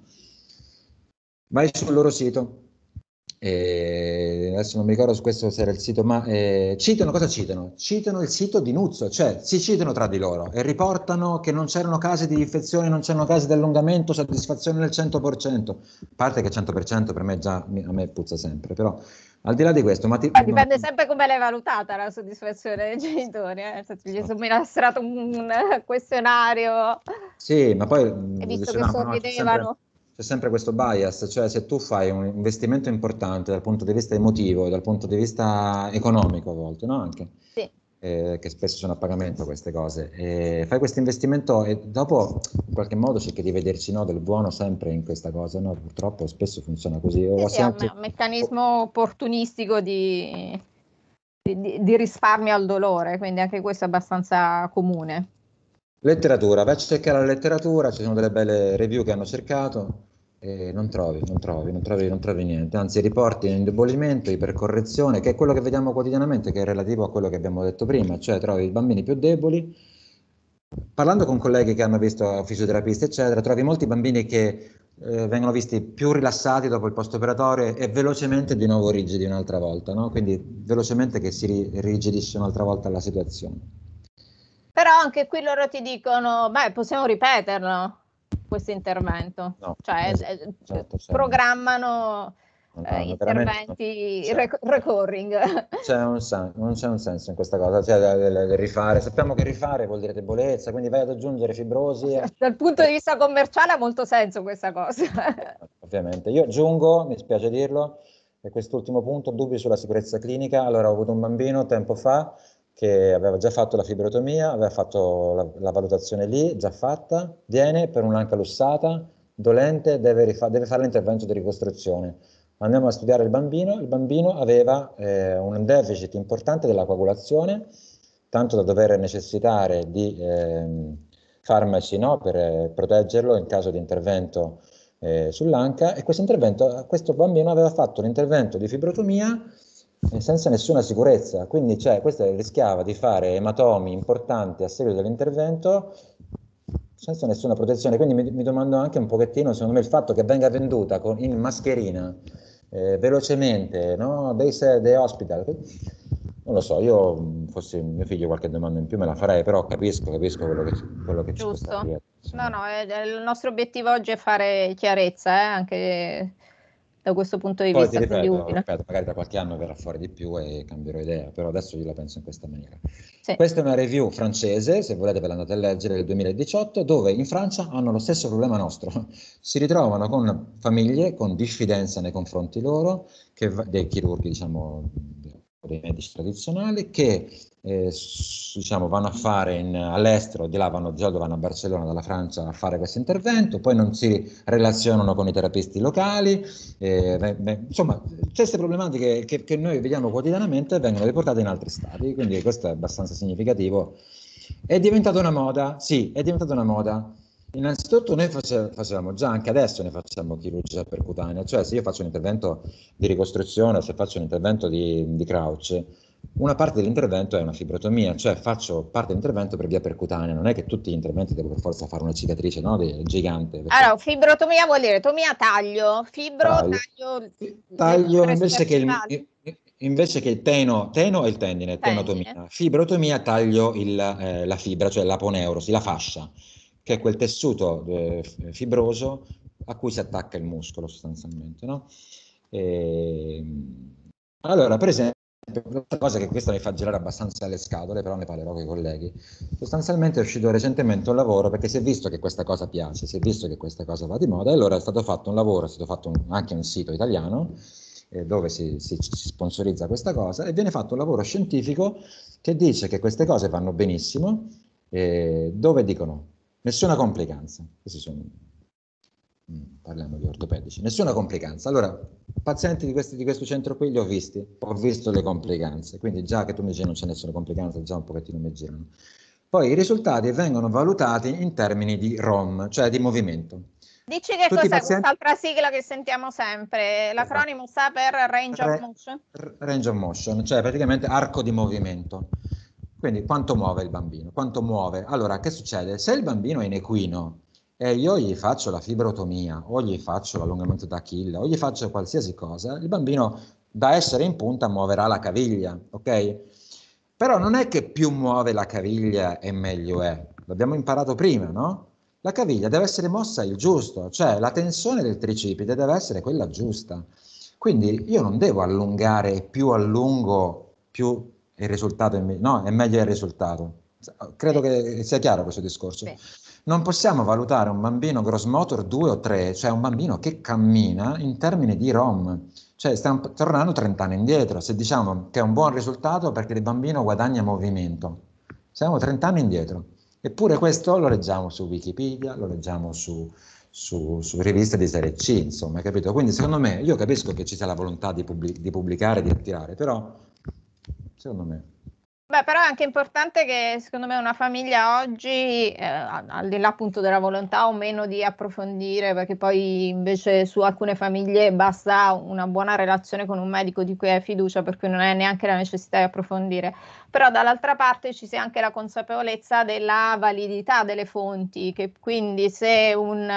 Vai sul loro sito, e adesso non mi ricordo su questo se era il sito, ma eh, citano cosa citano? Citano il sito di Nuzzo, cioè si citano tra di loro e riportano che non c'erano casi di infezione, non c'erano casi di allungamento, soddisfazione del 100%, a parte che 100% per me già a me puzza sempre, però al di là di questo, ma ti, ma dipende sempre come l'hai valutata la soddisfazione dei genitori. Eh? Se sono somministrato un questionario. Sì, ma poi e visto che sorridevano. No, c'è sempre questo bias, cioè se tu fai un investimento importante dal punto di vista emotivo, dal punto di vista economico a volte, no? Anche. Sì eh, che spesso sono a pagamento queste cose. E fai questo investimento e dopo in qualche modo cerchi di vederci no, del buono sempre in questa cosa, no? purtroppo spesso funziona così. Sì, sì, sempre... è un meccanismo opportunistico di, di, di risparmio al dolore, quindi anche questo è abbastanza comune. Letteratura, vai a cercare la letteratura, ci sono delle belle review che hanno cercato e non trovi, non trovi, non trovi, non trovi niente, anzi riporti in indebolimento, ipercorrezione, che è quello che vediamo quotidianamente, che è relativo a quello che abbiamo detto prima, cioè trovi i bambini più deboli, parlando con colleghi che hanno visto fisioterapisti, eccetera, trovi molti bambini che eh, vengono visti più rilassati dopo il post-operatorio e velocemente di nuovo rigidi un'altra volta, no? quindi velocemente che si rigidisce un'altra volta la situazione. Però anche qui loro ti dicono, beh, possiamo ripeterlo, questo intervento, no, cioè esatto, certo. programmano eh, interventi rec- recurring. C'è un sen- non c'è un senso in questa cosa, cioè del, del rifare. Sappiamo che rifare vuol dire debolezza, quindi vai ad aggiungere fibrosi. E... Dal punto di vista commerciale ha molto senso questa cosa. Ovviamente. Io aggiungo, mi spiace dirlo, E quest'ultimo punto, dubbi sulla sicurezza clinica. Allora, ho avuto un bambino tempo fa che aveva già fatto la fibrotomia, aveva fatto la, la valutazione lì, già fatta, viene per un'anca lussata, dolente, deve, rifa- deve fare l'intervento di ricostruzione. Andiamo a studiare il bambino, il bambino aveva eh, un deficit importante della coagulazione, tanto da dover necessitare di eh, farmaci no, per eh, proteggerlo in caso di intervento eh, sull'anca e questo questo bambino aveva fatto l'intervento di fibrotomia senza nessuna sicurezza, quindi cioè, questo rischiava di fare ematomi importanti a seguito dell'intervento senza nessuna protezione, quindi mi, mi, domando anche un pochettino, secondo me, il fatto che venga venduta con, in mascherina eh, velocemente, no? dei, dei hospital, non lo so, io fossi mio figlio qualche domanda in più me la farei, però capisco, capisco quello che, quello che Giusto. ci può stare. No, no, è, il nostro obiettivo oggi è fare chiarezza, eh, anche da questo punto di Poi vista. Ripeto, ripeto, magari tra qualche anno verrà fuori di più e cambierò idea, però adesso io la penso in questa maniera. Sì. Questa è una review francese, se volete ve l'andate a leggere, del 2018, dove in Francia hanno lo stesso problema nostro. Si ritrovano con famiglie con diffidenza nei confronti loro, che, dei chirurghi, diciamo, dei medici tradizionali che eh, diciamo, vanno a fare in, all'estero, di là vanno, di vanno a Barcellona dalla Francia a fare questo intervento, poi non si relazionano con i terapisti locali, eh, beh, insomma queste problematiche che, che, noi vediamo quotidianamente vengono riportate in altri stati, quindi questo è abbastanza significativo. È diventata una moda? Sì, è diventata una moda. Innanzitutto noi facevamo già, anche adesso ne facciamo chirurgia percutanea, cioè se io faccio un intervento di ricostruzione se faccio un intervento di, di crouch, una parte dell'intervento è una fibrotomia, cioè faccio parte dell'intervento per via percutanea, non è che tutti gli interventi devo per forza fare una cicatrice no? De, gigante. Perché... Allora, fibrotomia vuol dire tomia taglio, fibro taglio, taglio, taglio invece, che il, invece che il teno, teno è il tendine, tenotomia, fibrotomia taglio il, eh, la fibra, cioè l'aponeurosi, la fascia che è quel tessuto eh, fibroso a cui si attacca il muscolo sostanzialmente. No? E, ehm, allora, per esempio, una cosa che questa mi fa girare abbastanza le scatole, però ne parlerò con i colleghi. Sostanzialmente è uscito recentemente un lavoro perché si è visto che questa cosa piace, si è visto che questa cosa va di moda, e allora è stato fatto un lavoro, è stato fatto un, anche un sito italiano eh, dove si, si, si, sponsorizza questa cosa e viene fatto un lavoro scientifico che dice che queste cose vanno benissimo, eh, dove dicono Nessuna complicanza. Questi sono, parliamo di ortopedici, nessuna complicanza. Allora, pazienti di, questi, di, questo centro qui li ho visti, ho visto le complicanze, quindi già che tu mi dici non c'è nessuna complicanza, già un pochettino mi girano. Poi i risultati vengono valutati in termini di ROM, cioè di movimento. Dici che Tutti cos'è pazienti... quest'altra sigla che sentiamo sempre? L'acronimo sta per Range of Motion? Range of Motion, cioè praticamente arco di movimento. Quindi quanto muove il bambino? Quanto muove? Allora, che succede? Se il bambino è in equino e io gli faccio la fibrotomia o gli faccio l'allungamento d'Achille o gli faccio qualsiasi cosa, il bambino da essere in punta muoverà la caviglia, ok? Però non è che più muove la caviglia e meglio è. L'abbiamo imparato prima, no? La caviglia deve essere mossa il giusto, cioè la tensione del tricipite deve essere quella giusta. Quindi io non devo allungare più allungo, più il risultato è, me- no, è meglio il risultato. Credo che sia chiaro questo discorso. Sì. Non possiamo valutare un bambino gross motor 2 o 3, cioè un bambino che cammina in termini di ROM. Cioè stiamo tornando 30 anni indietro, se diciamo che è un buon risultato perché il bambino guadagna movimento. Siamo 30 anni indietro. Eppure questo lo leggiamo su Wikipedia, lo leggiamo su, su, su, riviste di serie C, insomma, capito? Quindi secondo me, io capisco che ci sia la volontà di, pubblic- di pubblicare, di attirare, però secondo me. Beh, però è anche importante che secondo me una famiglia oggi, eh, al di là appunto della volontà o meno di approfondire, perché poi invece su alcune famiglie basta una buona relazione con un medico di cui hai fiducia, per cui non hai neanche la necessità di approfondire. Però dall'altra parte ci sia anche la consapevolezza della validità delle fonti, che quindi se un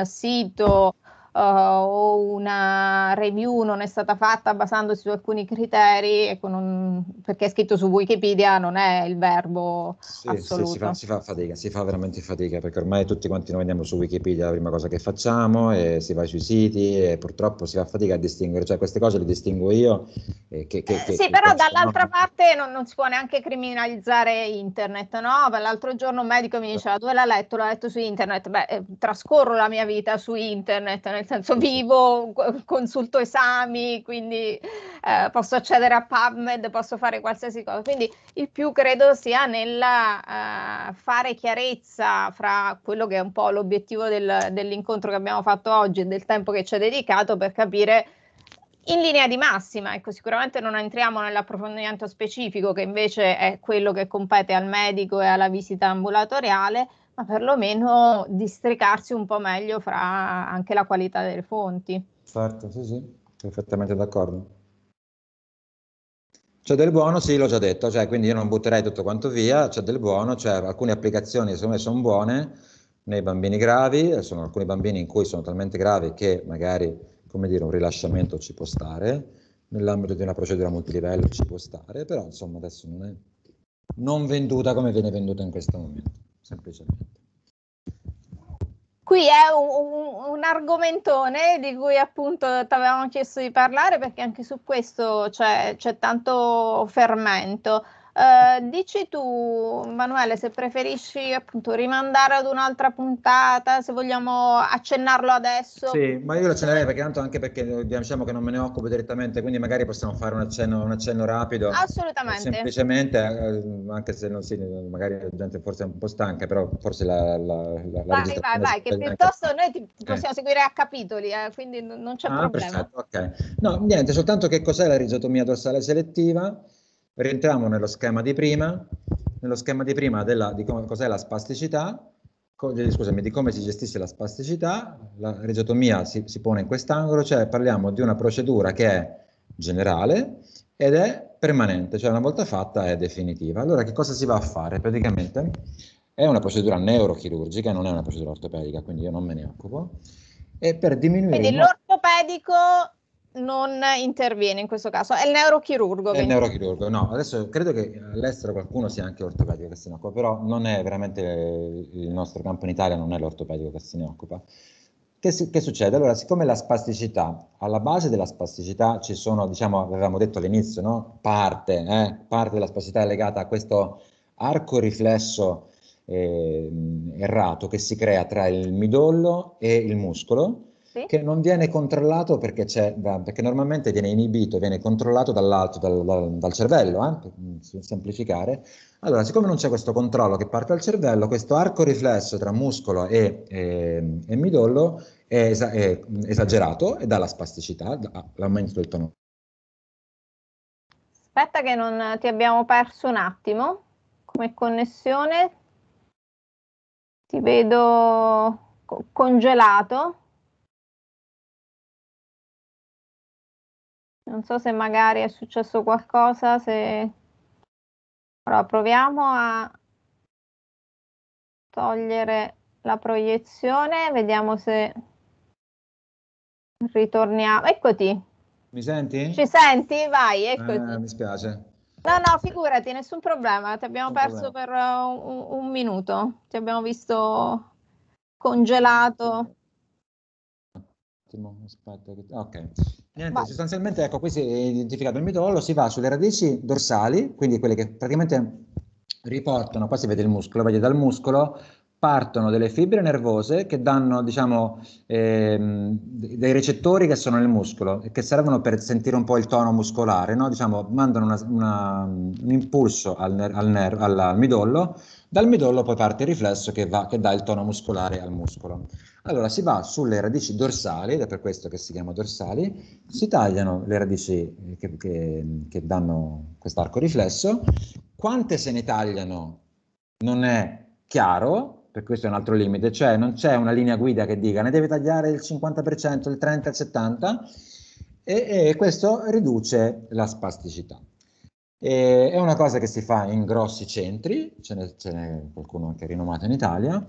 uh, sito uh, o una review non è stata fatta basandosi su alcuni criteri, ecco, non, perché è scritto su Wikipedia non è il verbo sì, assoluto. Sì, si, fa, si, fa, fatica, si fa veramente fatica, perché ormai tutti quanti noi andiamo su Wikipedia la prima cosa che facciamo e si va sui siti e purtroppo si fa fatica a distinguere, cioè queste cose le distingo io. Che, che, che, sì, però dall'altra parte non, non, si può neanche criminalizzare internet, no? L'altro giorno un medico mi diceva dove l'ha letto? L'ha letto su internet. Beh, eh, trascorro la mia vita su internet, nel nel senso vivo, consulto esami, quindi eh, posso accedere a PubMed, posso fare qualsiasi cosa. Quindi il più credo sia nel eh, fare chiarezza fra quello che è un po' l'obiettivo del, dell'incontro che abbiamo fatto oggi e del tempo che ci è dedicato per capire in linea di massima, ecco, sicuramente non entriamo nell'approfondimento specifico che invece è quello che compete al medico e alla visita ambulatoriale, ma perlomeno districarsi un po' meglio fra anche la qualità delle fonti. Certo, sì, sì, perfettamente d'accordo. C'è del buono, sì, l'ho già detto, cioè, quindi io non butterei tutto quanto via, c'è del buono, cioè alcune applicazioni secondo me sono buone nei bambini gravi, sono alcuni bambini in cui sono talmente gravi che magari come dire, un rilasciamento ci può stare, nell'ambito di una procedura multilivello ci può stare, però insomma adesso non è non venduta come viene venduta in questo momento, semplicemente. Qui è un, un, argomentone di cui appunto ti avevamo chiesto di parlare perché anche su questo c'è, c'è tanto fermento. Uh, dici tu, Manuele, se preferisci appunto rimandare ad un'altra puntata, se vogliamo accennarlo adesso. Sì, ma io lo accennerei perché tanto anche perché diciamo che non me ne occupo direttamente, quindi magari possiamo fare un accenno, un accenno rapido. Assolutamente. Semplicemente, eh, anche se non si, magari la gente forse è un po' stanca, però forse la... la, la vai, vai, vai, che piuttosto noi ti, ti possiamo okay. seguire a capitoli, eh, quindi non c'è ah, problema. Perfetto, ok. No, niente, soltanto che cos'è la risotomia dorsale selettiva? Rientriamo nello schema di prima, nello schema di prima della, di cos'è la spasticità, eh, scusami, di come si gestisce la spasticità, la regiotomia si, si pone in quest'angolo, cioè parliamo di una procedura che è generale ed è permanente, cioè una volta fatta è definitiva. Allora che cosa si va a fare? Praticamente è una procedura neurochirurgica, non è una procedura ortopedica, quindi io non me ne occupo. E per diminuire... Quindi l'ortopedico non interviene in questo caso, è il neurochirurgo. È il neurochirurgo, no, adesso credo che all'estero qualcuno sia anche ortopedico che se ne occupa, però non è veramente il nostro campo in Italia, non è l'ortopedico che se ne occupa. Che, si, che, succede? Allora, siccome la spasticità, alla base della spasticità ci sono, diciamo, avevamo detto all'inizio, no? parte, eh? parte della spasticità è legata a questo arco riflesso eh, errato che si crea tra il midollo e il muscolo, sì. che non viene controllato perché, perché, normalmente viene inibito, viene controllato dall'alto, dal, dal, dal, cervello, eh, per semplificare. Allora, siccome non c'è questo controllo che parte dal cervello, questo arco riflesso tra muscolo e, e, e midollo è, esa, è, esagerato e dà la spasticità, l'aumento del tono. Aspetta che non ti abbiamo perso un attimo come connessione. Ti vedo congelato. Non so se magari è successo qualcosa, se... Allora, proviamo a togliere la proiezione, vediamo se ritorniamo. Eccoti. Mi senti? Ci senti? Vai, eccoti. Eh, mi spiace. No, no, figurati, nessun problema. Ti abbiamo nessun perso problema. per un, un minuto. Ti abbiamo visto congelato attimo, aspetta. Ok. Niente, Ma... sostanzialmente, ecco, qui si è identificato il midollo, si va sulle radici dorsali, quindi quelle che praticamente riportano, qua si vede il muscolo, vedi dal muscolo partono delle fibre nervose che danno, diciamo, ehm, dei recettori che sono nel muscolo e che servono per sentire un po' il tono muscolare, no? diciamo, mandano una, una, un impulso al, al, ner- al, midollo, dal midollo poi parte il riflesso che, va, che dà il tono muscolare al muscolo. Allora si va sulle radici dorsali, ed è per questo che si chiama dorsali, si tagliano le radici che, che, che danno quest'arco riflesso, quante se ne tagliano non è chiaro, per questo è un altro limite, cioè non c'è una linea guida che dica ne deve tagliare il 50%, il 30%, il 70%, e, e questo riduce la spasticità. E è una cosa che si fa in grossi centri, ce n'è, qualcuno anche rinomato in Italia,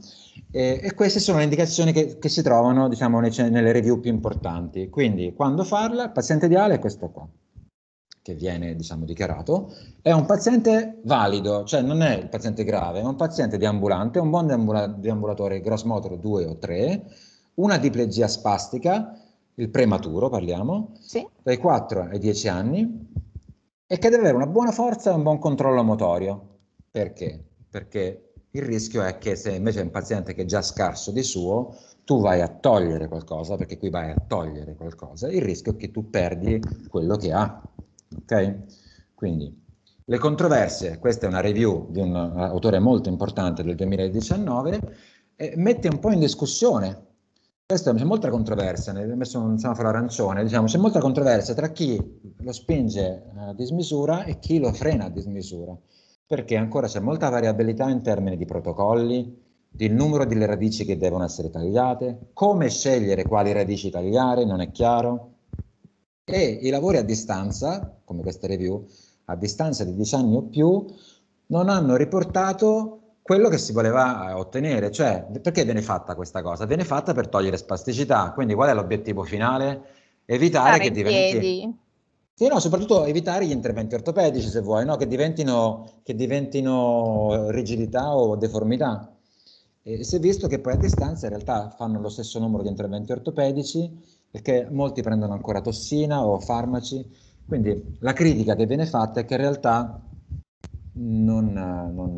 e, e queste sono le indicazioni che, che si trovano diciamo, nei, nelle review più importanti. Quindi quando farla, il paziente ideale è questo qua, che viene diciamo, dichiarato, è un paziente valido, cioè non è il paziente grave, è un paziente deambulante, un buon deambula- deambulatore gross motor 2 o 3, una diplegia spastica, il prematuro parliamo, sì. dai 4 ai 10 anni, e che deve avere una buona forza e un buon controllo motorio. Perché? Perché Il rischio è che se invece è un paziente che è già scarso di suo, tu vai a togliere qualcosa, perché qui vai a togliere qualcosa, il rischio è che tu perdi quello che ha. Ok? Quindi le controversie, questa è una review di un autore molto importante del 2019, eh, mette un po' in discussione. Questa c'è molta controversia, ne ho messo un semaforo arancione, diciamo, c'è molta controversia tra chi lo spinge a dismisura e chi lo frena a dismisura, perché ancora c'è molta variabilità in termini di protocolli, del numero delle radici che devono essere tagliate, come scegliere quali radici tagliare, non è chiaro, e i lavori a distanza, come questa review, a distanza di 10 anni o più, non hanno riportato quello che si voleva eh, ottenere, cioè perché viene fatta questa cosa? Viene fatta per togliere spasticità, quindi qual è l'obiettivo finale? Evitare che diventi... Piedi. Sì, no, soprattutto evitare gli interventi ortopedici se vuoi, no? che, diventino, che diventino rigidità o deformità. E si è visto che poi a distanza in realtà fanno lo stesso numero di interventi ortopedici perché molti prendono ancora tossina o farmaci quindi la critica che viene fatta è che in realtà non, non,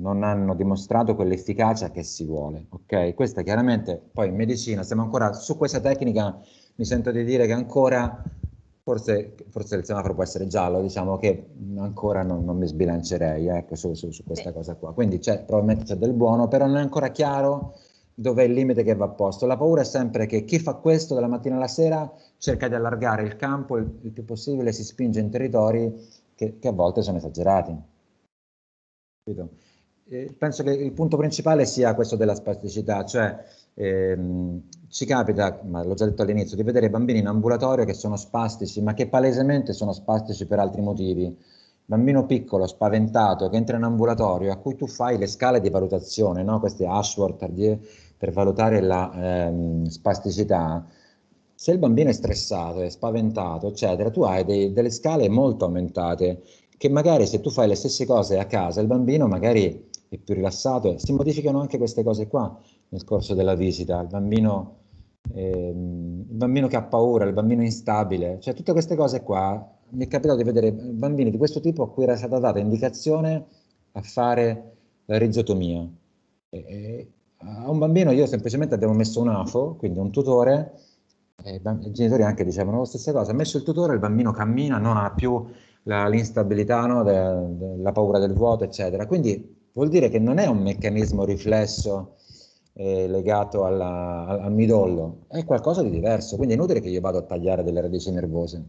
non hanno dimostrato quell'efficacia che si vuole. Ok, questa chiaramente poi in medicina siamo ancora su questa tecnica. Mi sento di dire che ancora forse, forse il semaforo può essere giallo, diciamo che ancora non, non mi sbilancerei ecco, su, su, su, questa cosa qua. Quindi c'è, probabilmente c'è del buono, però non è ancora chiaro dov'è il limite che va posto. La paura è sempre che chi fa questo dalla mattina alla sera cerca di allargare il campo il, il più possibile, si spinge in territori che, che a volte sono esagerati. Eh, penso che il punto principale sia questo della spasticità, cioè ehm, ci capita, ma l'ho già detto all'inizio, di vedere bambini in ambulatorio che sono spastici, ma che palesemente sono spastici per altri motivi bambino piccolo, spaventato, che entra in ambulatorio, a cui tu fai le scale di valutazione, no? queste Ashworth, per valutare la ehm, spasticità, se il bambino è stressato, è spaventato, eccetera, tu hai dei, delle scale molto aumentate, che magari se tu fai le stesse cose a casa, il bambino magari è più rilassato, si modificano anche queste cose qua nel corso della visita, il bambino, ehm, il bambino che ha paura, il bambino instabile, cioè tutte queste cose qua, mi è capitato di vedere bambini di questo tipo a cui era stata data indicazione a fare la rizotomia. E, a un bambino io semplicemente abbiamo messo un AFO, quindi un tutore, e i genitori anche dicevano la stessa cosa, ha messo il tutore, il bambino cammina, non ha più l'instabilità, no, de, de, la paura del vuoto, eccetera. Quindi vuol dire che non è un meccanismo riflesso eh, legato alla, al, midollo, è qualcosa di diverso, quindi è inutile che io vado a tagliare delle radici nervose.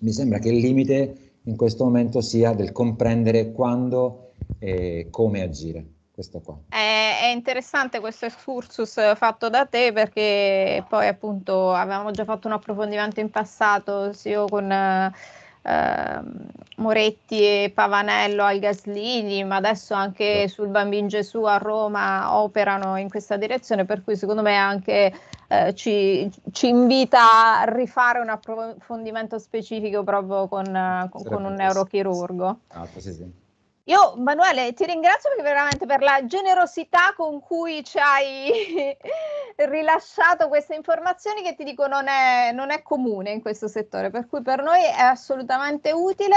Mi sembra che il limite in questo momento sia del comprendere quando e come agire questo qua. È, interessante questo excursus fatto da te perché poi appunto avevamo già fatto un approfondimento in passato, sia con eh, Moretti e Pavanello al Gaslini, ma adesso anche sul Bambin Gesù a Roma operano in questa direzione, per cui secondo me anche eh, ci, ci, invita a rifare un approfondimento specifico proprio con, con, con un neurochirurgo. Ah, sì, sì. Io, Manuele, ti ringrazio perché veramente per la generosità con cui ci hai rilasciato queste informazioni che ti dico non è, non è, comune in questo settore, per cui per noi è assolutamente utile.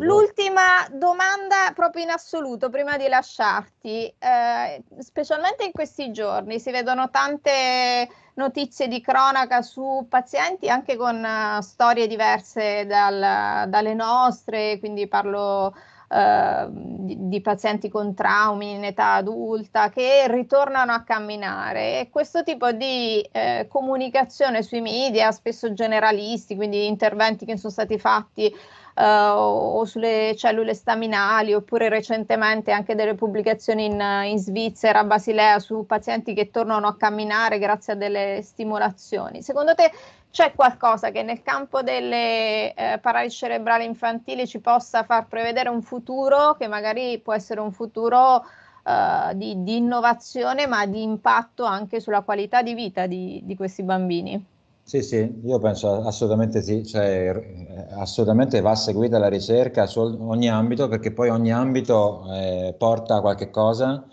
L'ultima domanda proprio in assoluto, prima di lasciarti, eh, specialmente in questi giorni si vedono tante notizie di cronaca su pazienti anche con uh, storie diverse dal, dalle nostre, quindi parlo Ehm, di, di, pazienti con traumi in età adulta che ritornano a camminare. E questo tipo di eh, comunicazione sui media, spesso generalisti, quindi interventi che sono stati fatti Uh, o sulle cellule staminali, oppure recentemente anche delle pubblicazioni in, in, Svizzera, a Basilea, su pazienti che tornano a camminare grazie a delle stimolazioni. Secondo te c'è qualcosa che nel campo delle eh, paralisi cerebrali infantili ci possa far prevedere un futuro che magari può essere un futuro eh, di, di, innovazione ma di impatto anche sulla qualità di vita di, di questi bambini? Sì, sì, io penso assolutamente sì, cioè, eh, assolutamente va seguita la ricerca su ogni ambito perché poi ogni ambito eh, porta a qualche cosa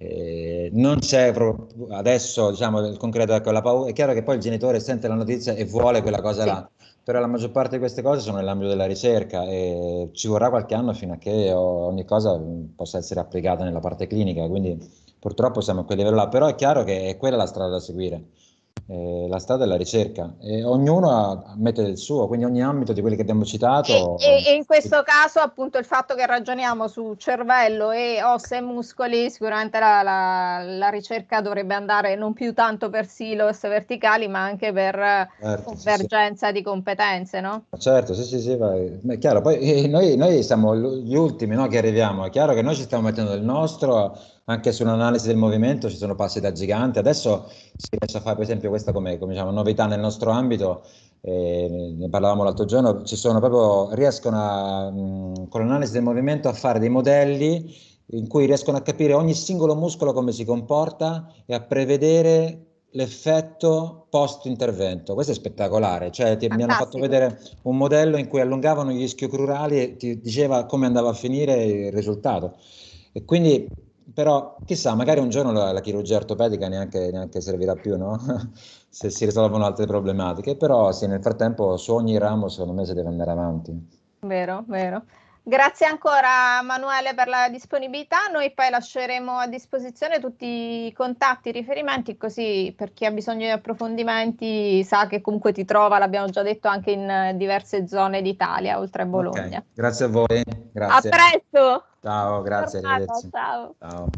Eh, non c'è adesso diciamo il concreto con la paura. È chiaro che poi il genitore sente la notizia e vuole quella cosa sì. là, però la maggior parte di queste cose sono nell'ambito della ricerca e ci vorrà qualche anno fino a che ogni cosa possa essere applicata nella parte clinica. Quindi purtroppo siamo a quel livello là, però è chiaro che è quella la strada da seguire eh, la strada della ricerca e ognuno mette del suo, quindi ogni ambito di quelli che abbiamo citato. E, e, in questo caso appunto il fatto che ragioniamo su cervello e ossa e muscoli, sicuramente la, la, la ricerca dovrebbe andare non più tanto per silos verticali ma anche per certo, convergenza sì, sì. di competenze, no? Certo, sì, sì, sì, è chiaro, poi eh, noi, noi siamo gli ultimi no, che arriviamo, è chiaro che noi ci stiamo mettendo del nostro anche su un'analisi del movimento ci sono passi da gigante. Adesso si riesce a fare, per esempio, questa come, come diciamo, novità nel nostro ambito, eh, ne parlavamo l'altro giorno, ci sono proprio, riescono a, mh, con l'analisi del movimento a fare dei modelli in cui riescono a capire ogni singolo muscolo come si comporta e a prevedere l'effetto post intervento. Questo è spettacolare, cioè ti, mi hanno fatto vedere un modello in cui allungavano gli ischiocrurali e ti diceva come andava a finire il risultato. E quindi però chissà, magari un giorno la, la chirurgia ortopedica neanche, neanche, servirà più, no? Se si risolvono altre problematiche, però sì, nel frattempo su ogni ramo secondo me si deve andare avanti. Vero, vero. Grazie ancora Manuele per la disponibilità, noi poi lasceremo a disposizione tutti i contatti, i riferimenti, così per chi ha bisogno di approfondimenti sa che comunque ti trova, l'abbiamo già detto, anche in diverse zone d'Italia, oltre a Bologna. Okay. Grazie a voi, grazie. A presto! Ciao, grazie. Ciao. Ciao.